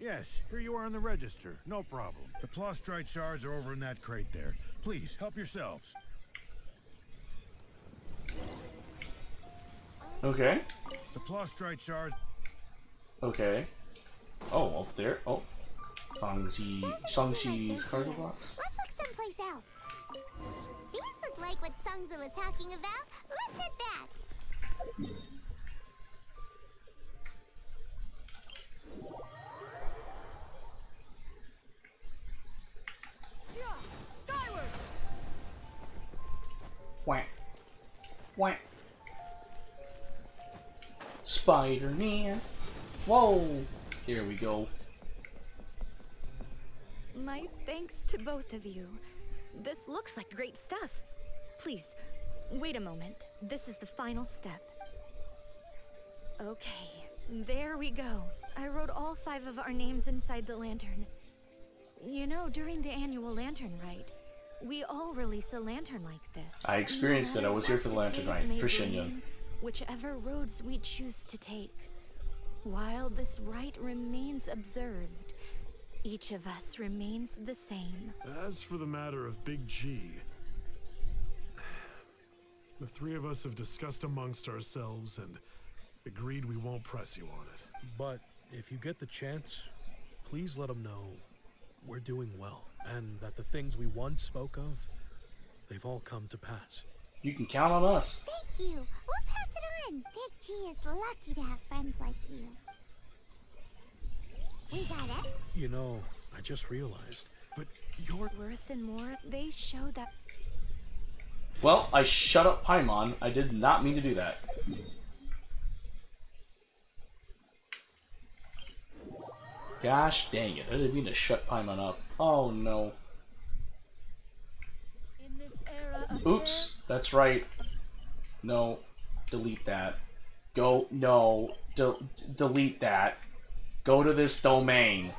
Yes, here you are on the register. No problem. The Plostrite shards are over in that crate there. Please, help yourselves. Okay. The Plostrite shards... Okay. Oh, up there. Oh. Songxi, Songxi's cargo box. Let's look someplace else. These look like what Sungza was talking about. Let's head back. Whack. Whack. Spider-Man. Whoa. Here we go. My thanks to both of you. This looks like great stuff. Please, wait a moment. This is the final step. Okay, there we go. I wrote all five of our names inside the lantern. You know, during the annual lantern rite, we all release a lantern like this. I experienced it. I was here for the lantern Days night may for bring, Shinyon. Whichever roads we choose to take. While this rite remains observed, each of us remains the same. As for the matter of Big G, the three of us have discussed amongst ourselves and agreed we won't press you on it. But if you get the chance, please let them know we're doing well and that the things we once spoke of, they've all come to pass. You can count on us. Thank you. We'll pass it on. Big G is lucky to have friends like you. We got it. You know, I just realized, but you're Worth and more, they show that Well, I shut up Paimon. I did not mean to do that. Gosh dang it. I didn't mean to shut Paimon up. Oh no. in this era of Oops, that's right. No, delete that. Go, no, de delete that. Go to this domain.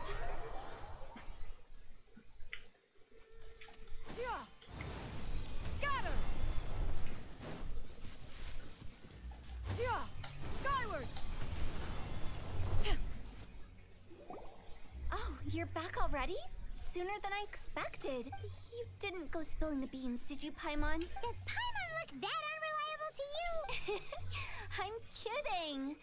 Already? Sooner than I expected. You didn't go spilling the beans, did you, Paimon? Does Paimon look that unreliable to you? (laughs) I'm kidding.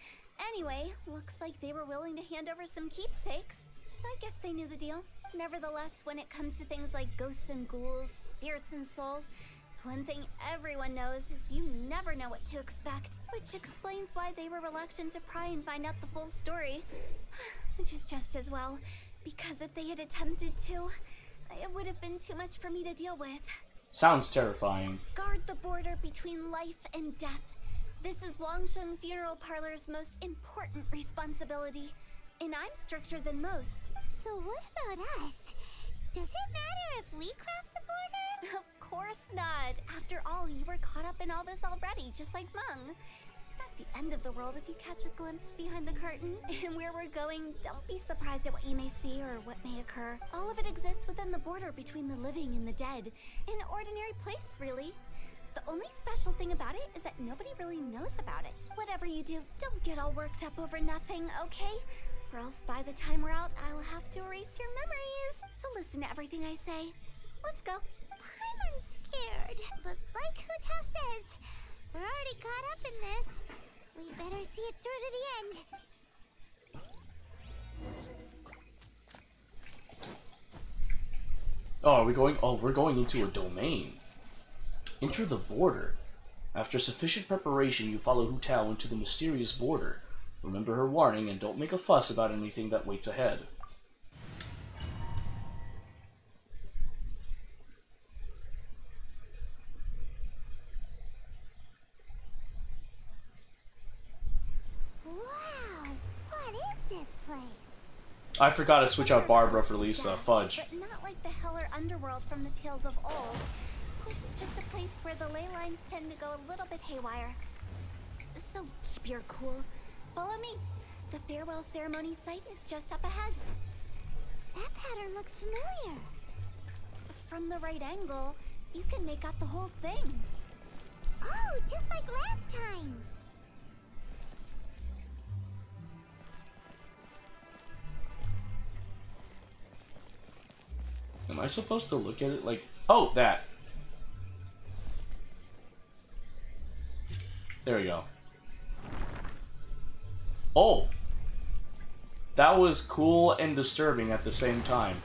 Anyway, looks like they were willing to hand over some keepsakes. So I guess they knew the deal. Nevertheless, when it comes to things like ghosts and ghouls, spirits and souls, one thing everyone knows is you never know what to expect, which explains why they were reluctant to pry and find out the full story. (sighs) Which is just as well, because if they had attempted to, it would have been too much for me to deal with. Sounds terrifying. Guard the border between life and death. This is Wangsheng Funeral Parlor's most important responsibility, and I'm stricter than most. So what about us? Does it matter if we cross the border? (laughs) Of course not. After all, you were caught up in all this already, just like Mung. Not the end of the world if you catch a glimpse behind the curtain. (laughs) And where we're going, don't be surprised at what you may see or what may occur. All of it exists within the border between the living and the dead. An ordinary place, really. The only special thing about it is that nobody really knows about it. Whatever you do, don't get all worked up over nothing, okay? Or else by the time we're out, I'll have to erase your memories. So listen to everything I say. Let's go. Paimon's scared, but like Hu Tao says, we're already caught up in this. We better see it through to the end. Oh, are we going? Oh, we're going into a domain. Enter the border. After sufficient preparation, you follow Hu Tao into the mysterious border. Remember her warning and don't make a fuss about anything that waits ahead. Wow, what is this place? I forgot to switch out Barbara for Lisa. Fudge. But not like the Heller underworld from the tales of old. This is just a place where the ley lines tend to go a little bit haywire. So keep your cool. Follow me. The farewell ceremony site is just up ahead. That pattern looks familiar. From the right angle, you can make out the whole thing. Oh, just like last time. Am I supposed to look at it like... Oh, that. There we go. Oh! That was cool and disturbing at the same time.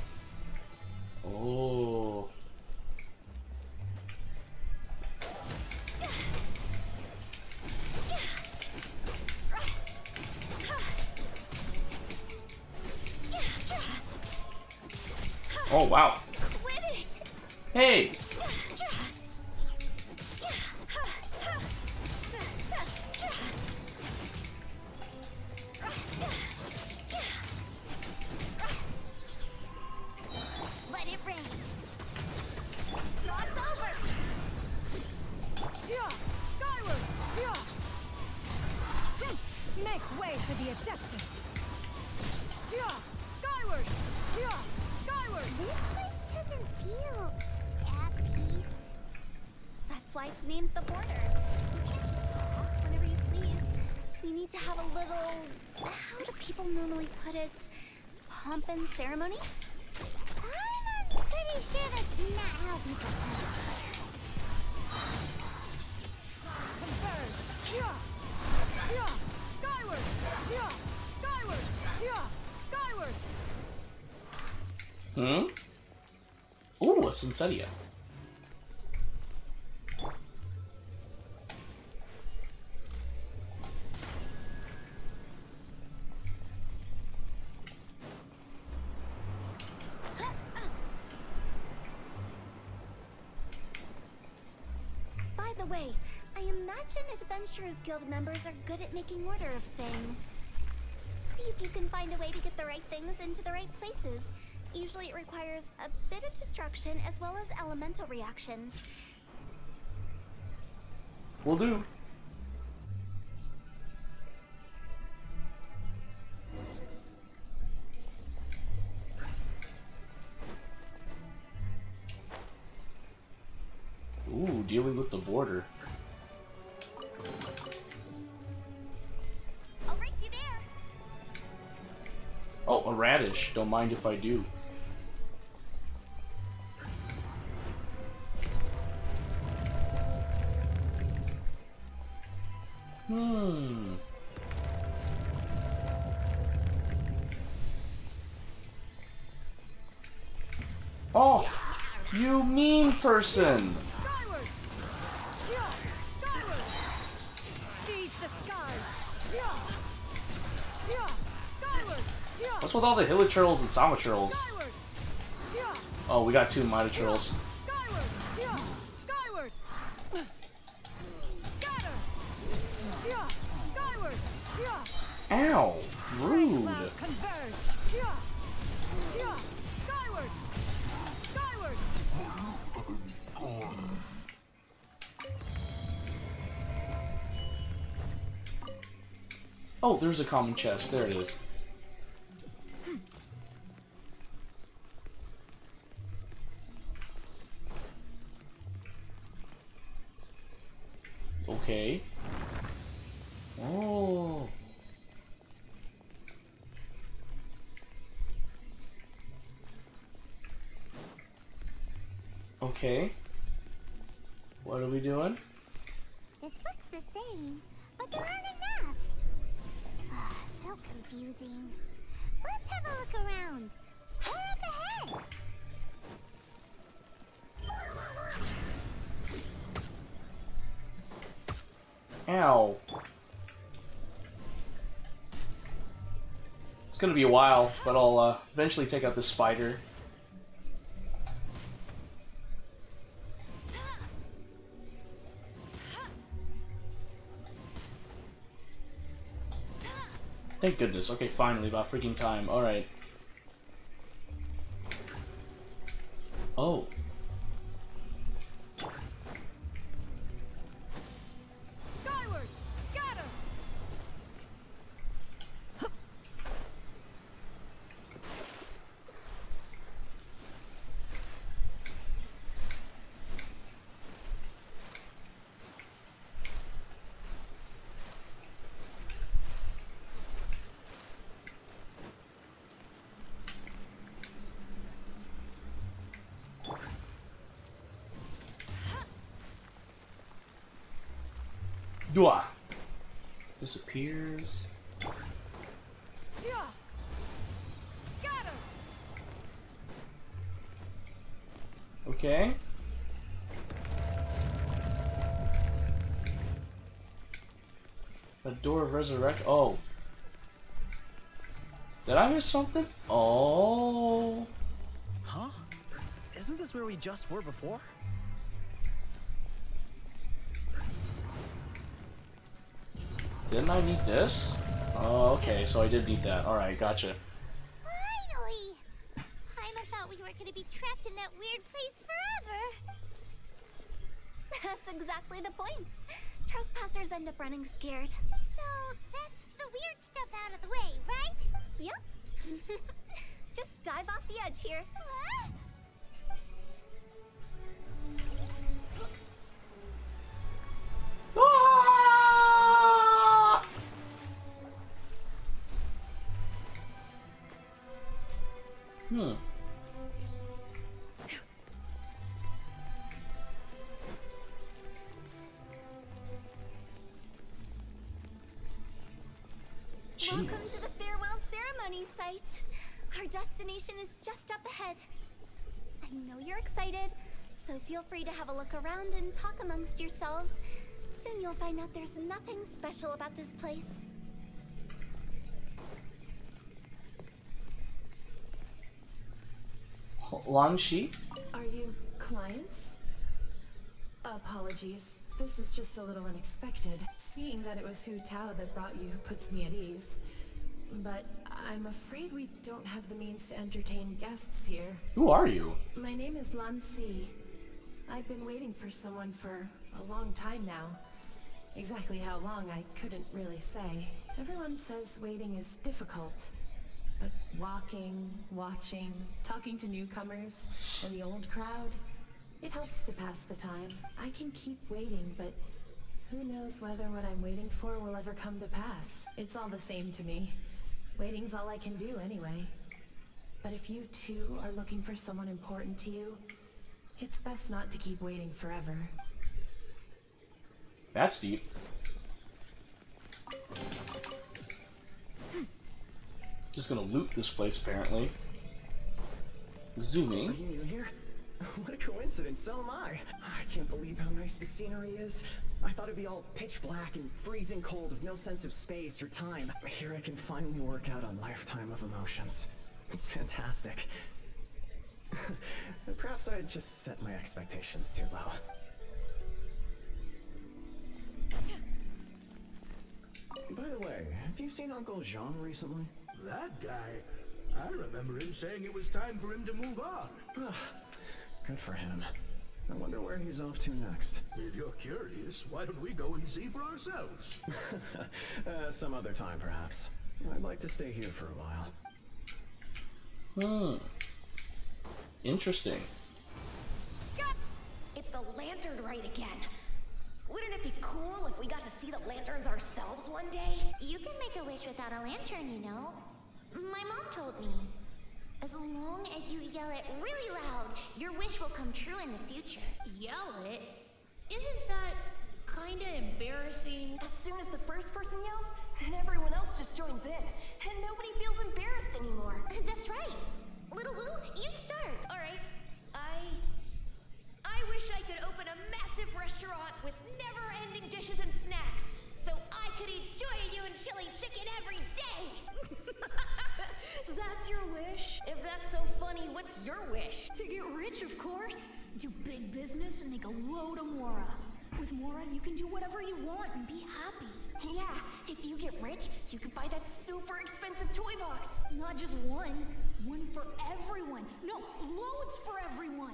Oh. Oh, wow. Hey! Make way for the Adeptus! It's named the border. You can't just cross whenever you please. You need to have a little. How do people normally put it? Pomp and ceremony? Paimon's pretty sure that's not how people put it. Confirmed! Yeah! Yeah! Skyward! Yeah! Skyward! Yeah! Skyward! Hmm? Ooh, a Sinsetia. The way, I imagine Adventurers Guild members are good at making order of things. See if you can find a way to get the right things into the right places. Usually it requires a bit of destruction as well as elemental reactions. Will do. The border. I'll race you there. Oh, a radish. Don't mind if I do. Hmm. Oh, you mean person. With all the hilichurls and samachurls? Skyward! Yeah! Oh, we got two! Yeah! Ow, rude. Oh, there's a common chest. There it is. Gonna be a while, but I'll uh, eventually take out this spider. Thank goodness. Okay, finally, about freaking time. Alright. Okay. The door of resurrect. Oh. Did I miss something? Oh. Huh? Isn't this where we just were before? Didn't I need this? Oh, okay. So I did need that. All right, gotcha. Finally! Paimon thought we were gonna be trapped in that weird place forever. That's exactly the point. End up running scared. Destination is just up ahead. I know you're excited, so feel free to have a look around and talk amongst yourselves. Soon you'll find out there's nothing special about this place. Long sheet? Are you clients? Apologies. This is just a little unexpected. Seeing that it was Hu Tao that brought you puts me at ease. But I'm afraid we don't have the means to entertain guests here. Who are you? My name is Lan Si. I've been waiting for someone for a long time now. Exactly how long, I couldn't really say. Everyone says waiting is difficult. But walking, watching, talking to newcomers, and the old crowd, it helps to pass the time. I can keep waiting, but who knows whether what I'm waiting for will ever come to pass. It's all the same to me. Waiting's all I can do anyway. But if you too are looking for someone important to you, it's best not to keep waiting forever. That's deep. Just gonna loot this place apparently. Zooming. Are you new here? (laughs) What a coincidence, so am I. I can't believe how nice the scenery is. I thought it'd be all pitch black and freezing cold with no sense of space or time. Here I can finally work out a lifetime of emotions. It's fantastic. (laughs) Perhaps I just set my expectations too low. By the way, have you seen Uncle Jean recently? That guy? I remember him saying it was time for him to move on. Good for him. I wonder where he's off to next. If you're curious, why don't we go and see for ourselves? (laughs) uh, some other time, perhaps. I'd like to stay here for a while. Hmm. Interesting. It's the lantern rite again. Wouldn't it be cool if we got to see the lanterns ourselves one day? You can make a wish without a lantern, you know. My mom told me. As long as you yell it really loud, your wish will come true in the future. Yell it? Isn't that kinda embarrassing? As soon as the first person yells, then everyone else just joins in, and nobody feels embarrassed anymore. That's right. Little Wu, you start. All right.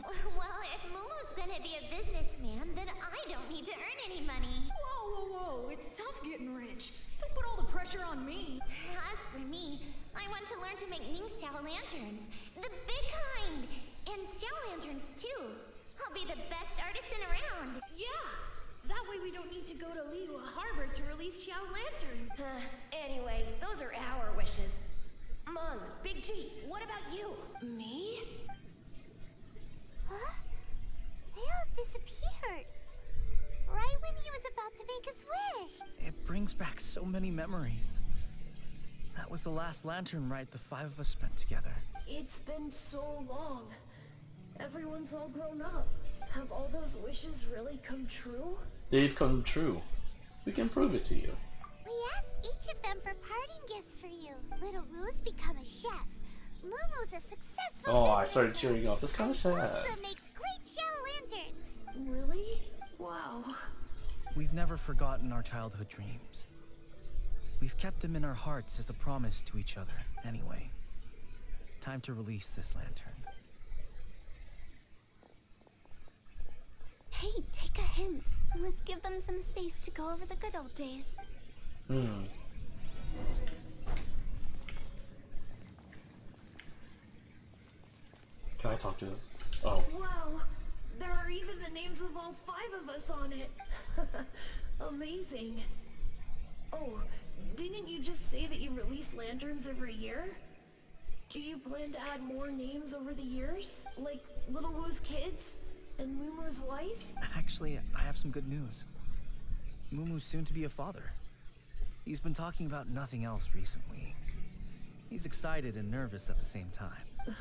(laughs) Well, if Momo's gonna be a businessman, then I don't need to earn any money. Whoa, whoa, whoa. It's tough getting rich. Don't put all the pressure on me. As for me, I want to learn to make Ning Xiao lanterns. The big kind. And Xiao lanterns, too. I'll be the best artisan around. Yeah! That way we don't need to go to Liyue Harbor to release Xiao Lantern. Uh, (sighs) anyway, those are our wishes. Mung, Big G, what about you? Me? Huh? They all disappeared. Right when he was about to make his wish. It brings back so many memories. That was the last lantern ride the five of us spent together. It's been so long. Everyone's all grown up. Have all those wishes really come true? They've come true. We can prove it to you. We asked each of them for parting gifts for you. Little Wu's become a chef. Momo's a successful Oh, I started tearing up. That's kind of sad. Sansa makes great Xiao lanterns. Really? Wow. We've never forgotten our childhood dreams. We've kept them in our hearts as a promise to each other, anyway. Time to release this lantern. Hey, take a hint. Let's give them some space to go over the good old days. Hmm. Can I talk to them? Oh. Wow. There are even the names of all five of us on it. (laughs) Amazing. Oh, didn't you just say that you release lanterns every year? Do you plan to add more names over the years? Like Little Wu's kids? And Mumu's wife? Actually, I have some good news. Mumu's soon to be a father. He's been talking about nothing else recently. He's excited and nervous at the same time. (laughs)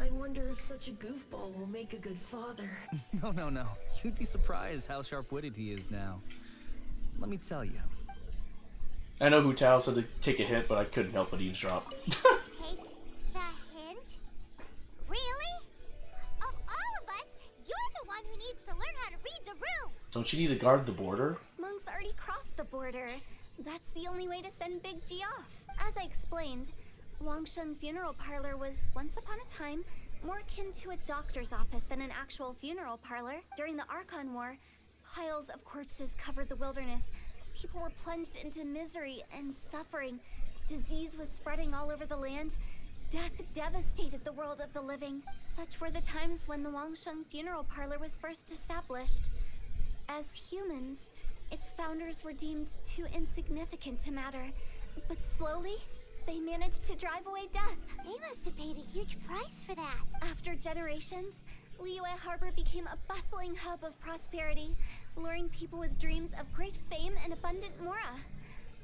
I wonder if such a goofball will make a good father. (laughs) no, no, no. You'd be surprised how sharp-witted he is now. Let me tell you. I know Hu Tao said to take a hit, but I couldn't help but eavesdrop. (laughs) Take the hint? Really? Of all of us, you're the one who needs to learn how to read the room. Don't you need to guard the border? Monks already crossed the border. That's the only way to send Big G off. As I explained, Wangsheng Funeral Parlor was once upon a time more akin to a doctor's office than an actual funeral parlor. During the Archon War, piles of corpses covered the wilderness. People were plunged into misery and suffering. Disease was spreading all over the land. Death devastated the world of the living. Such were the times when the Wangsheng Funeral Parlor was first established. As humans, its founders were deemed too insignificant to matter, but slowly, they managed to drive away death. They must have paid a huge price for that. After generations, Liyue Harbor became a bustling hub of prosperity, luring people with dreams of great fame and abundant mora.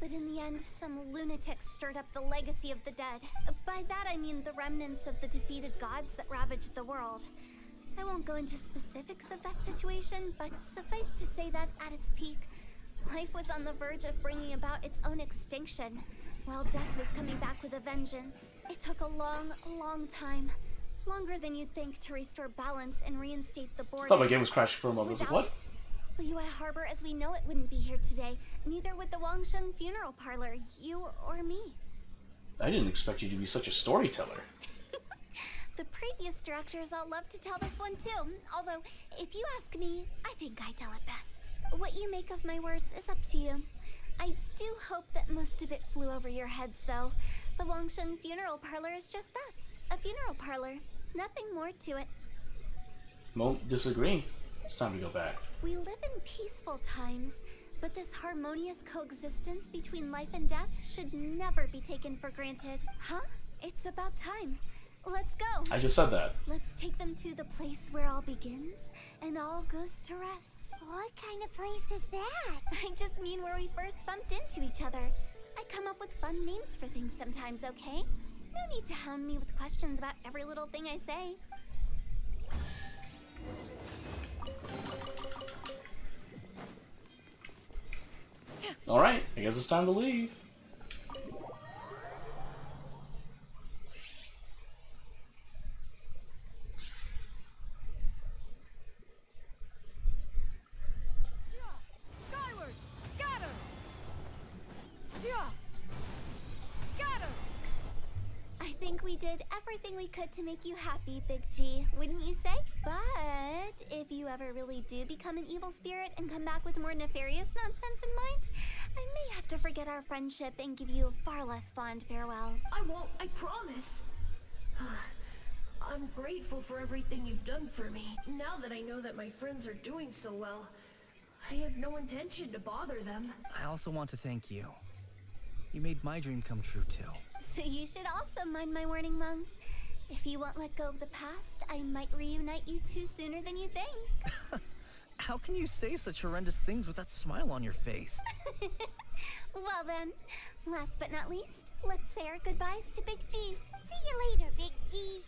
But in the end, some lunatics stirred up the legacy of the dead. By that I mean the remnants of the defeated gods that ravaged the world. I won't go into specifics of that situation, but suffice to say that at its peak, life was on the verge of bringing about its own extinction, while death was coming back with a vengeance. It took a long, long time. Longer than you'd think to restore balance and reinstate the border. I thought my game was crashing for a moment. I was like, Without what? it, Liyue Harbor as we know it wouldn't be here today. Neither would the Wangsheng Funeral Parlor, you or me. I didn't expect you to be such a storyteller. (laughs) The previous directors all love to tell this one too. Although, if you ask me, I think I tell it best. What you make of my words is up to you. I do hope that most of it flew over your heads, though. The Wangsheng Funeral Parlor is just that a funeral parlor. Nothing more to it. Won't disagree. It's time to go back. We live in peaceful times, but this harmonious coexistence between life and death should never be taken for granted. Huh? It's about time. Let's go. I just said that. Let's take them to the place where all begins and all goes to rest. What kind of place is that? (laughs) I just mean where we first bumped into each other. I come up with fun names for things sometimes, okay? No need to hound me with questions about every little thing I say. Alright, I guess it's time to leave. We did everything we could to make you happy, Big G, wouldn't you say? But if you ever really do become an evil spirit and come back with more nefarious nonsense in mind, I may have to forget our friendship and give you a far less fond farewell. I won't, I promise. (sighs) I'm grateful for everything you've done for me. Now that I know that my friends are doing so well, I have no intention to bother them. I also want to thank you. You made my dream come true too. (laughs) So you should also mind my warning, Mung. If you won't let go of the past, I might reunite you two sooner than you think. (laughs) How can you say such horrendous things with that smile on your face? (laughs) well then, last but not least, let's say our goodbyes to Big G. See you later, Big G.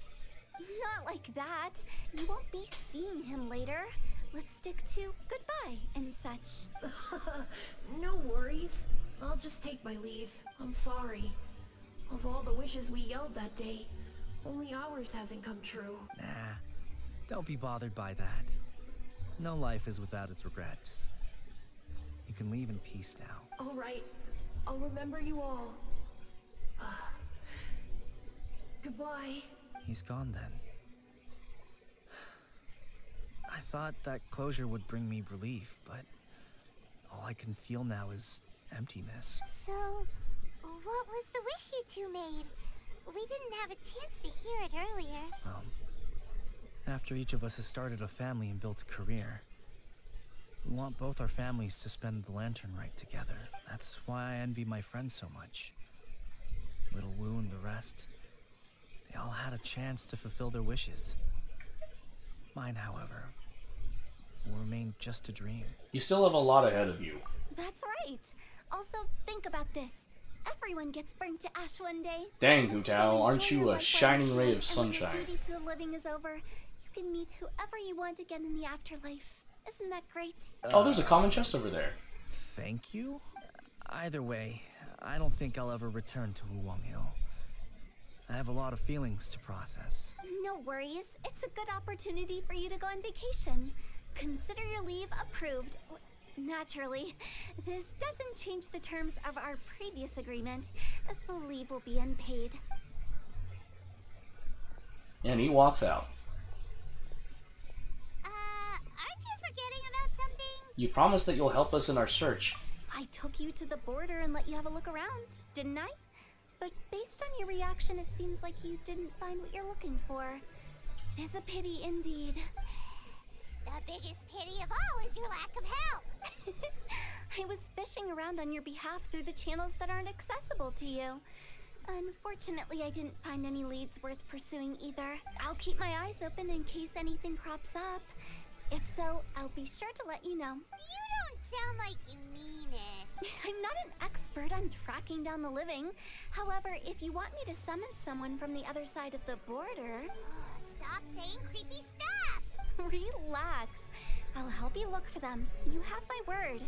Not like that. You won't be seeing him later. Let's stick to goodbye and such. no worries. I'll just take my leave. I'm sorry. Of all the wishes we yelled that day, only ours hasn't come true. Nah, don't be bothered by that. No life is without its regrets. You can leave in peace now. All right. I'll remember you all. Uh, goodbye. He's gone then. I thought that closure would bring me relief, but all I can feel now is emptiness. So, what was the wish you two made? We didn't have a chance to hear it earlier. Um, after each of us has started a family and built a career, we want both our families to spend the Lantern Rite together. That's why I envy my friends so much. Little Wu and the rest, they all had a chance to fulfill their wishes. Mine, however, will remain just a dream. You still have a lot ahead of you. That's right. Also, think about this. Everyone gets burnt to ash one day. Dang, So Hu Tao, aren't you a shining ray of and when your sunshine? duty to the living is over, you can meet whoever you want again in the afterlife. Isn't that great? Oh, there's a common chest over there. Thank you? Either way, I don't think I'll ever return to Wuwang Hill. I have a lot of feelings to process. No worries. It's a good opportunity for you to go on vacation. Consider your leave approved. Naturally, this doesn't change the terms of our previous agreement. The leave will be unpaid. And he walks out. Uh, aren't you forgetting about something? You promised that you'll help us in our search. I took you to the border and let you have a look around, didn't I? But based on your reaction, it seems like you didn't find what you're looking for. It is a pity indeed. The biggest pity of all is your lack of help. (laughs) I was fishing around on your behalf through the channels that aren't accessible to you. Unfortunately, I didn't find any leads worth pursuing either. I'll keep my eyes open in case anything crops up. If so, I'll be sure to let you know. You don't sound like you mean it. (laughs) I'm not an expert on tracking down the living. However, if you want me to summon someone from the other side of the border, (gasps) (gasps) (gasps) Stop saying creepy stuff. (laughs) relax. I'll help you look for them. You have my word.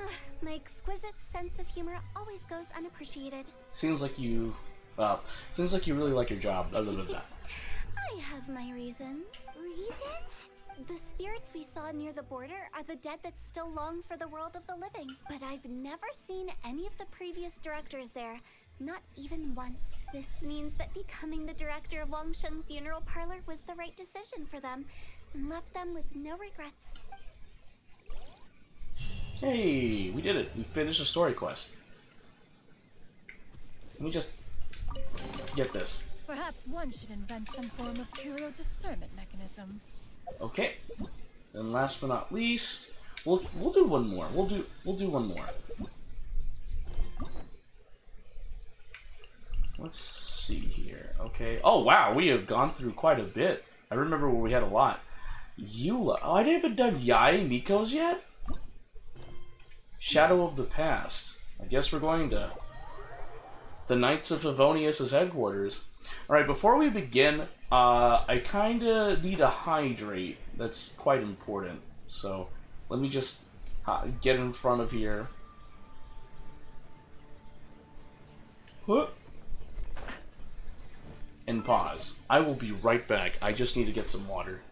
Ugh, my exquisite sense of humor always goes unappreciated. Seems like you, uh, seems like you really like your job. Blah, blah, blah, blah. I have my reasons. Reasons? The spirits we saw near the border are the dead that still long for the world of the living. But I've never seen any of the previous directors there, not even once. This means that becoming the director of Wangsheng Funeral Parlor was the right decision for them, and left them with no regrets. Hey, we did it. We finished the story quest. Let me just get this. Perhaps one should invent some form of curio discernment mechanism. Okay. And last but not least, we'll we'll do one more. We'll do we'll do one more. Let's see here. Okay. Oh wow, we have gone through quite a bit. I remember where we had a lot. Eula. Oh, I haven't done Yae Miko's yet. Shadow of the Past. I guess we're going to the Knights of Favonius' headquarters. Alright, before we begin, uh, I kinda need to hydrate. That's quite important. So, let me just uh, get in front of here. Huh. And pause. I will be right back. I just need to get some water.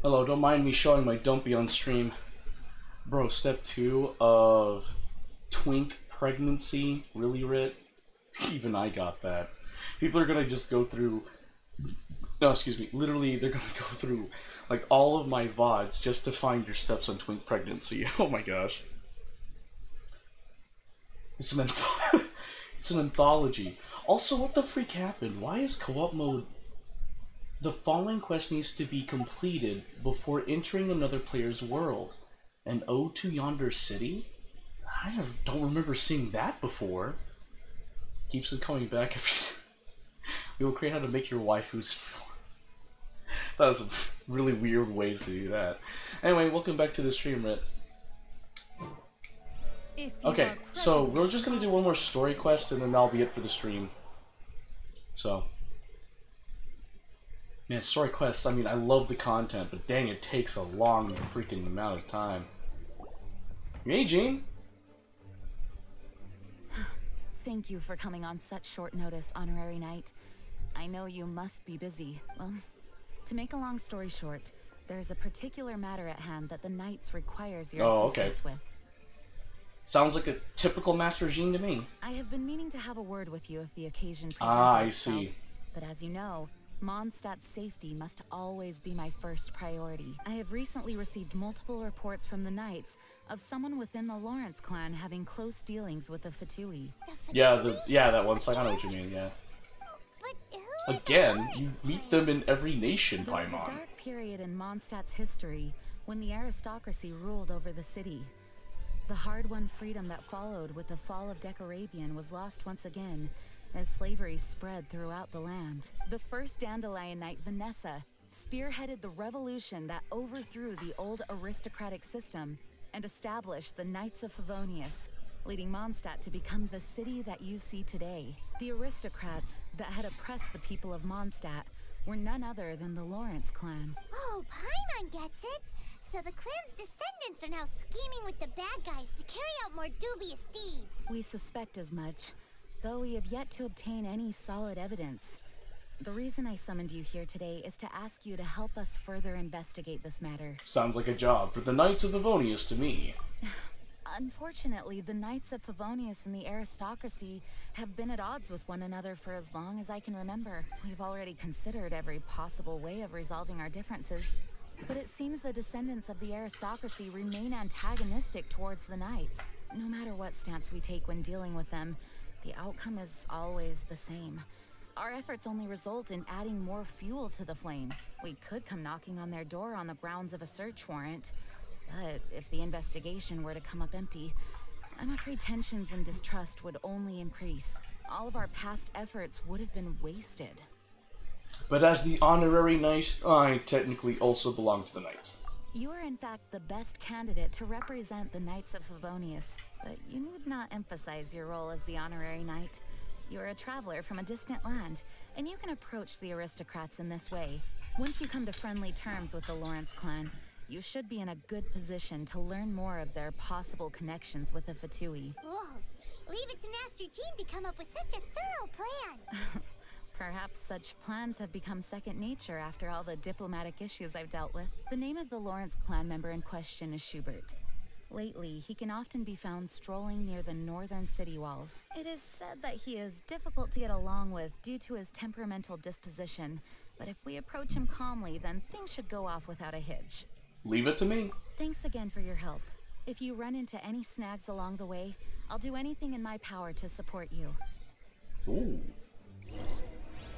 Hello, don't mind me showing my dumpy on stream. Bro, step two of twink pregnancy, really Rit? (laughs) Even I got that. People are gonna just go through no, excuse me, literally they're gonna go through like all of my VODs just to find your steps on twink pregnancy. (laughs) Oh my gosh. It's an (laughs) it's an anthology. Also, what the freak happened? Why is co-op mode the following quest needs to be completed before entering another player's world. An ode to yonder city? I have, don't remember seeing that before. Keeps it coming back. If (laughs) We will create how to make your waifus. (laughs) that was really weird ways to do that. Anyway, welcome back to the stream, Rit. Okay, so we're just gonna do one more story quest and then that'll be it for the stream. So. Man, story quests, I mean, I love the content, but dang, it takes a long freaking amount of time. Hey, (laughs) Jean. Thank you for coming on such short notice, Honorary Knight. I know you must be busy. Well, to make a long story short, there's a particular matter at hand that the Knights requires your Oh, okay. with. Sounds like a typical Master Jean to me. I have been meaning to have a word with you if the occasion presented Ah, I itself. see. But as you know, Mondstadt's safety must always be my first priority. I have recently received multiple reports from the Knights of someone within the Lawrence clan having close dealings with the Fatui. Yeah, the yeah that one. Like I know what you mean. Yeah. Again, you meet them in every nation, There was a dark period in Mondstadt's history when the aristocracy ruled over the city. The hard-won freedom that followed with the fall of Decarabian was lost once again as slavery spread throughout the land. The first Dandelion Knight, Vanessa, spearheaded the revolution that overthrew the old aristocratic system and established the Knights of Favonius, leading Mondstadt to become the city that you see today. The aristocrats that had oppressed the people of Mondstadt were none other than the Lawrence clan. Oh, Paimon gets it. So the clan's descendants are now scheming with the bad guys to carry out more dubious deeds. We suspect as much, though we have yet to obtain any solid evidence. The reason I summoned you here today is to ask you to help us further investigate this matter. Sounds like a job for the Knights of Favonius to me. (sighs) Unfortunately, the Knights of Favonius and the aristocracy have been at odds with one another for as long as I can remember. We've already considered every possible way of resolving our differences, but it seems the descendants of the aristocracy remain antagonistic towards the Knights. No matter what stance we take when dealing with them, the outcome is always the same. Our efforts only result in adding more fuel to the flames. We could come knocking on their door on the grounds of a search warrant, but if the investigation were to come up empty, I'm afraid tensions and distrust would only increase. All of our past efforts would have been wasted. But as the honorary knight, I technically also belong to the Knights. You are in fact the best candidate to represent the Knights of Favonius, but you need not emphasize your role as the honorary knight. You're a traveler from a distant land, and you can approach the aristocrats in this way. Once you come to friendly terms with the Lawrence clan, you should be in a good position to learn more of their possible connections with the Fatui. Whoa. Leave it to Master Jean to come up with such a thorough plan. (laughs) Perhaps such plans have become second nature after all the diplomatic issues I've dealt with. The name of the Lawrence clan member in question is Schubert. Lately, he can often be found strolling near the northern city walls. It is said that he is difficult to get along with due to his temperamental disposition, but if we approach him calmly, then things should go off without a hitch. Leave it to me. Thanks again for your help. If you run into any snags along the way, I'll do anything in my power to support you. Ooh.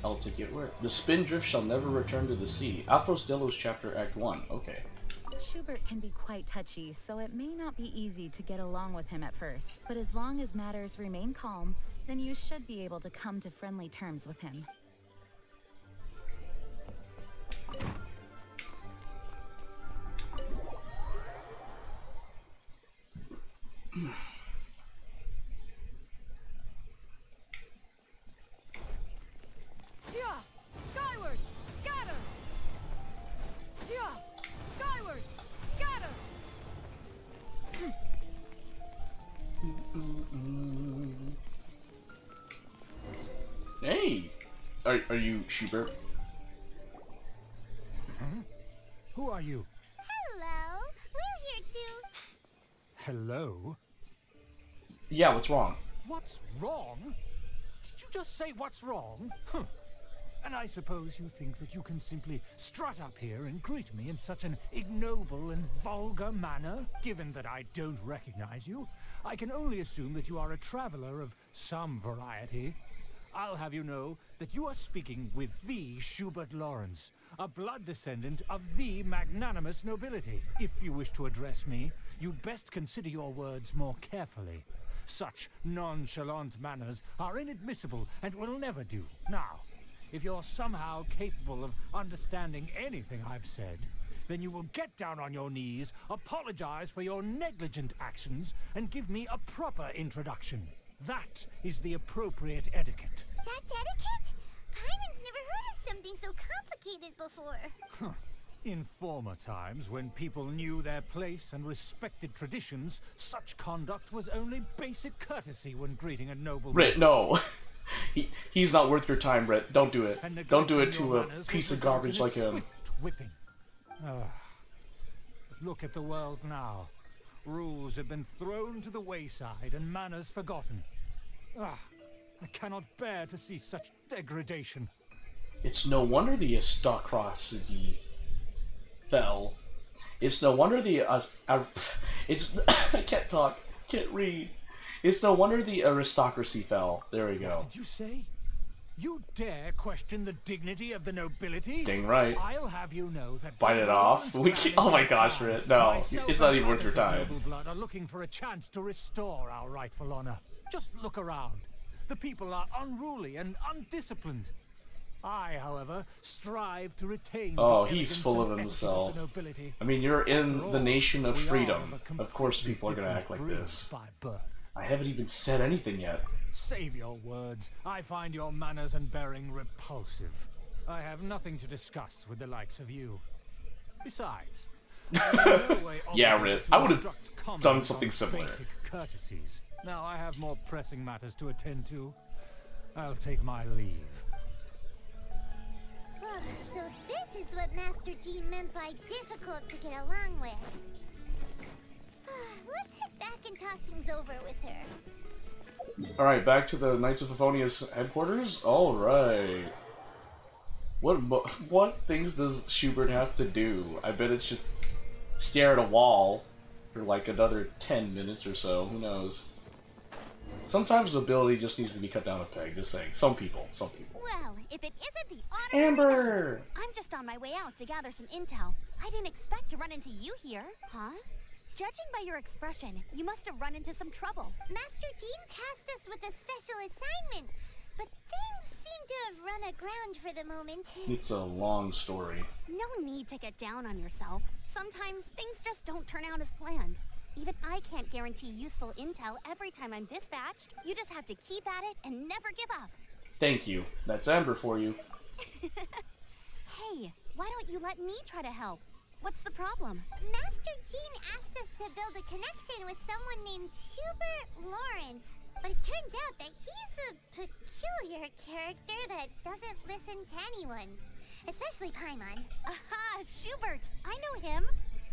I'll take it where the spindrift shall never return to the sea. Aphros Delos chapter act one. Okay. Schubert can be quite touchy, so it may not be easy to get along with him at first. But as long as matters remain calm, then you should be able to come to friendly terms with him. (clears throat) are are you Schubert? Who are you? Hello. We're here to. Hello? Yeah, what's wrong? What's wrong? Did you just say what's wrong? Huh. And I suppose you think that you can simply strut up here and greet me in such an ignoble and vulgar manner? Given that I don't recognize you, I can only assume that you are a traveler of some variety. I'll have you know that you are speaking with the Schubert Lawrence, a blood descendant of the magnanimous nobility. If you wish to address me, you'd best consider your words more carefully. Such nonchalant manners are inadmissible and will never do. Now, if you're somehow capable of understanding anything I've said, then you will get down on your knees, apologize for your negligent actions, and give me a proper introduction. That is the appropriate etiquette. That's etiquette? Paimon's never heard of something so complicated before. Huh. In former times, when people knew their place and respected traditions, such conduct was only basic courtesy when greeting a nobleman. Rit, no. (laughs) he, he's not worth your time, Rit. Don't do it. Don't do it to a piece of garbage like him. Swift whipping. Ugh. Look at the world now. Rules have been thrown to the wayside and manners forgotten. Ah, I cannot bear to see such degradation. It's no wonder the aristocracy fell. It's no wonder the uh, uh, it's (coughs) I can't talk, can't read. It's no wonder the aristocracy fell. There we go. Did you say? You dare question the dignity of the nobility? Dang right. I'll have you know that Bite it off. We (laughs) oh my gosh, Rit. No, it's not even worth your time. Noble blood are looking for a chance to restore our rightful honor. Just look around. The people are unruly and undisciplined. I, however, strive to retain. Oh, he's full of himself. I mean, you're in After the nation of freedom. of Of course, people are gonna act like this. I haven't even said anything yet. Save your words. I find your manners and bearing repulsive. I have nothing to discuss with the likes of you. Besides, I am in no (laughs) Yeah, obligated I would've done something on similar. Basic courtesies. Now I have more pressing matters to attend to. I'll take my leave. Ugh, so this is what Master G meant by difficult to get along with. (sighs) Let's head back and talk things over with her. All right, back to the Knights of Favonius' headquarters. All right. What (laughs) what things does Schubert have to do? I bet it's just stare at a wall for like another ten minutes or so. Who knows? Sometimes nobility just needs to be cut down a peg. Just saying. Some people. Some people. Well, if it isn't the honorary Amber! I'm just on my way out to gather some intel. I didn't expect to run into you here. Huh? Judging by your expression, you must have run into some trouble. Master Jean tasked us with a special assignment, but things seem to have run aground for the moment. It's a long story. No need to get down on yourself. Sometimes things just don't turn out as planned. Even I can't guarantee useful intel every time I'm dispatched. You just have to keep at it and never give up. Thank you. That's Amber for you. (laughs) Hey, why don't you let me try to help? What's the problem? Master Jean asked us to build a connection with someone named Schubert Lawrence, but it turns out that he's a peculiar character that doesn't listen to anyone, especially Paimon. Aha, Schubert! I know him.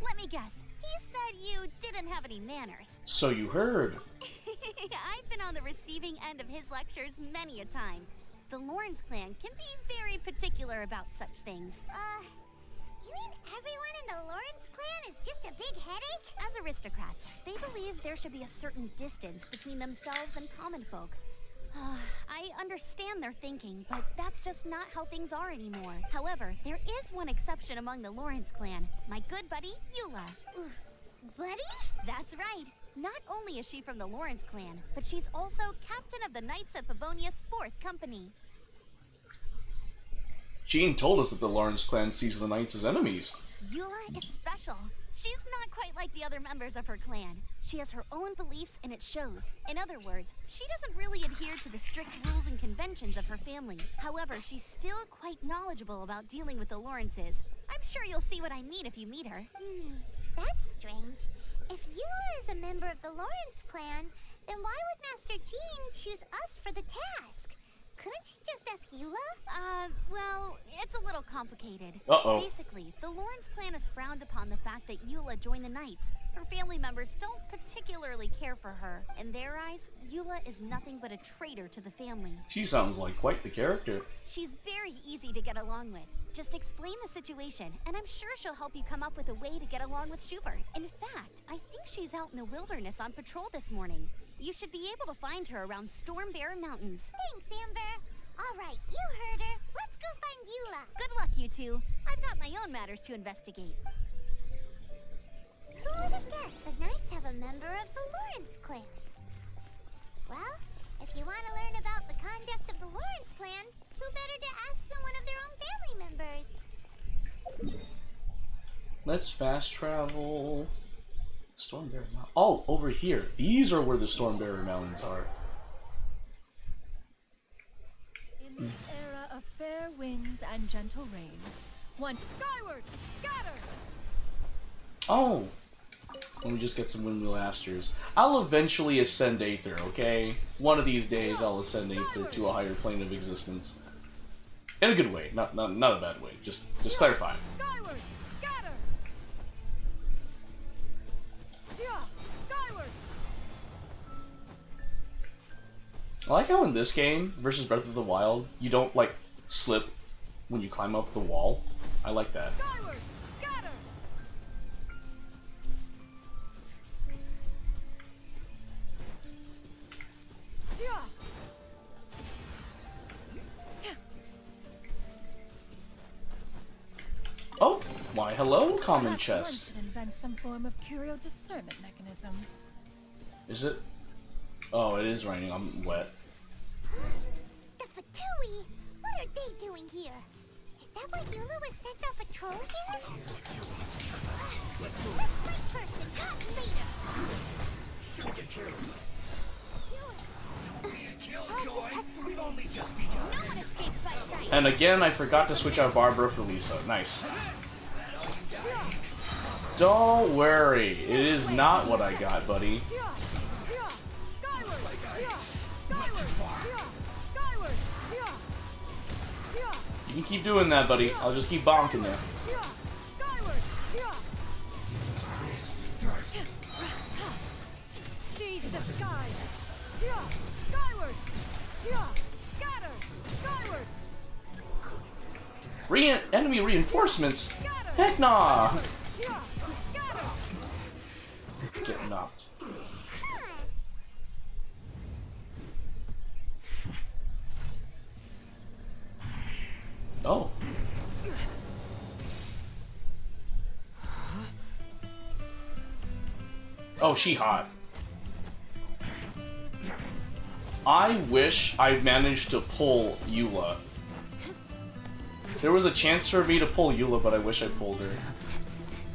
Let me guess. He said you didn't have any manners. (laughs) So you heard. I've been on the receiving end of his lectures many a time. The Lawrence clan can be very particular about such things. Uh, you mean everyone in the Lawrence clan is just a big headache? As aristocrats, they believe there should be a certain distance between themselves and common folk. (sighs) I understand their thinking, but that's just not how things are anymore. However, there is one exception among the Lawrence clan my good buddy, Eula. buddy? That's right. Not only is she from the Lawrence clan, but she's also captain of the Knights of Favonius' 4th Company. Jean told us that the Lawrence clan sees the Knights as enemies. Eula is special. She's not quite like the other members of her clan. She has her own beliefs and it shows. In other words, she doesn't really adhere to the strict rules and conventions of her family. However, she's still quite knowledgeable about dealing with the Lawrences. I'm sure you'll see what I mean if you meet her. Hmm, that's strange. If Eula is a member of the Lawrence clan, then why would Master Jean choose us for the task? Couldn't she just ask Eula Eula? Uh, well, it's a little complicated. Uh-oh. Basically, the Lawrence clan has frowned upon the fact that Eula joined the Knights. Her family members don't particularly care for her. In their eyes, Eula is nothing but a traitor to the family. She sounds like quite the character. She's very easy to get along with. Just explain the situation, and I'm sure she'll help you come up with a way to get along with Schubert. In fact, I think she's out in the wilderness on patrol this morning. You should be able to find her around Stormbearer Mountains. Thanks, Amber. All right, you heard her. Let's go find Eula. Good luck, you two. I've got my own matters to investigate. Who would have guessed the Knights have a member of the Lawrence clan? Well, if you want to learn about the conduct of the Lawrence clan, who better to ask than one of their own family members? Let's fast travel. Stormbearer Mountain. Oh, over here. These are where the Stormbearer Mountains are. In this era of fair winds and gentle rains, one skyward, scatter! Oh! Let me just get some Windmill Asters. I'll eventually ascend Aether, okay? One of these days I'll ascend Aether to a higher plane of existence. In a good way, not not, not a bad way. Just just clarify. Skyward, I like how in this game versus Breath of the Wild, you don't like slip when you climb up the wall. I like that. Skyward. Oh, why hello, common Perhaps chest. invent some form of curio discernment mechanism. Is it? Oh, it is raining. I'm wet. The Fatui? What are they doing here? Is that why Eula was sent on patrol here? Uh, let's fight first and talk later. Should get careless. I'll protect us. We've only just begun. No one escapes my sight. And again, I forgot to switch out Barbara for Lisa. Nice. Don't worry, it is not what I got, buddy. You keep doing that, buddy. I'll just keep bonking you. Re enemy reinforcements? Heck nah! Yeah, scatter. Get knocked. Oh. Oh, she hot. I wish I managed to pull Eula. There was a chance for me to pull Eula, but I wish I pulled her.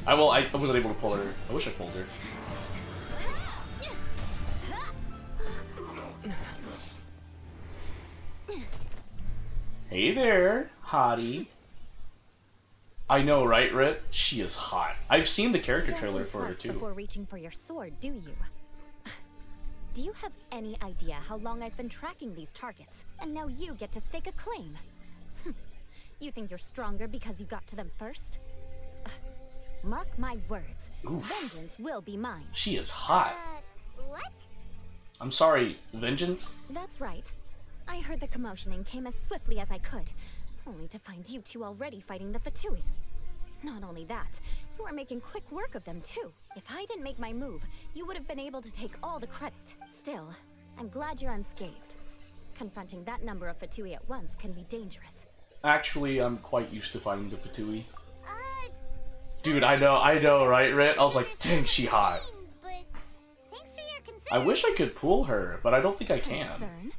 I well, I, I wasn't able to pull her. I wish I pulled her. Hey there, hottie. I know, right, Rit? She is hot. I've seen the character trailer for her too. Before reaching for your sword, do you? (laughs) Do you have any idea how long I've been tracking these targets? And now you get to stake a claim. (laughs) you think you're stronger because you got to them first? (sighs) Mark my words. Oof. Vengeance will be mine. She is hot. Uh, what? I'm sorry, Vengeance? That's right. I heard the commotion and came as swiftly as I could, only to find you two already fighting the Fatui. Not only that, you are making quick work of them too. If I didn't make my move, you would have been able to take all the credit. Still, I'm glad you're unscathed. Confronting that number of Fatui at once can be dangerous. Actually, I'm quite used to fighting the Fatui. Uh, Dude, I know, I know, right, Rit? I was like, dang, she hot. Thanks for your concern. I wish I could pull her, but I don't think I can. Concern?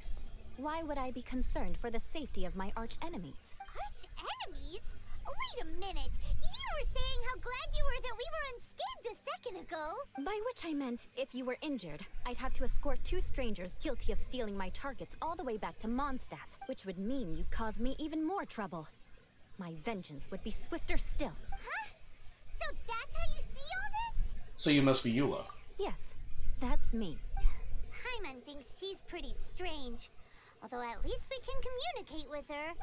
Why would I be concerned for the safety of my arch enemies? Arch enemies? Wait a minute. You were saying how glad you were that we were unscathed a second ago. By which I meant, if you were injured, I'd have to escort two strangers guilty of stealing my targets all the way back to Mondstadt, which would mean you'd cause me even more trouble. My vengeance would be swifter still. Huh? So that's how you see all this? So you must be Eula. Yes, that's me. Paimon thinks she's pretty strange. Although at least we can communicate with her.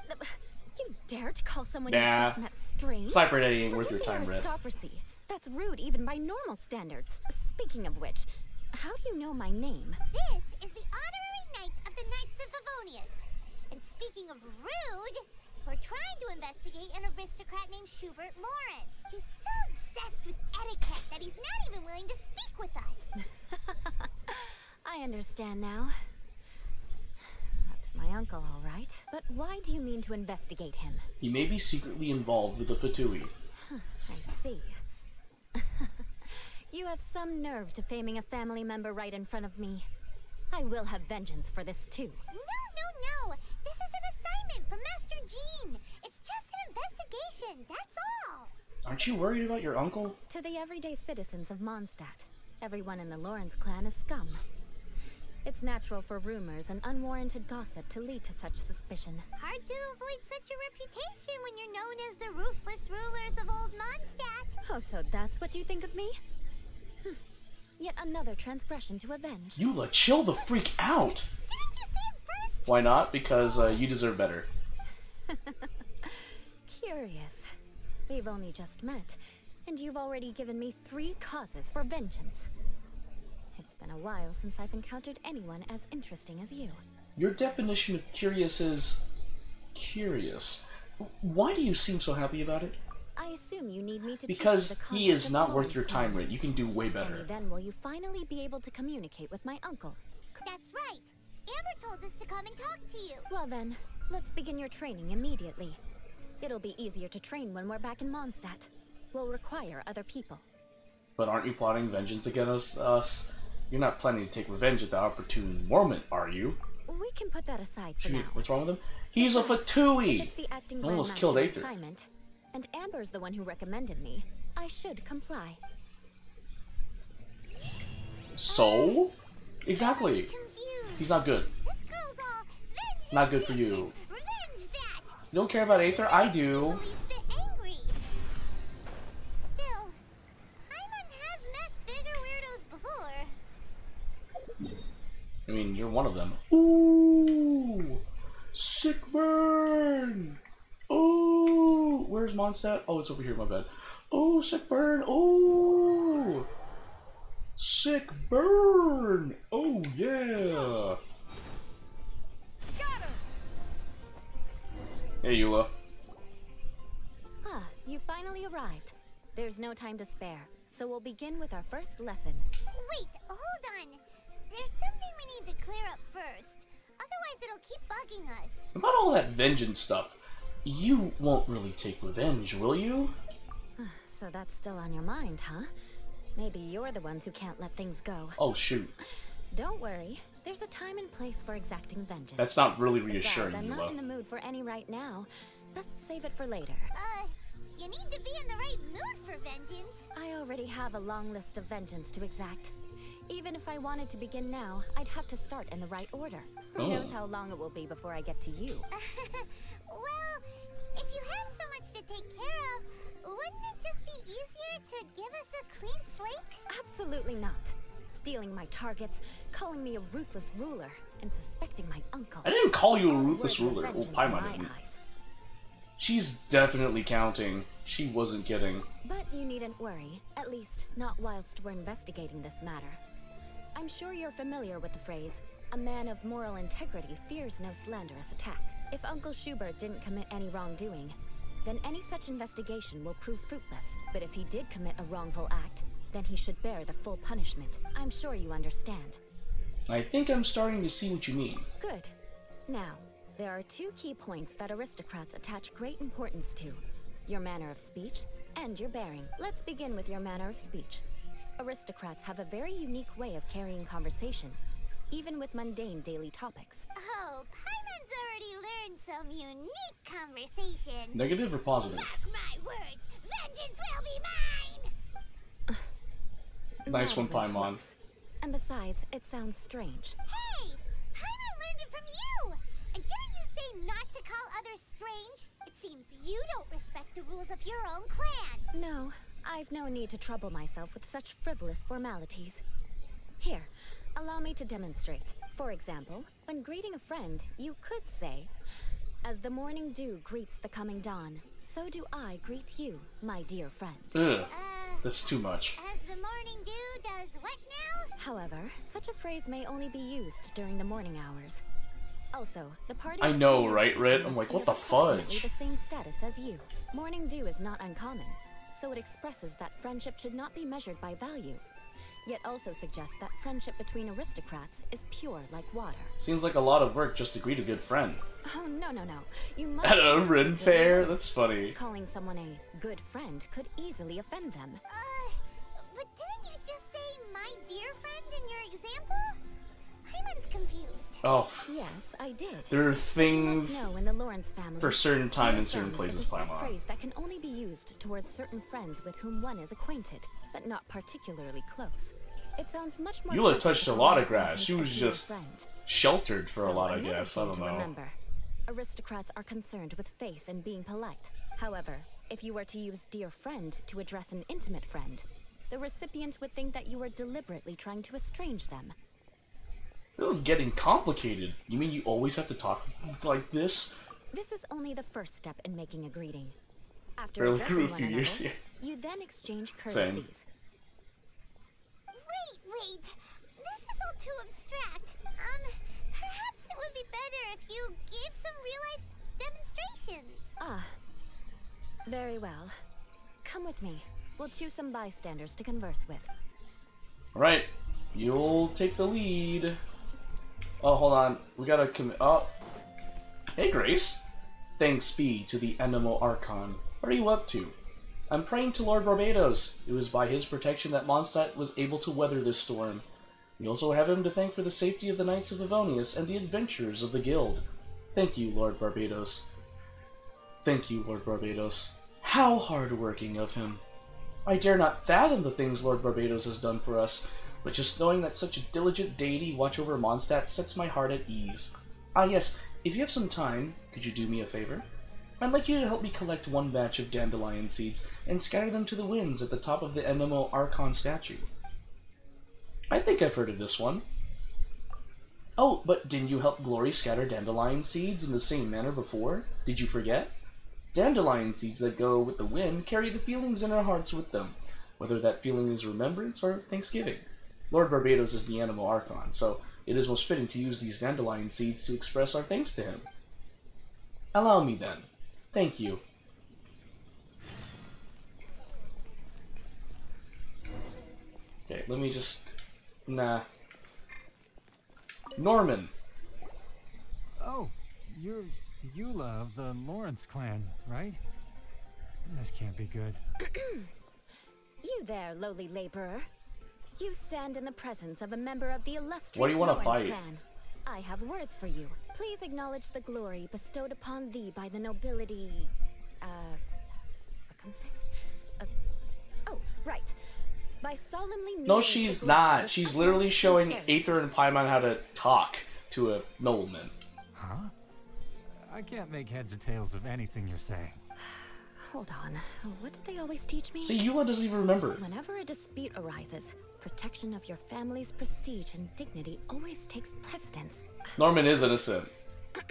You dare to call someone Nah. you just met strange? Sniper Daddy ain't worth your time, the Red. aristocracy. That's rude even by normal standards. Speaking of which, how do you know my name? This is the honorary knight of the Knights of Favonius. And speaking of rude, we're trying to investigate an aristocrat named Schubert Lawrence. He's so obsessed with etiquette that he's not even willing to speak with us. (laughs) I understand now. That's my uncle, all right. But why do you mean to investigate him? He may be secretly involved with the Fatui. I see. (laughs) you have some nerve to faming a family member right in front of me. I will have vengeance for this too. No, no, no. This is an assignment from Master Jean. It's just an investigation, that's all. Aren't you worried about your uncle? To the everyday citizens of Mondstadt, everyone in the Lawrence clan is scum. It's natural for rumors and unwarranted gossip to lead to such suspicion. Hard to avoid such a reputation when you're known as the ruthless rulers of Old Mondstadt. Oh, so that's what you think of me? Hm. Yet another transgression to avenge. Eula, chill the freak out! Didn't you say it first? Why not? Because uh, you deserve better. (laughs) Curious. We've only just met, and you've already given me three causes for vengeance. It's been a while since I've encountered anyone as interesting as you. Your definition of curious is curious. Why do you seem so happy about it? I assume you need me to Because teach you the he conduct is not the worth your time, Rit. You can do way Only better. then will you finally be able to communicate with my uncle. That's right. Amber told us to come and talk to you. Well then, let's begin your training immediately. It'll be easier to train when we're back in Mondstadt. We'll require other people. But aren't you plotting vengeance against us? You're not planning to take revenge at the opportune moment, are you? We can put that aside for Shoot, now. what's wrong with him? He's a Fatui! it's Almost killed Aether. assignment, and Amber's the one who recommended me, I should comply. So? Exactly. He's not good. This girl's all vengeance. Not good for you. and Revenge that. You don't care about Aether? I do. I mean, you're one of them. Ooh! Sick burn! Ooh! Where's Mondstadt? Oh, it's over here, my bad. Oh, sick burn! Oh! Sick burn! Oh, yeah! Hey, Eula. Ah, you finally arrived. There's no time to spare, so we'll begin with our first lesson. Wait, hold on. There's something we need to clear up first. Otherwise, it'll keep bugging us. About all that vengeance stuff, you won't really take revenge, will you? (sighs) So that's still on your mind, huh? Maybe you're the ones who can't let things go. Oh, shoot. (sighs) Don't worry. There's a time and place for exacting vengeance. That's not really reassuring, Besides, reassuring, I'm not in the mood for any right now. Best save it for later. Uh, you need to be in the right mood for vengeance. I already have a long list of vengeance to exact. Even if I wanted to begin now, I'd have to start in the right order. Who Oh. knows how long it will be before I get to you? (laughs) well, if you have so much to take care of, wouldn't it just be easier to give us a clean slate? Absolutely not. Stealing my targets, calling me a ruthless ruler, and suspecting my uncle. I didn't call you a ruthless ruler. Oh, in Paimon my didn't. eyes. She's definitely counting. She wasn't kidding. But you needn't worry, at least not whilst we're investigating this matter. I'm sure you're familiar with the phrase, a man of moral integrity fears no slanderous attack. If Uncle Schubert didn't commit any wrongdoing, then any such investigation will prove fruitless. But if he did commit a wrongful act, then he should bear the full punishment. I'm sure you understand. I think I'm starting to see what you mean. Good. Now, there are two key points that aristocrats attach great importance to your manner of speech and your bearing. Let's begin with your manner of speech. Aristocrats have a very unique way of carrying conversation, even with mundane daily topics. Oh, Paimon's already learned some unique conversation. Negative or positive? Mark my words, vengeance will be mine! Nice one, Not Paimon. And besides, it sounds strange. Hey, Paimon learned it from you! And didn't you say not to call others strange? It seems you don't respect the rules of your own clan. No, I've no need to trouble myself with such frivolous formalities. Here, allow me to demonstrate. For example, when greeting a friend, you could say, As the morning dew greets the coming dawn, so do I greet you, my dear friend. Ugh, that's too much. Uh, as the morning dew does what now? However, such a phrase may only be used during the morning hours. Also, the party. I know, right, speaking Rit? I'm must like, be what of the approximately fudge? The same status as you. Morning dew is not uncommon, so it expresses that friendship should not be measured by value. Yet also suggests that friendship between aristocrats is pure like water. Seems like a lot of work just to greet a good friend. Oh no no no! You (laughs) must. At a treat Rin fair? That's funny. Calling someone a good friend could easily offend them. Uh, but didn't you just say my dear friend in your example? Paimon's confused. Oh, Yes, I did. there are things in the Lawrence family. for certain time and certain places, is a phrase that can only be used towards certain friends with whom one is acquainted, but not particularly close. It sounds much more. Eula touched a lot of grass. She was just friend. sheltered for a lot, I another guess. I don't know. Remember, aristocrats are concerned with face and being polite. However, if you were to use dear friend to address an intimate friend, the recipient would think that you were deliberately trying to estrange them. This is getting complicated. You mean you always have to talk like this? This is only the first step in making a greeting. After Barely (laughs) addressing a one few another, years, yeah. you then exchange Same. courtesies. Wait, wait. This is all too abstract. Um, perhaps it would be better if you gave some real life demonstrations. Ah, very well. Come with me. We'll choose some bystanders to converse with. Alright, you'll take the lead. Oh, hold on. We gotta commit. Oh. Hey, Grace. Thanks be to the Anemo Archon. What are you up to? I'm praying to Lord Barbatos. It was by his protection that Mondstadt was able to weather this storm. We also have him to thank for the safety of the Knights of Favonius and the adventurers of the Guild. Thank you, Lord Barbatos. Thank you, Lord Barbatos. How hard-working of him. I dare not fathom the things Lord Barbatos has done for us, but just knowing that such a diligent deity watch over Mondstadt sets my heart at ease. Ah yes, if you have some time, could you do me a favor? I'd like you to help me collect one batch of dandelion seeds and scatter them to the winds at the top of the Anemo Archon statue. I think I've heard of this one. Oh, but didn't you help Glory scatter dandelion seeds in the same manner before? Did you forget? Dandelion seeds that go with the wind carry the feelings in our hearts with them, whether that feeling is remembrance or thanksgiving. Lord Barbatos is the Anemo Archon, so it is most fitting to use these dandelion seeds to express our thanks to him. Allow me then. Thank you. Okay, let me just. Nah. Norman. Oh, you're Eula of the Lawrence clan, right? This can't be good. (clears throat) You there, lowly laborer. You stand in the presence of a member of the illustrious What do you wanna fight? clan. I have words for you. Please acknowledge the glory bestowed upon thee by the nobility. Uh, what comes next? Uh, oh, right. By solemnly No, she's not. She's literally showing sincerity. Aether and Paimon how to talk to a nobleman. Huh? I can't make heads or tails of anything you're saying. Hold on. What did they always teach me? See, Eula doesn't even remember. Whenever a dispute arises, protection of your family's prestige and dignity always takes precedence. Norman is innocent. (clears throat)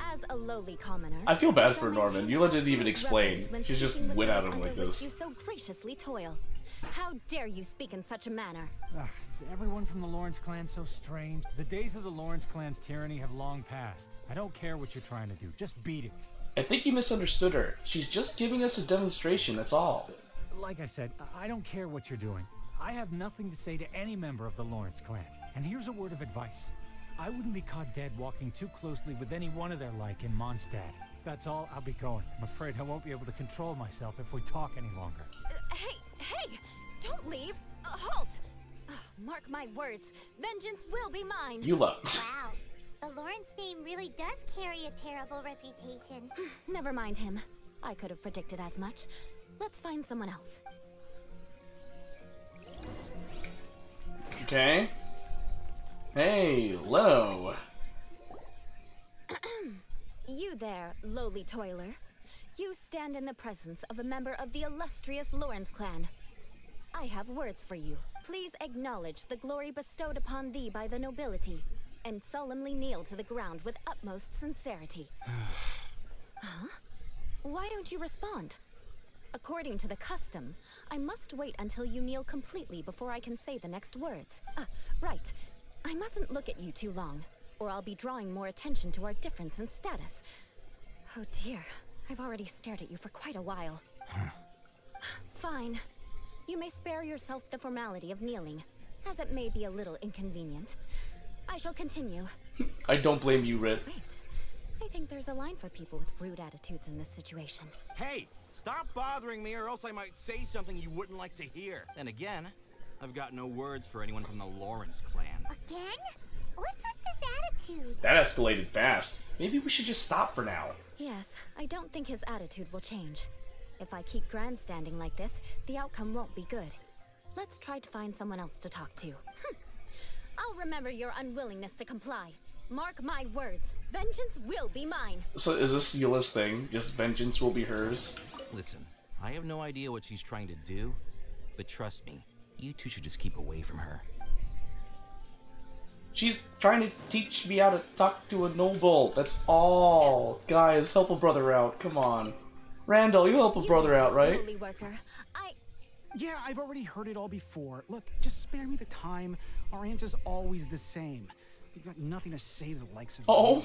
As a lowly commoner, I feel bad for Norman. maintain Eula didn't even explain. She just went at those him like under which this. You so graciously toil. How dare you speak in such a manner? Ugh, is everyone from the Lawrence clan so strange? The days of the Lawrence clan's tyranny have long passed. I don't care what you're trying to do. Just beat it. I think you misunderstood her. She's just giving us a demonstration, that's all. Like I said, I- I don't care what you're doing. I have nothing to say to any member of the Lawrence clan. And here's a word of advice. I wouldn't be caught dead walking too closely with any one of their like in Mondstadt. If that's all, I'll be going. I'm afraid I won't be able to control myself if we talk any longer. Hey, hey! Don't leave! Uh, halt! Ugh, mark my words. Vengeance will be mine. You Eula. Wow. The Lawrence name really does carry a terrible reputation. (sighs) Never mind him. I could have predicted as much. Let's find someone else. Okay. Hey, Leno. (clears throat) You there, lowly toiler. You stand in the presence of a member of the illustrious Lawrence clan. I have words for you. Please acknowledge the glory bestowed upon thee by the nobility, and solemnly kneel to the ground with utmost sincerity. (sighs) huh? Why don't you respond? According to the custom, I must wait until you kneel completely before I can say the next words. Ah, right. I mustn't look at you too long, or I'll be drawing more attention to our difference in status. Oh dear, I've already stared at you for quite a while. (sighs) Fine. You may spare yourself the formality of kneeling, as it may be a little inconvenient. I shall continue. I don't blame you, Rit. Wait. I think there's a line for people with rude attitudes in this situation. Hey, stop bothering me or else I might say something you wouldn't like to hear. Then again, I've got no words for anyone from the Lawrence clan. Again? What's with this attitude? That escalated fast. Maybe we should just stop for now. Yes, I don't think his attitude will change. If I keep grandstanding like this, the outcome won't be good. Let's try to find someone else to talk to. Hm. I'll remember your unwillingness to comply. Mark my words, vengeance will be mine. So is this Eula's thing? Just vengeance will be hers? Listen, I have no idea what she's trying to do, but trust me, you two should just keep away from her. She's trying to teach me how to talk to a noble. That's all. Guys, help a brother out. Come on. Randall, you help a brother out, right? Worker. Yeah, I've already heard it all before. Look, just spare me the time. Our answer's always the same. You've got nothing to say to the likes of Oh.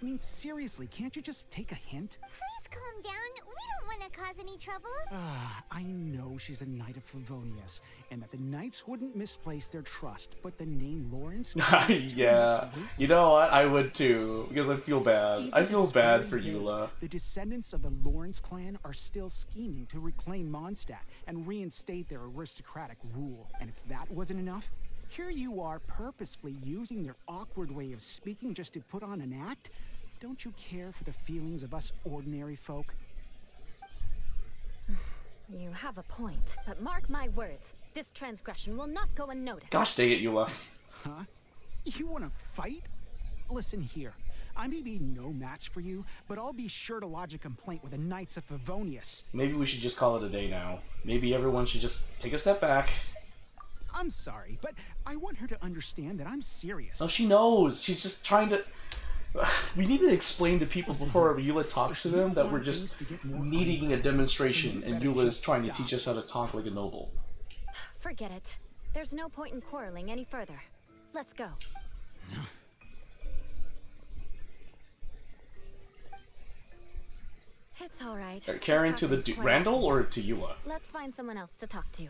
I mean, seriously, can't you just take a hint? Please calm down. We don't want to cause any trouble. Ah, I know she's a knight of Favonius, and that the knights wouldn't misplace their trust, but the name Lawrence... (laughs) yeah. You know what? I would too, because I feel bad. I feel bad for Eula. The descendants of the Lawrence clan are still scheming to reclaim Mondstadt and reinstate their aristocratic rule. And if that wasn't enough, here you are purposefully using their awkward way of speaking just to put on an act? Don't you care for the feelings of us ordinary folk? (sighs) You have a point, but mark my words, this transgression will not go unnoticed. Gosh dang it, you Eula. Huh? You want to fight? Listen here. I may be no match for you, but I'll be sure to lodge a complaint with the Knights of Favonius. Maybe we should just call it a day now. Maybe everyone should just take a step back. I'm sorry, but I want her to understand that I'm serious. Oh, she knows. She's just trying to. (sighs) We need to explain to people before Eula talks to them that we're just needing a demonstration, and Eula is trying to teach us how to talk like a noble. Forget it. There's no point in quarreling any further. Let's go. (sighs) It's all right. Uh, Karen to the happens du- quite Randall or to Eula? Let's find someone else to talk to.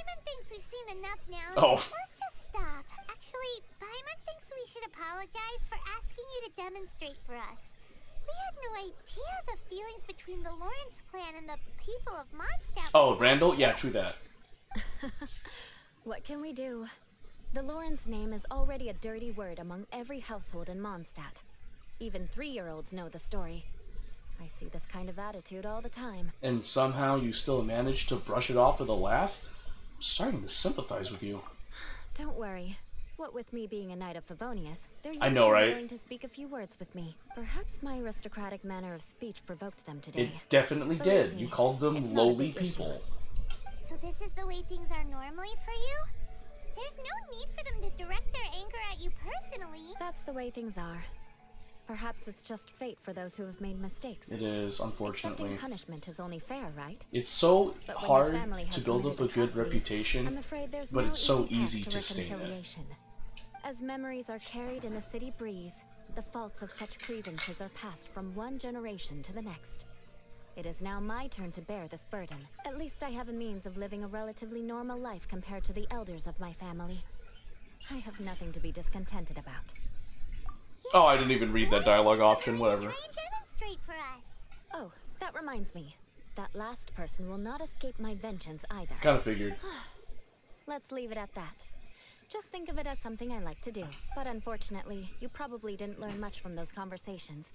Paimon thinks we've seen enough now. Oh. Let's just stop. Actually, Paimon thinks we should apologize for asking you to demonstrate for us. We had no idea the feelings between the Lawrence clan and the people of Mondstadt. Oh, Randall? Yeah, true that. (laughs) What can we do? The Lawrence name is already a dirty word among every household in Mondstadt. Even three-year-olds know the story. I see this kind of attitude all the time. And somehow you still manage to brush it off with a laugh? I'm starting to sympathize with you. Don't worry. What with me being a knight of Favonius, they're I know, usually right? willing to speak a few words with me. Perhaps my aristocratic manner of speech provoked them today. It definitely Believe did. me, You called them it's not a lowly big issue. people. So this is the way things are normally for you? There's no need for them to direct their anger at you personally. That's the way things are. Perhaps it's just fate for those who have made mistakes. It is, Accepting unfortunately. punishment is only fair, right? It's so But when your hard to build up a good reputation, I'm afraid there's but no it's so easy, to stay in it. As memories are carried in the city breeze, the faults of such grievances are passed from one generation to the next. It is now my turn to bear this burden. At least I have a means of living a relatively normal life compared to the elders of my family. I have nothing to be discontented about. Oh, I didn't even read that dialogue option, whatever. Demonstrate for us. Oh, that reminds me. That last person will not escape my vengeance either. Kinda figured. (sighs) Let's leave it at that. Just think of it as something I like to do. But unfortunately, you probably didn't learn much from those conversations.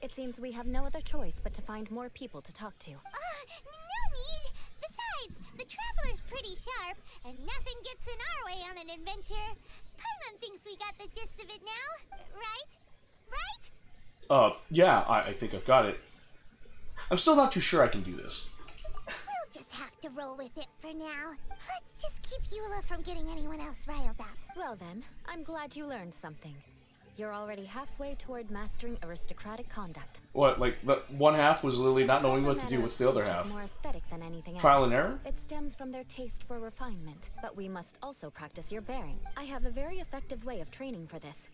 It seems we have no other choice but to find more people to talk to. Uh, no need. Besides, the Traveler's pretty sharp, and nothing gets in our way on an adventure. Paimon thinks we got the gist of it now, right? Right? Uh, yeah, I, I think I've got it. I'm still not too sure I can do this. We'll just have to roll with it for now. Let's just keep Eula from getting anyone else riled up. Well then, I'm glad you learned something. You're already halfway toward mastering aristocratic conduct. What, like, the one half was literally not knowing what to do. What's the other half? more aesthetic than anything Trial else. and error? It stems from their taste for refinement, but we must also practice your bearing. I have a very effective way of training for this.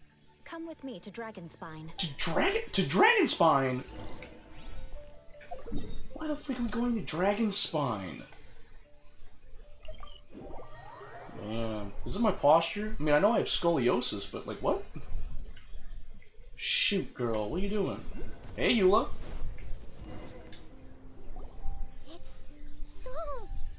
Come with me to Dragonspine. To Dragon to Dragonspine. Why the freak are we going to Dragonspine? Man, is it my posture? I mean, I know I have scoliosis, but like, what? Shoot, girl, what are you doing? Hey, Eula. It's so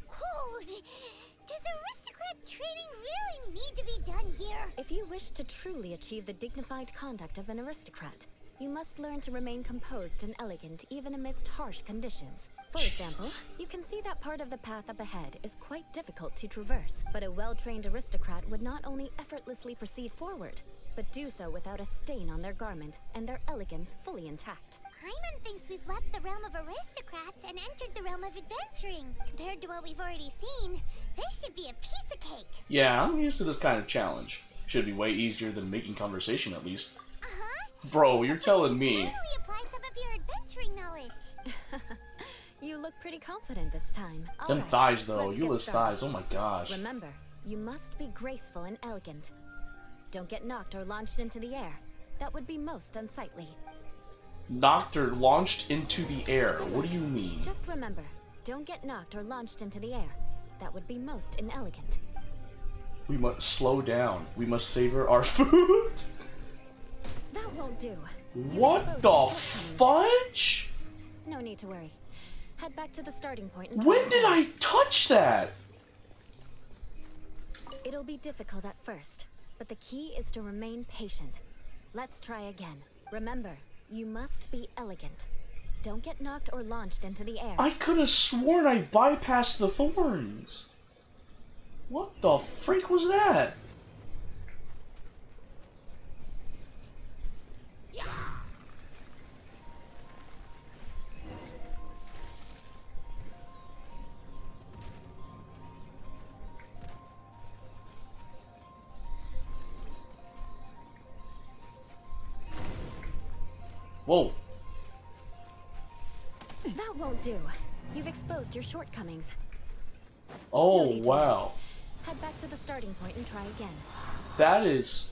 cold. Does aristocrat training really need to be done here? If you wish to truly achieve the dignified conduct of an aristocrat, you must learn to remain composed and elegant even amidst harsh conditions. For example, you can see that part of the path up ahead is quite difficult to traverse, but a well-trained aristocrat would not only effortlessly proceed forward, but do so without a stain on their garment and their elegance fully intact. Paimon thinks we've left the realm of aristocrats and entered the realm of adventuring. Compared to what we've already seen, this should be a piece of cake. Yeah, I'm used to this kind of challenge. Should be way easier than making conversation, at least. Uh-huh. Bro, you're telling me. Finally apply some of your adventuring knowledge. (laughs) You look pretty confident this time. Them Alright, thighs, though. let's get Eula's thighs. Oh my gosh. Remember, you must be graceful and elegant. Don't get knocked or launched into the air. That would be most unsightly. Knocked or launched into the air. What do you mean? Just remember, don't get knocked or launched into the air. That would be most inelegant. We must slow down. We must savor our (laughs) food. That won't do. What the fudge? No need to worry. Head back to the starting point and When did. I touch that? It'll be difficult at first, but the key is to remain patient. Let's try again. Remember, you must be elegant. Don't get knocked or launched into the air. I could have sworn I bypassed the thorns. What the freak was that? Whoa. That won't do. You've exposed your shortcomings. Oh, need to wow. Head back to the starting point and try again. That is...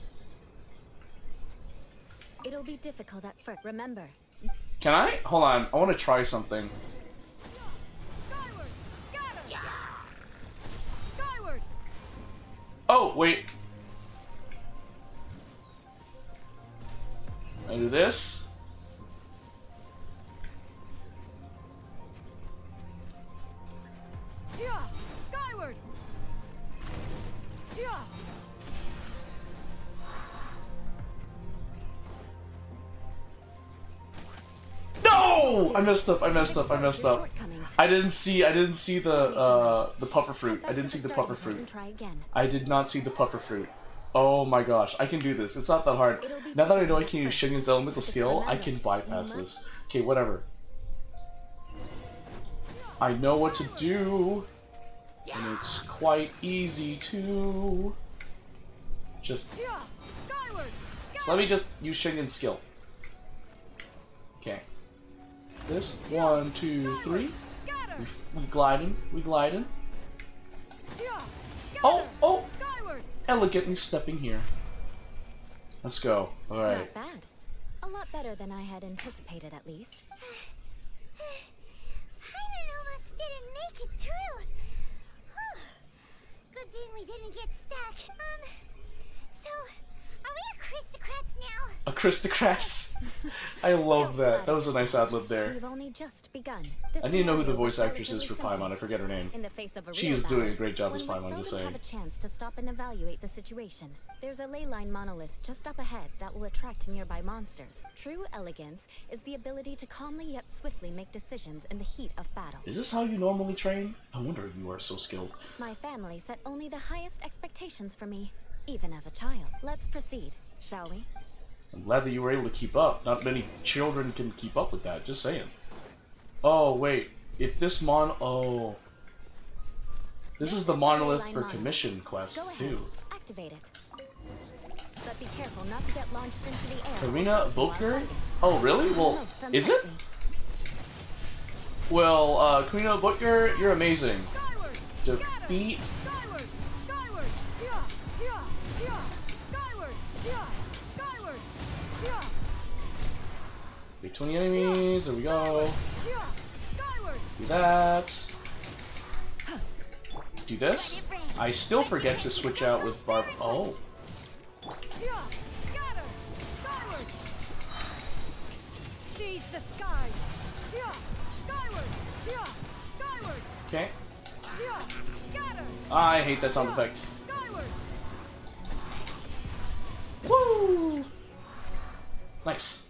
It'll be difficult at first. Remember, Can I? Hold on. I want to try something. Skyward! Oh, wait. I do this. Yeah! Skyward! Yeah! No! I messed up. I messed up. I messed up. I didn't see. I didn't see the uh, the puffer fruit. I didn't see the puffer fruit. I did not see the puffer fruit. Oh my gosh, I can do this. It's not that hard. Now that I know I can use Shingen's elemental skill, I can bypass this. Okay, whatever. I know what to do. And it's quite easy to... Just... So let me just use Shingen's skill. Okay. This, one, two, three. We, we gliding, we gliding. Oh, oh! Skyward! Elegantly stepping here. Let's go. Alright. Not bad. A lot better than I had anticipated, at least. (sighs) (sighs) Didn't make it through. Whew. Good thing we didn't get stuck. Um, so, are we aristocrats now? Aristocrats. (laughs) I love that. That was a nice ad lib there. We've only just begun. This I need to know who the voice actress is for Paimon. I forget her name. In the face of a She is doing a great job as Paimon, just saying. have a chance to stop and evaluate the situation. There's a ley line monolith just up ahead that will attract nearby monsters. True elegance is the ability to calmly yet swiftly make decisions in the heat of battle. Is this how you normally train? No wonder if you are so skilled. My family set only the highest expectations for me, even as a child. Let's proceed, shall we? I'm glad that you were able to keep up. Not many children can keep up with that, just saying. Oh, wait. If this mon... Oh. This is the monolith for commission quests too. Activate it. But be careful not to get launched into the air. Corina Boettger? Oh, really? Well, is it? Well, uh, Corina Boettger, you're amazing. Defeat. Between the enemies, there we go. Do that. Do this. I still forget to switch out with Barb. Oh. Okay. I hate that sound effect. Woo! Nice.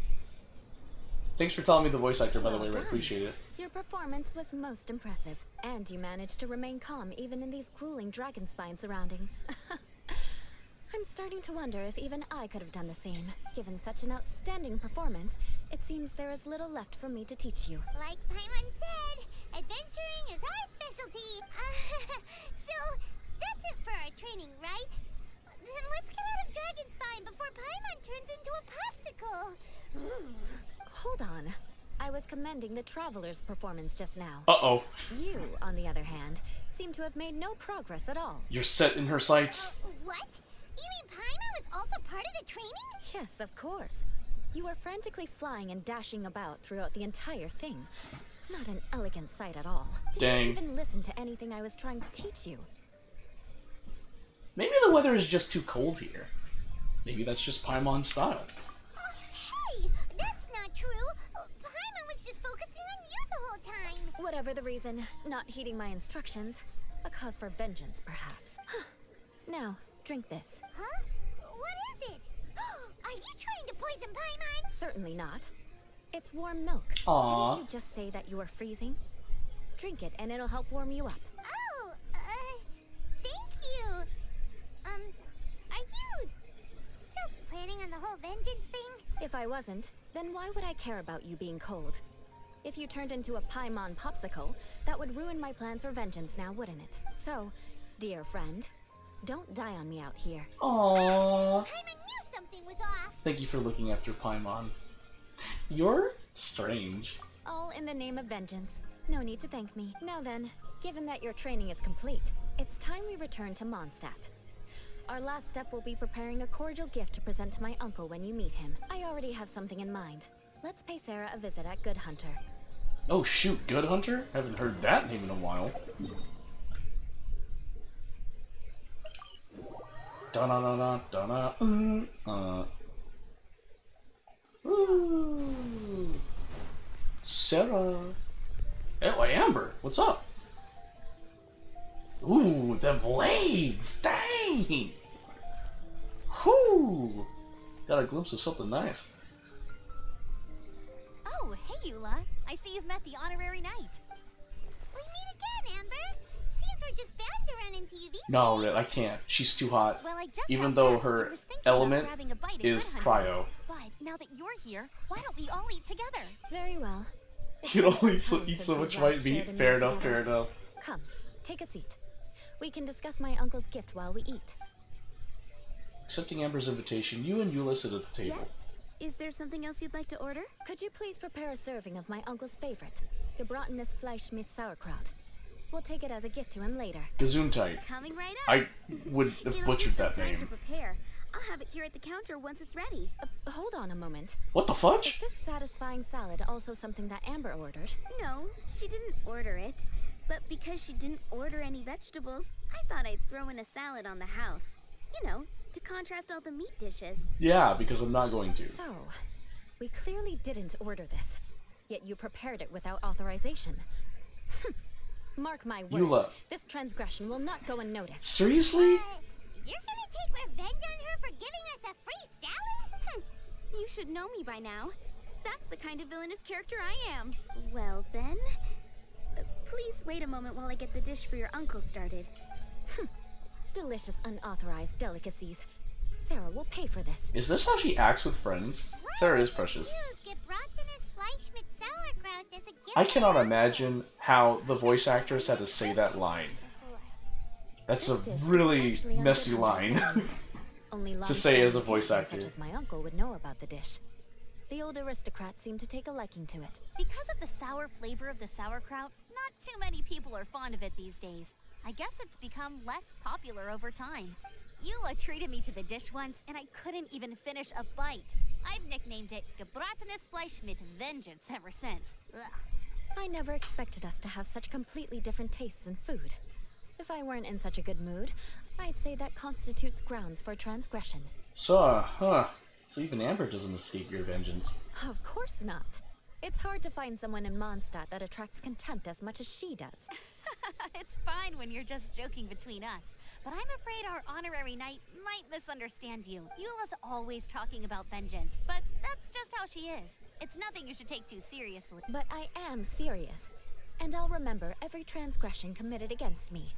Thanks for telling me the voice actor, by the way. I appreciate it. Your performance was most impressive, and you managed to remain calm even in these grueling Dragonspine surroundings. (laughs) I'm starting to wonder if even I could have done the same. Given such an outstanding performance, it seems there is little left for me to teach you. Like Paimon said, adventuring is our specialty. (laughs) so, that's it for our training, right? Then let's get out of Dragonspine before Paimon turns into a popsicle. (sighs) Hold on. I was commending the Traveler's performance just now. Uh-oh. You, on the other hand, seem to have made no progress at all. You're set in her sights. Uh, what? You mean Paimon was also part of the training? Yes, of course. You were frantically flying and dashing about throughout the entire thing. Not an elegant sight at all. Did Dang. you even listen to anything I was trying to teach you? Maybe the weather is just too cold here. Maybe that's just Paimon style. Oh, hey, that's not true. Paimon was just focusing on you the whole time. Whatever the reason, not heeding my instructions. A cause for vengeance, perhaps. now, drink this. Huh? What is it? (gasps) Are you trying to poison Paimon? Certainly not. It's warm milk. Aw. Didn't you just say that you were freezing? Drink it and it'll help warm you up. Oh, Um, are you still planning on the whole vengeance thing? If I wasn't, then why would I care about you being cold? If you turned into a Paimon popsicle, that would ruin my plans for vengeance now, wouldn't it? So, dear friend, don't die on me out here. Aww. Paimon knew something was off. Thank you for looking after Paimon. You're strange. All in the name of vengeance. No need to thank me. Now then, given that your training is complete, it's time we return to Mondstadt. Our last step will be preparing a cordial gift to present to my uncle when you meet him. I already have something in mind. Let's pay Sarah a visit at Good Hunter. Oh shoot, Good Hunter? Haven't heard that name in a while. Da da da da da mm, Uh. Ooh. Sarah. Oh, Amber, what's up? Ooh, the blades! Dang! Whoo! Got a glimpse of something nice. Oh, hey, Eula. I see you've met the honorary knight. We meet again, Amber. Seems we're just bound to run into you these No, Rit, I can't. She's too hot. Well, I just Even though her I was thinking element a bite is cryo. But now that you're here, why don't we all eat together? Very well. You can only so, eat so much white meat. Fair meal enough, fair enough. Come, take a seat. We can discuss my uncle's gift while we eat. Accepting Amber's invitation, you and Eula sit at the table. Yes. Is there something else you'd like to order? Could you please prepare a serving of my uncle's favorite, gebratenes Fleisch mit Sauerkraut? We'll take it as a gift to him later. Gesundheit. Coming right up. I would have It'll butchered take that some time to prepare. I'll have it here at the counter once it's ready. Uh, hold on a moment. What the fudge? Is this satisfying salad also something that Amber ordered? No, she didn't order it. But because she didn't order any vegetables, I thought I'd throw in a salad on the house. You know, to contrast all the meat dishes. Yeah, because I'm not going to. So, we clearly didn't order this, yet you prepared it without authorization. Mark my words, Eula. this transgression will not go unnoticed. Seriously? You're gonna take revenge on her for giving us a free salad? Hm, You should know me by now. That's the kind of villainous character I am. Well then, uh, please wait a moment while I get the dish for your uncle started. Delicious unauthorized delicacies. Sarah will pay for this. Is this how she acts with friends? Sarah is precious. Use gebratenes Fleisch mit Sauerkraut as a gift. I cannot imagine how the voice actress had to say that line. That's a really messy line. (laughs) Only to say as a voice actor. Such as my uncle would know about the dish. The old aristocrats seem to take a liking to it. Because of the sour flavor of the sauerkraut, not too many people are fond of it these days. I guess it's become less popular over time. Eula treated me to the dish once, and I couldn't even finish a bite. I've nicknamed it Gebratenes Fleisch mit Vengeance ever since. Ugh. I never expected us to have such completely different tastes in food. If I weren't in such a good mood, I'd say that constitutes grounds for transgression. So, uh, huh. So even Amber doesn't escape your vengeance. Of course not. It's hard to find someone in Mondstadt that attracts contempt as much as she does. (laughs) it's fine when you're just joking between us, but I'm afraid our honorary knight might misunderstand you. Eula's always talking about vengeance, but that's just how she is. It's nothing you should take too seriously. But I am serious, and I'll remember every transgression committed against me.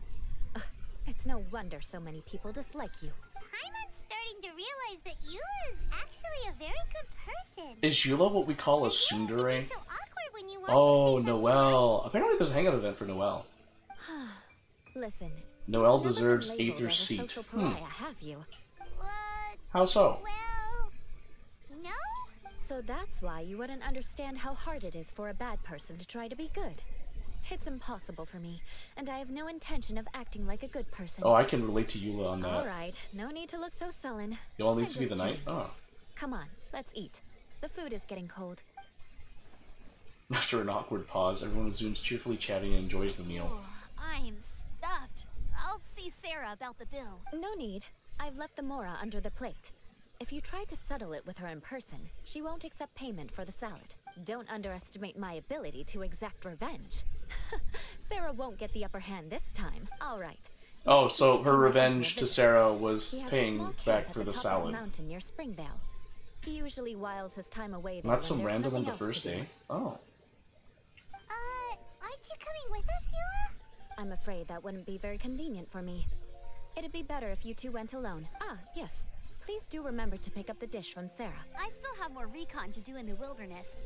Ugh, it's no wonder so many people dislike you. Paimon's starting to realize that Eula is actually a very good person. Is Eula what we call a tsundere? So awkward when you want Oh, Noelle. Apparently there's a hangout event for Noelle. (sighs) Listen, Noelle deserves been labeled Aether as a seat. Hmm. you? How so? No? So that's why you wouldn't understand how hard it is for a bad person to try to be good. It's impossible for me, and I have no intention of acting like a good person. Oh, I can relate to Eula on that. Alright, no need to look so sullen. You all needs I'm to be the just knight? Oh. Come on, let's eat. The food is getting cold. (laughs) After an awkward pause, everyone resumes cheerfully chatting and enjoys the meal. I'm stuffed. I'll see Sarah about the bill. No need. I've left the Mora under the plate. If you try to settle it with her in person, she won't accept payment for the salad. Don't underestimate my ability to exact revenge. (laughs) Sarah won't get the upper hand this time. All right. Oh, so her pay my uncle a revenge to. Sarah was He has a paying small camp back at for the the top Of salad. the mountain near Springvale. He usually whiles his time away there Not some random on the first to day. Oh. Uh, aren't you coming with us, Eula? I'm afraid that wouldn't be very convenient for me. It'd be better if you two went alone. Ah, yes. Please do remember to pick up the dish from Sarah. I still have more recon to do in the wilderness.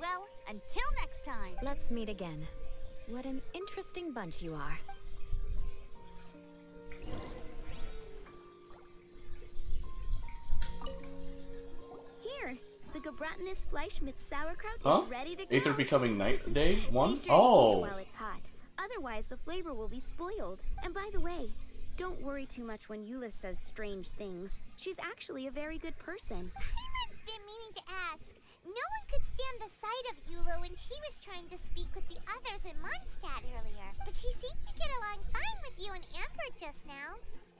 Well, until next time. Let's meet again. What an interesting bunch you are. Here, the Gebratenes Fleisch mit Sauerkraut Huh? is ready to go. Aether becoming night day one? Be sure to eat it Oh. while it's hot. Otherwise, the flavor will be spoiled. And by the way, don't worry too much when Eula says strange things. She's actually a very good person. (laughs) Paimon's been meaning to ask. No one could stand the sight of Eula when she was trying to speak with the others in Mondstadt earlier. But she seemed to get along fine with you and Amber just now.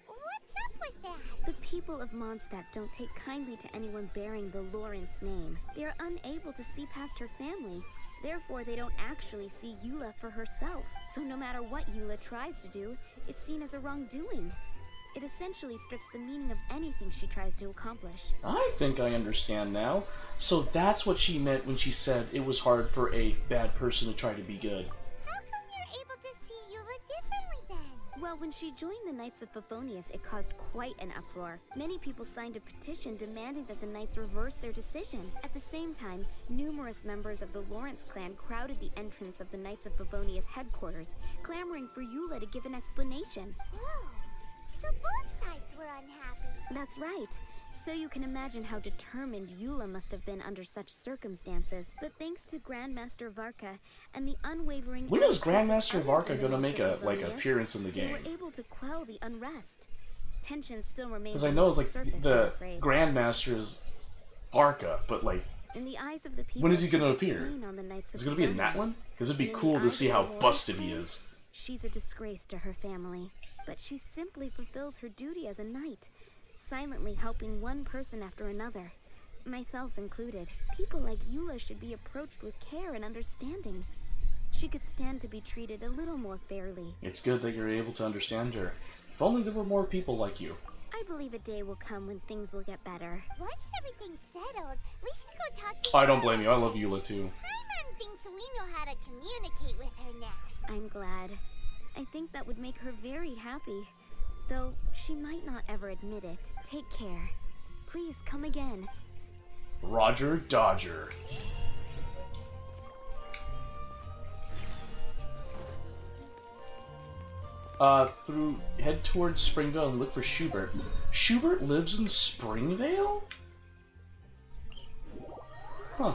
What's up with that? The people of Mondstadt don't take kindly to anyone bearing the Lawrence name. They are unable to see past her family. Therefore, they don't actually see Eula for herself. So no matter what Eula tries to do, it's seen as a wrongdoing. It essentially strips the meaning of anything she tries to accomplish. I think I understand now. So that's what she meant when she said it was hard for a bad person to try to be good. How come you're able to see Eula differently then? Well, when she joined the Knights of Favonius, it caused quite an uproar. Many people signed a petition demanding that the Knights reverse their decision. At the same time, numerous members of the Lawrence clan crowded the entrance of the Knights of Favonius headquarters, clamoring for Eula to give an explanation. Whoa. So both sides were unhappy. That's right. So you can imagine how determined Eula must have been under such circumstances. But thanks to Grandmaster Varka and the unwavering When is Grandmaster Varka gonna make of a like appearance in the They game? were able to quell the unrest. Tensions still remain Because I know it's like the surface, the. Grandmaster is Varka, but like, In the eyes of the people, when is he gonna appear? on the Is it gonna be in that one? Because it'd be cool to see how busted he is. She's a disgrace to her family, but she simply fulfills her duty as a knight, silently helping one person after another, myself included. People like Eula should be approached with care and understanding. She could stand to be treated a little more fairly. It's good that you're able to understand her. If only there were more people like you. I believe a day will come when things will get better. Once everything's settled, we should go talk to I don't blame you. I love Eula too. Paimon thinks we know how to communicate with her now. I'm glad. I think that would make her very happy. Though she might not ever admit it. Take care. Please come again. Roger Dodger. Uh, through head towards Springvale and look for Schubert. Schubert lives in Springvale? Huh.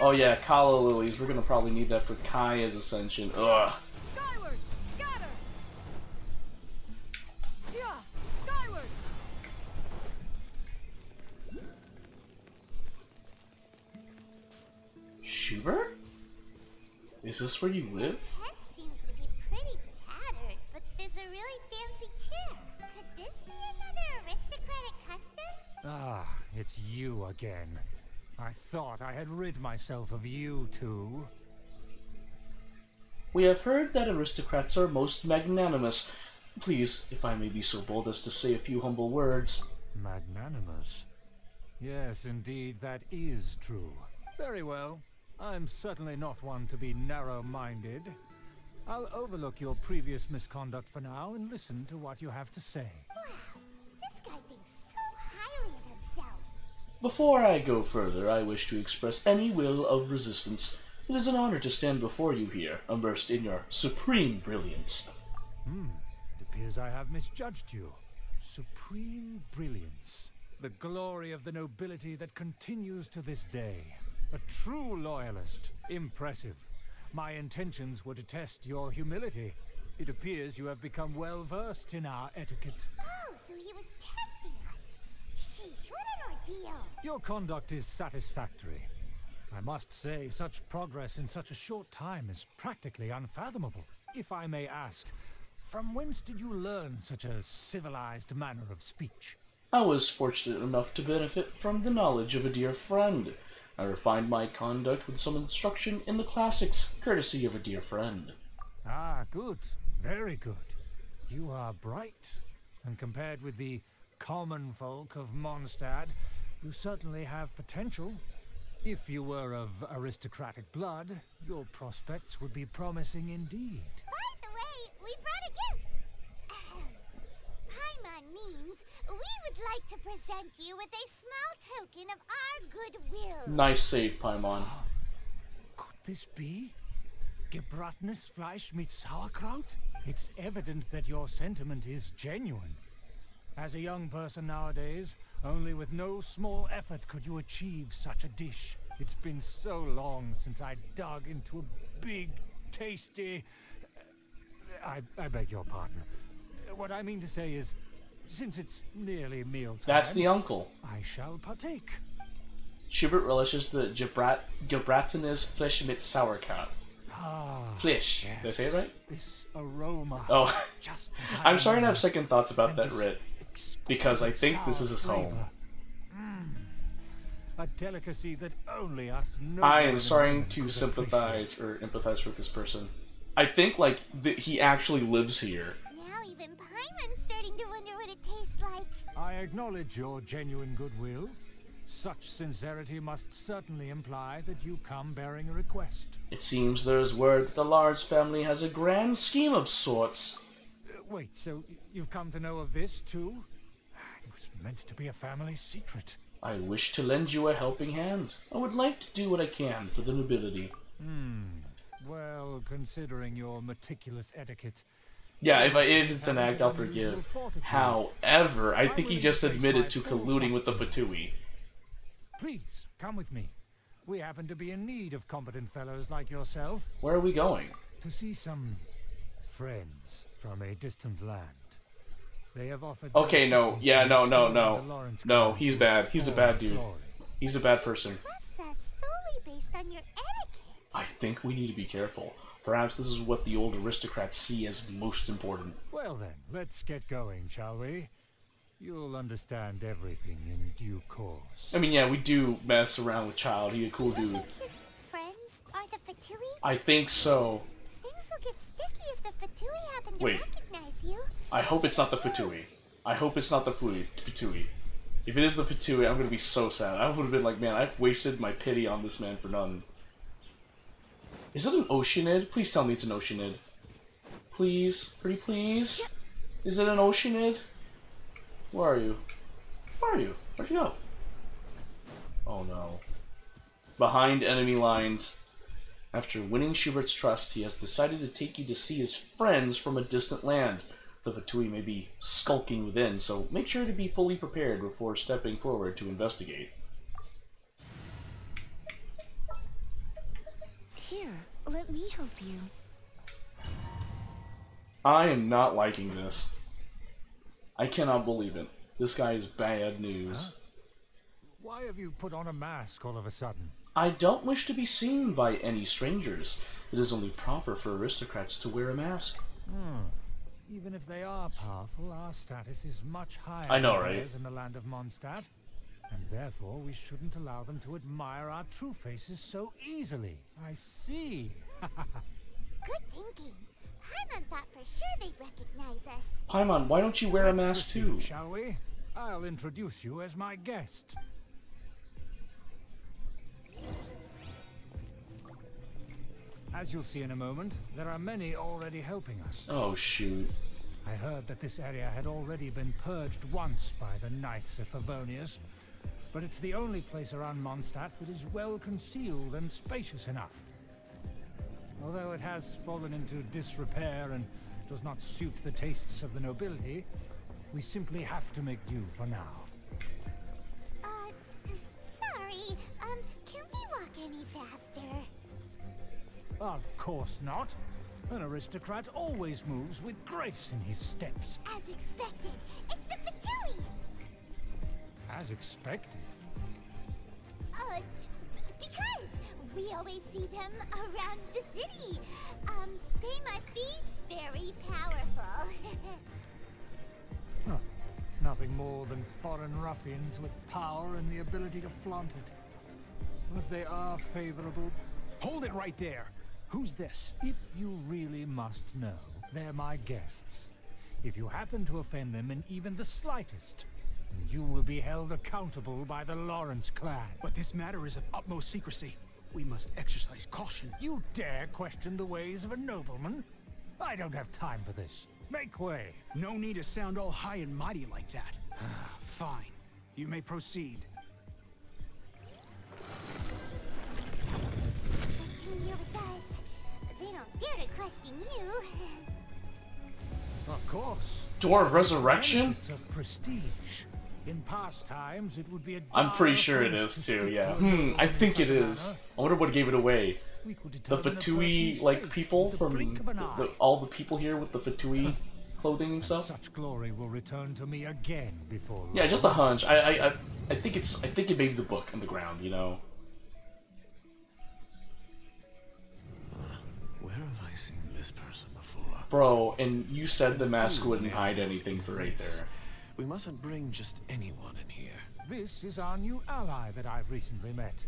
Oh yeah, Calla Lilies. We're gonna probably need that for Kaeya's Ascension. Ugh. Skyward! Scatter! Yeah! Skyward! Schubert? Is this where you live? Tent seems to be pretty tattered, but there's a really fancy chair. Could this be another aristocratic custom? Ah, it's you again. I thought I had rid myself of you two. We have heard that aristocrats are most magnanimous. Please, if I may be so bold as to say a few humble words. Magnanimous? Yes, indeed, that is true. Very well. I'm certainly not one to be narrow-minded. I'll overlook your previous misconduct for now and listen to what you have to say. Wow, this guy thinks Before I go further, I wish to express any will of resistance. It is an honor to stand before you here, immersed in your supreme brilliance. Hmm, it appears I have misjudged you. Supreme brilliance. The glory of the nobility that continues to this day. A true loyalist. Impressive. My intentions were to test your humility. It appears you have become well versed in our etiquette. Oh, so he was testing us. Sheesh, what an ordeal. Your conduct is satisfactory. I must say, such progress in such a short time is practically unfathomable. If I may ask, from whence did you learn such a civilized manner of speech? I was fortunate enough to benefit from the knowledge of a dear friend. I refined my conduct with some instruction in the classics, courtesy of a dear friend. Ah, good. Very good. You are bright, and compared with the common folk of Mondstadt, you certainly have potential. If you were of aristocratic blood, your prospects would be promising indeed. By the way, we brought a gift. Paimon means we would like to present you with a small token of our goodwill. Nice save, Paimon. (gasps) Could this be? Gebratenes Fleisch mit Sauerkraut? It's evident that your sentiment is genuine. As a young person nowadays, only with no small effort could you achieve such a dish. It's been so long since I dug into a big, tasty... I, I beg your pardon. What I mean to say is, since it's nearly mealtime... That's the uncle. I shall partake. Schubert relishes the Gebrat Gebratenes Fleisch mit Sauerkraut. Ah, Fleisch. Did I say it right? This aroma. Oh. Just (laughs) I'm starting to have second thoughts about And that writ. Because I think this is his sour home. Mm. A delicacy that only us I am noblemen starting could to appreciate. sympathize or empathize with this person. I think like th- he actually lives here. Now even Paimon's starting to wonder what it tastes like. I acknowledge your genuine goodwill. Such sincerity must certainly imply that you come bearing a request. It seems there's word that the Lawrence family has a grand scheme of sorts. Wait, so you've come to know of this too? It was meant to be a family secret. I wish to lend you a helping hand. I would like to do what I can for the nobility. Hmm. Well, considering your meticulous etiquette, Yeah, if, I, if it's an act, I'll forgive. However, I think he just admitted to colluding with the Fatui. please come with me. We happen to be in need of competent fellows like yourself Where are we going? to see some friends from a distant land. They have offered. their Okay, no, yeah, in no, no, no. No, he's bad. He's a bad dude. He's a bad person. Based on your etiquette. I think we need to be careful. Perhaps this is what the old aristocrats see as most important. Well then, let's get going, shall we? You'll understand everything in due course. I mean, yeah, we do mess around with Childe. He a cool Do you dude. think his friends are the Fatui? I think so. Things will get sticky if the Fatui happen to Wait. recognize you. I hope it's not the Fatui. I hope it's not the Fatui. If it is the Fatui, I'm gonna be so sad. I would have been like, man, I've wasted my pity on this man for none. Is it an Oceanid? Please tell me it's an Oceanid. Please? Pretty please? Is it an Oceanid? Where are you? Where are you? Where'd you go? Oh no. behind enemy lines. After winning Schubert's trust, he has decided to take you to see his friends from a distant land. The Fatui may be skulking within, so make sure to be fully prepared before stepping forward to investigate. Here, let me help you. I am not liking this. I cannot believe it. This guy is bad news. Why have you put on a mask all of a sudden? I don't wish to be seen by any strangers. It is only proper for aristocrats to wear a mask. Hmm. Even if they are powerful, our status is much higher I know, than right? in the land of Mondstadt. And therefore, we shouldn't allow them to admire our true faces so easily. I see. (laughs) Good thinking. Paimon thought for sure they'd recognize us. Paimon, why don't you wear a Let's mask proceed, too? Shall we? I'll introduce you as my guest. As you'll see in a moment, there are many already helping us. Oh shoot. I heard that this area had already been purged once by the Knights of Favonius, but it's the only place around Mondstadt that is well concealed and spacious enough. Although it has fallen into disrepair and does not suit the tastes of the nobility, we simply have to make do for now. Any faster? Of course not. An aristocrat always moves with grace in his steps. As expected, it's the Fatui! As expected. Uh, because we always see them around the city. Um, they must be very powerful. (laughs) Huh. Nothing more than foreign ruffians with power and the ability to flaunt it. But they are favorable. Hold it right there. Who's this? If you really must know, they're my guests. If you happen to offend them in even the slightest, then you will be held accountable by the Lawrence clan. But this matter is of utmost secrecy. We must exercise caution. You dare question the ways of a nobleman? I don't have time for this. Make way. No need to sound all high and mighty like that. (sighs) Fine. You may proceed. Continue with us. They don't dare to question you. Of course. Dwarf Resurrection? It's of prestige. In past times, it would be a I'm pretty sure it offense is to too, yeah. Hmm, I think it such a is. manner. I wonder what gave it away. The Fatui, like, people with the from blink of an the, all the people here with the Fatui (laughs) clothing and stuff. Such glory will return to me again before Yeah, just a hunch. I, I, I, I think it's, I think it may be the book in the ground. You know. Where have I seen this person before? Bro, and you said the mask Who wouldn't hide anything is for right there. We mustn't bring just anyone in here. This is our new ally that I've recently met.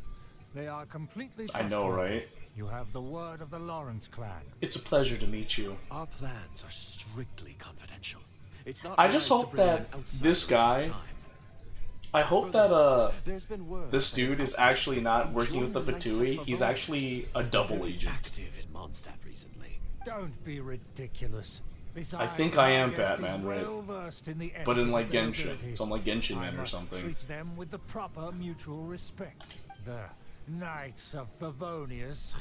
They are completely I know, right? You have the word of the Lawrence clan. It's a pleasure to meet you. Our plans are strictly confidential. It's not I just to hope bring that an outsider this guy. time. I hope that uh, been this dude is actually not working with the joined Fatui. He's actually a double agent. active in Mondstadt recently. Don't be ridiculous. Besides, think I am Batman, right? well-versed in But in like Genshin, nobility. so I'm like Genshin Man or something. treat them with the proper mutual respect. The Knights of Favonius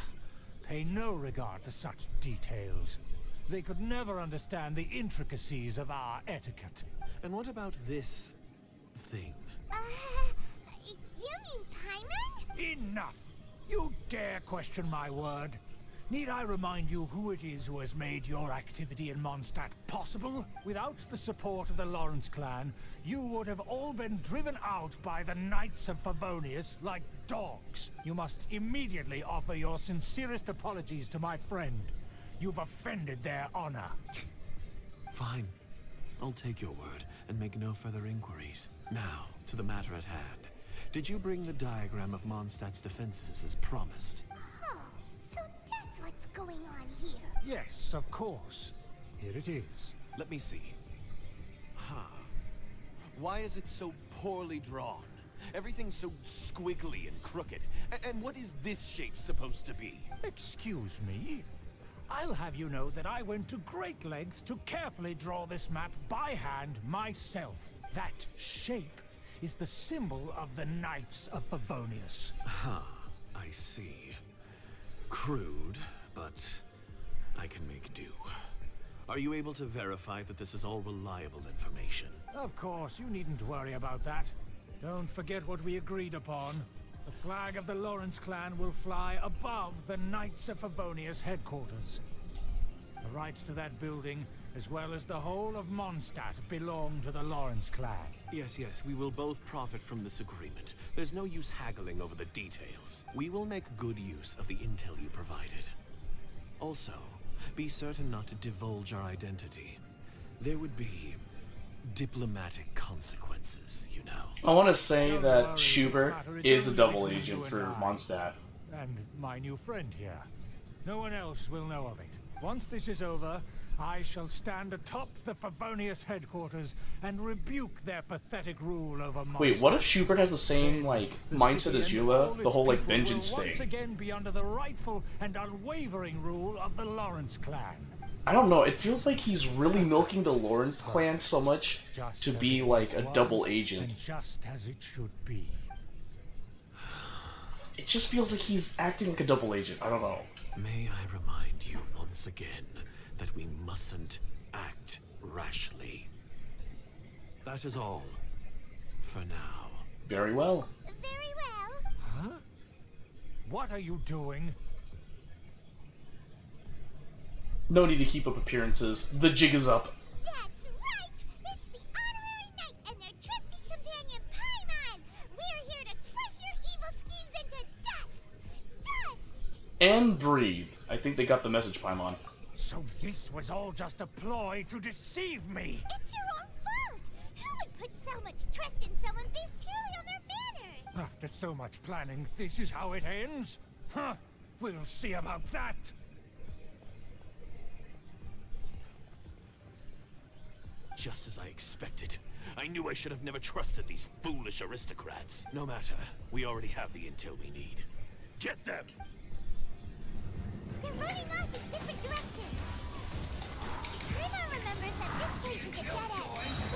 pay no regard to such details. They could never understand the intricacies of our etiquette. And what about this thing? Uh, you mean Paimon? Enough! You dare question my word? Need I remind you who it is who has made your activity in Mondstadt possible? Without the support of the Lawrence clan, you would have all been driven out by the Knights of Favonius like dogs. You must immediately offer your sincerest apologies to my friend. You've offended their honor. Fine. I'll take your word and make no further inquiries. Now, to the matter at hand. Did you bring the diagram of Mondstadt's defenses as promised? Going on here. Yes, of course. Here it is. Let me see. Huh. Why is it so poorly drawn? Everything's so squiggly and crooked. A- and what is this shape supposed to be? Excuse me? I'll have you know that I went to great lengths to carefully draw this map by hand myself. That shape is the symbol of the Knights of Favonius. Huh. I see. Crude, but I can make do. Are you able to verify that this is all reliable information? Of course, you needn't worry about that. Don't forget what we agreed upon. The flag of the Lawrence clan will fly above the Knights of Favonius headquarters. The rights to that building, as well as the whole of Mondstadt, belong to the Lawrence clan. Yes, yes, we will both profit from this agreement. There's no use haggling over the details. We will make good use of the intel you provided. Also, be certain not to divulge our identity. There would be diplomatic consequences, you know. I want to say that Schubert is a double agent for Mondstadt. And my new friend here. No one else will know of it. Once this is over, I shall stand atop the Favonius headquarters and rebuke their pathetic rule over Mondstadt. Wait, what if Schubert has the same like mindset as Eula? The whole like vengeance will once thing. again be under the rightful and unwavering rule of the Lawrence clan. I don't know. It feels like he's really milking the Lawrence clan so much to be like a double agent. And just as it should be. It just feels like he's acting like a double agent. I don't know. May I remind you once again that we mustn't act rashly. That is all. For now. Very well. Very well. Huh? What are you doing? No need to keep up appearances. The jig is up. That's right! It's the honorary knight and their trusty companion Paimon! We're here to crush your evil schemes into dust! Dust! And breathe. I think they got the message, Paimon. So this was all just a ploy to deceive me. It's your own fault! Who would put so much trust in someone based purely on their manners? After so much planning, this is how it ends? Huh? We'll see about that. Just as I expected. I knew I should have never trusted these foolish aristocrats. No matter, we already have the intel we need. Get them! They're running off in different directions. Remembers that this place is a dead end.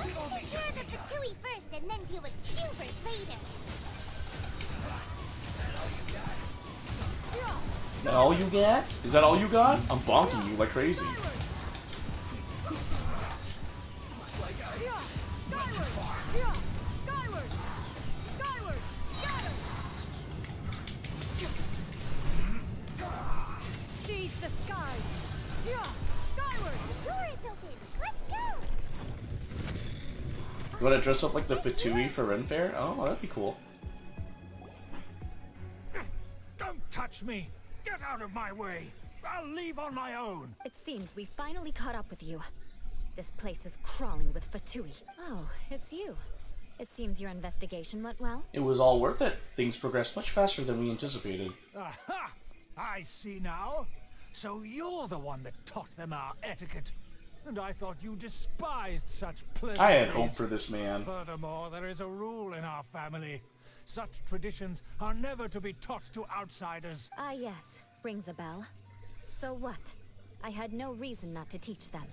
Let's take care of the Fatui first and then deal with later. Is that all you got? Is that all you got? I'm bonking you like crazy. Seize the skies! Yeah! Skyward! The door is open! Let's go! You want to dress up like the Fatui for Ren Fair? Oh, that'd be cool. Don't touch me! Get out of my way! I'll leave on my own! It seems we finally caught up with you. This place is crawling with Fatui. Oh, it's you. It seems your investigation went well. It was all worth it. Things progressed much faster than we anticipated. Aha! I see now. So you're the one that taught them our etiquette. And I thought you despised such pleasantries. I had hope for this man. Furthermore, there is a rule in our family. Such traditions are never to be taught to outsiders. Ah, yes. Rings a bell. So what? I had no reason not to teach them.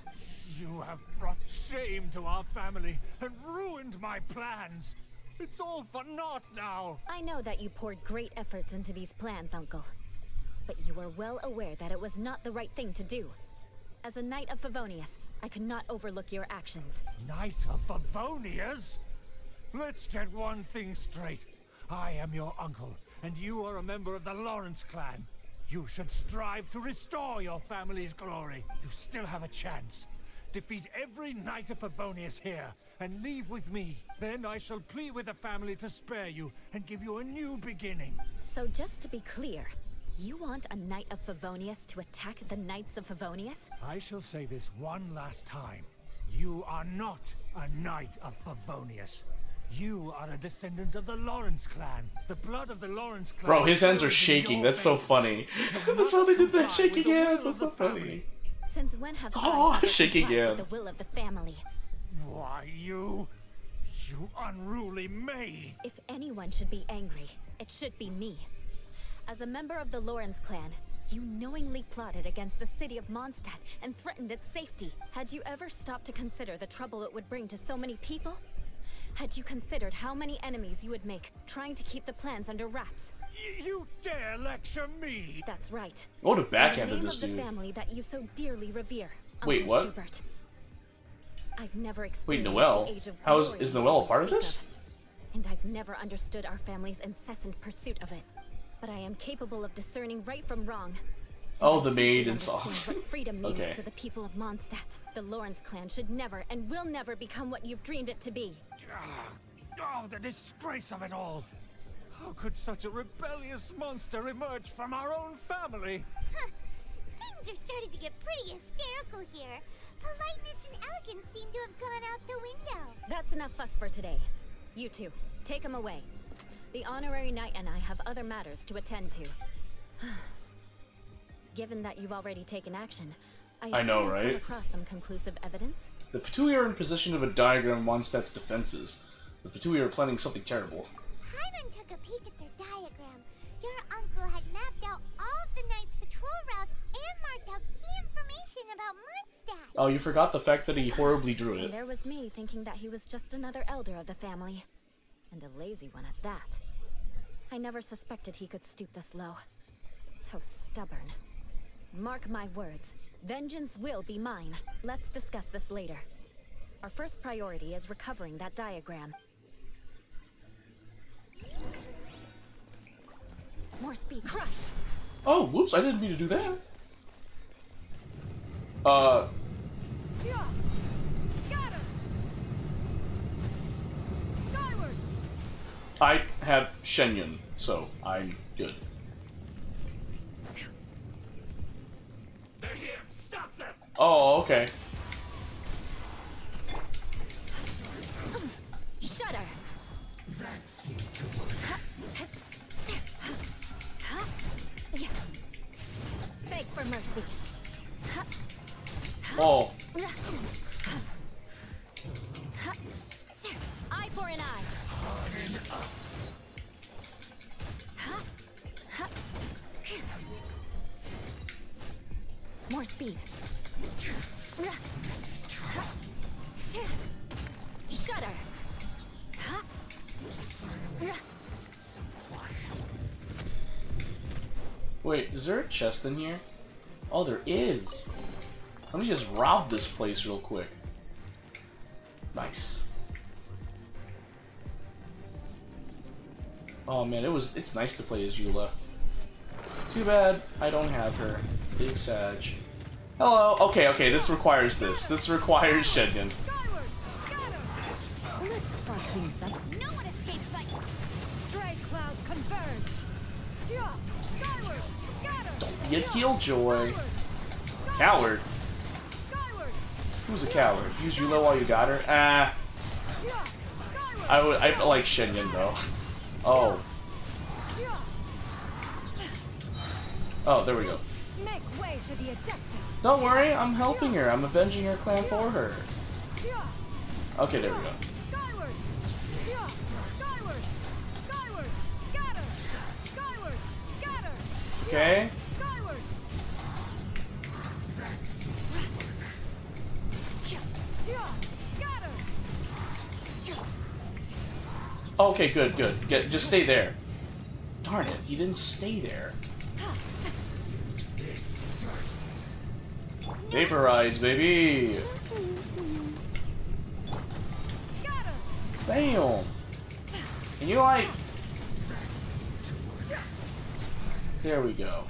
You have brought shame to our family and ruined my plans. It's all for naught now. I know that you poured great efforts into these plans, Uncle. But you are well aware that it was not the right thing to do. As a Knight of Favonius, I could not overlook your actions. Knight of Favonius? Let's get one thing straight. I am your uncle, and you are a member of the Lawrence clan. You should strive to restore your family's glory. You still have a chance. Defeat every Knight of Favonius here, and leave with me. Then I shall plead with the family to spare you, and give you a new beginning. So just to be clear, you want a Knight of Favonius to attack the Knights of Favonius? I shall say this one last time. You are not a Knight of Favonius. You are a descendant of the Lawrence clan. The blood of the Lawrence clan. Bro, his hands are shaking. That's so funny. (laughs) That's how they did that shaking hands. That's so funny. Since when have Oh, I ever shaking hands. the will of the family? Why, you... You unruly maid! If anyone should be angry, it should be me. As a member of the Lawrence clan, you knowingly plotted against the city of Mondstadt and threatened its safety. Had you ever stopped to consider the trouble it would bring to so many people? Had you considered how many enemies you would make trying to keep the plans under wraps? You dare lecture me? That's right. What a In backhand the of name this of the family that you so dearly revere. Wait, Uncle what? Schubert. I've never Wait, experienced Noelle? the age of How is glory is you Noelle a part of speak this? and I've never understood our family's incessant pursuit of it. But I am capable of discerning right from wrong. Oh, the I deeply maid and understand sauce. (laughs) what freedom means Okay. to the people of Mondstadt. The Lawrence clan should never and will never become what you've dreamed it to be. Ah, oh, the disgrace of it all! How could such a rebellious monster emerge from our own family? (laughs) Things are starting to get pretty hysterical here. Politeness and elegance seem to have gone out the window. That's enough fuss for today. You two, take him away. The honorary knight and I have other matters to attend to. (sighs) Given that you've already taken action, I, I know, assume you've right? come across some conclusive evidence. The Fatui are in position of a diagram of Mondstadt's defenses. The Fatui are planning something terrible. Paimon took a peek at their diagram. Your uncle had mapped out all of the knight's patrol routes and marked out key information about Mondstadt. Oh, you forgot the fact that he horribly drew And it. there was me thinking that he was just another elder of the family. And a lazy one at that. I never suspected he could stoop this low. So stubborn. Mark my words. Vengeance will be mine. Let's discuss this later. Our first priority is recovering that diagram. More speed. Crush! Oh, whoops, I didn't mean to do that. Uh, Skyward! I have Shenyun, so I'm good. They're here! Stop them! Oh, okay. Shudder! That seemed to work. Beg for mercy. Oh, Eye for an eye. More speed. This is. Shudder. wait, is there a chest in here? Oh, there is. Let me just rob this place real quick. Nice. Oh man, it was it's nice to play as Eula. Too bad I don't have her. Big Sag. Hello. Okay, okay, this requires this. This requires. Skyward! Scatter! Be a killjoy. Coward. Who's a coward? Use Eula while you got her? Ah. I would I like Shenyun though. Oh. Oh, there we go. Make way for the Adeptus. Don't worry, I'm helping her. I'm avenging her clan for her. Okay, there we go. Okay. Okay, good, good. Get, just stay there. Darn it, he didn't stay there. Vaporize, baby. Bam! Can you like? There we go.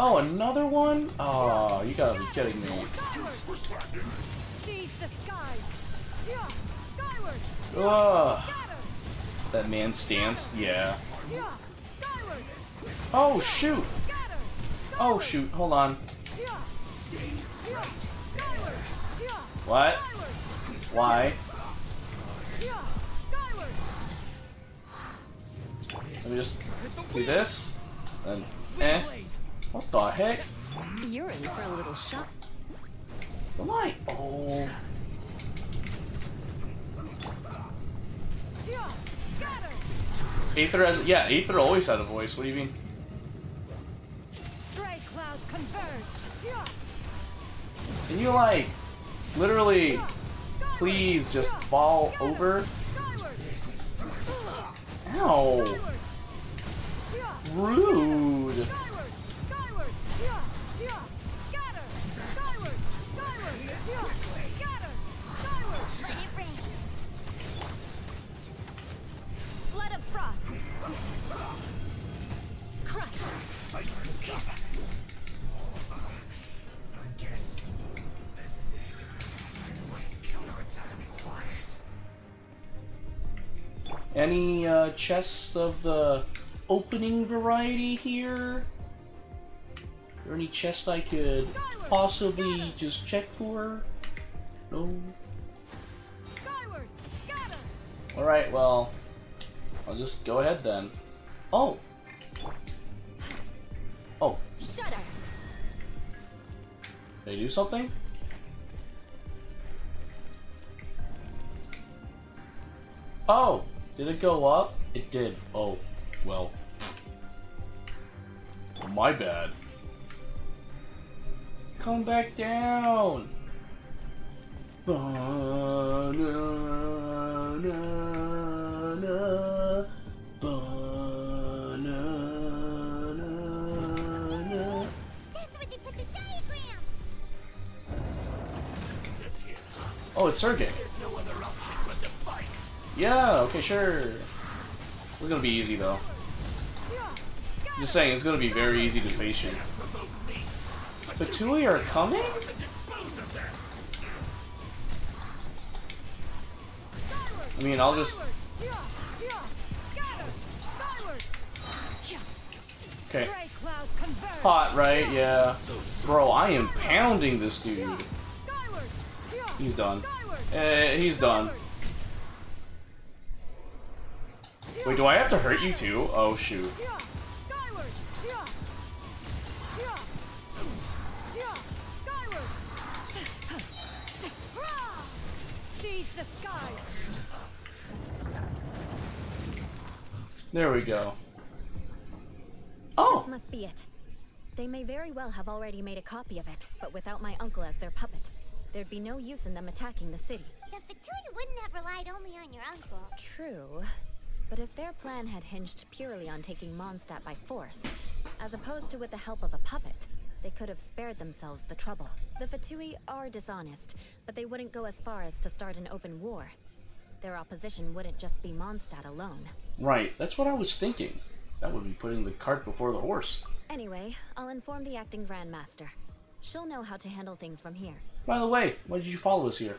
Oh, another one? Oh, you gotta be kidding me. Seize the skies! Yeah. Skyward! Ugh. That man stance, yeah. Yeah. Oh shoot. Oh shoot. Hold on. Yeah. Yeah. Skyward! Yeah. What? Why? Let me just do this. And eh. What the heck? You're in for a little shock. Am I? Oh. Aether has yeah. Aether always had a voice. What do you mean? Stray clouds converge! Can you like literally please just fall over? Ow! Rude. Any uh, chests of the opening variety here? There any chests I could possibly just check for? No. Alright, well, I'll just go ahead then. Oh! Oh, I do something? Oh! Did it go up? It did. Oh, well. Oh, my bad. Come back down! Banana, banana. Oh, it's Sergey. Yeah, okay, sure. It's gonna be easy though. Just saying, it's gonna be very easy to face you. The Tui are coming? I mean, I'll just. Okay. Hot, right? Yeah. Bro, I am pounding this dude. He's done. Eh, he's done. Wait, do I have to hurt you too? Oh, shoot. There we go. Oh! This must be it. They may very well have already made a copy of it, but without my uncle as their puppet, there'd be no use in them attacking the city. The Fatui wouldn't have relied only on your uncle. True. But if their plan had hinged purely on taking Mondstadt by force, as opposed to with the help of a puppet, they could have spared themselves the trouble. The Fatui are dishonest, but they wouldn't go as far as to start an open war. Their opposition wouldn't just be Mondstadt alone. Right, that's what I was thinking. That would be putting the cart before the horse. Anyway, I'll inform the acting Grandmaster. She'll know how to handle things from here. By the way, why did you follow us here?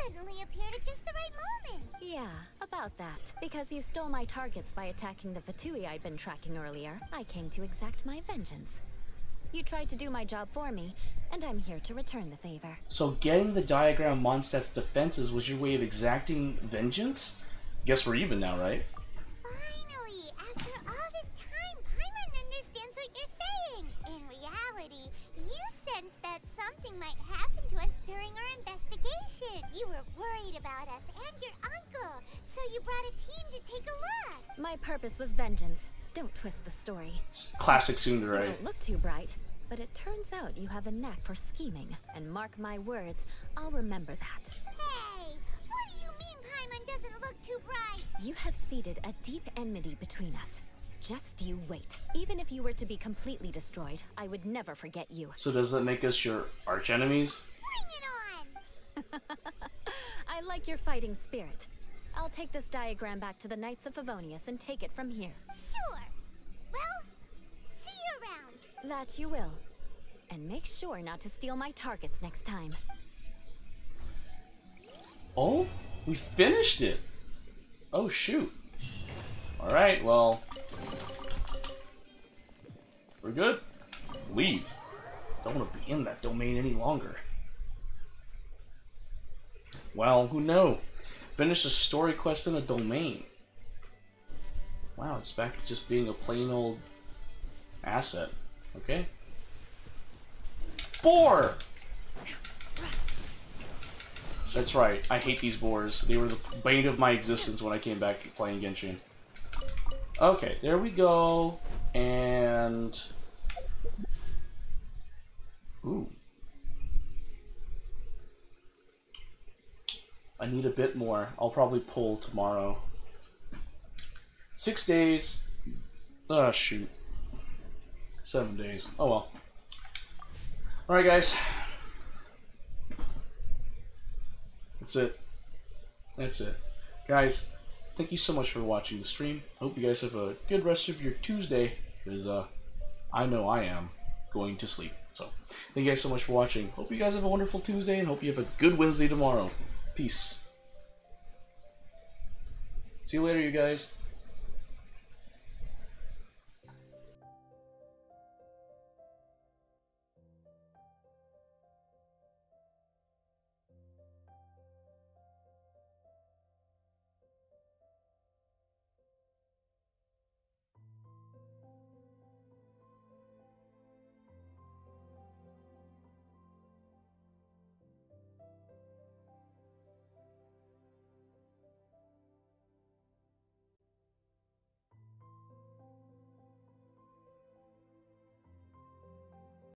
You suddenly appeared at just the right moment. Yeah, about that. Because you stole my targets by attacking the Fatui I'd been tracking earlier, I came to exact my vengeance. You tried to do my job for me, and I'm here to return the favor. So getting the diagram Mondstadt's defenses was your way of exacting vengeance? Guess we're even now, right? Finally, after all this time, Paimon understands what you're saying. In reality, you sensed that something might happen to us during our investigation. You were worried about us and your uncle, so you brought a team to take a look. My purpose was vengeance. Don't twist the story. Classic You Tsundere. don't look too bright, but it turns out you have a knack for scheming. And mark my words, I'll remember that. Hey, what do you mean Paimon doesn't look too bright? You have seeded a deep enmity between us. Just you wait. Even if you were to be completely destroyed, I would never forget you. So does that make us your arch enemies? (laughs) I like your fighting spirit. I'll take this diagram back to the Knights of Favonius and take it from here. Sure. Well, see you around. That you will. And make sure not to steal my targets next time. Oh, we finished it. Oh shoot. All right, well, we're good. Leave. Don't want to be in that domain any longer. Well, who know? Finish a story quest in a domain. Wow, it's back to just being a plain old asset. Okay. Boar! That's right. I hate these boars. They were the bane of my existence when I came back playing Genshin. Okay, there we go. And... Ooh. I need a bit more. I'll probably pull tomorrow. Six days. Ah, shoot. Seven days. Oh well. Alright, guys. That's it. That's it. Guys, thank you so much for watching the stream. Hope you guys have a good rest of your Tuesday, because uh, I know I am going to sleep. So, thank you guys so much for watching. Hope you guys have a wonderful Tuesday, and hope you have a good Wednesday tomorrow. Peace. See you later, you guys.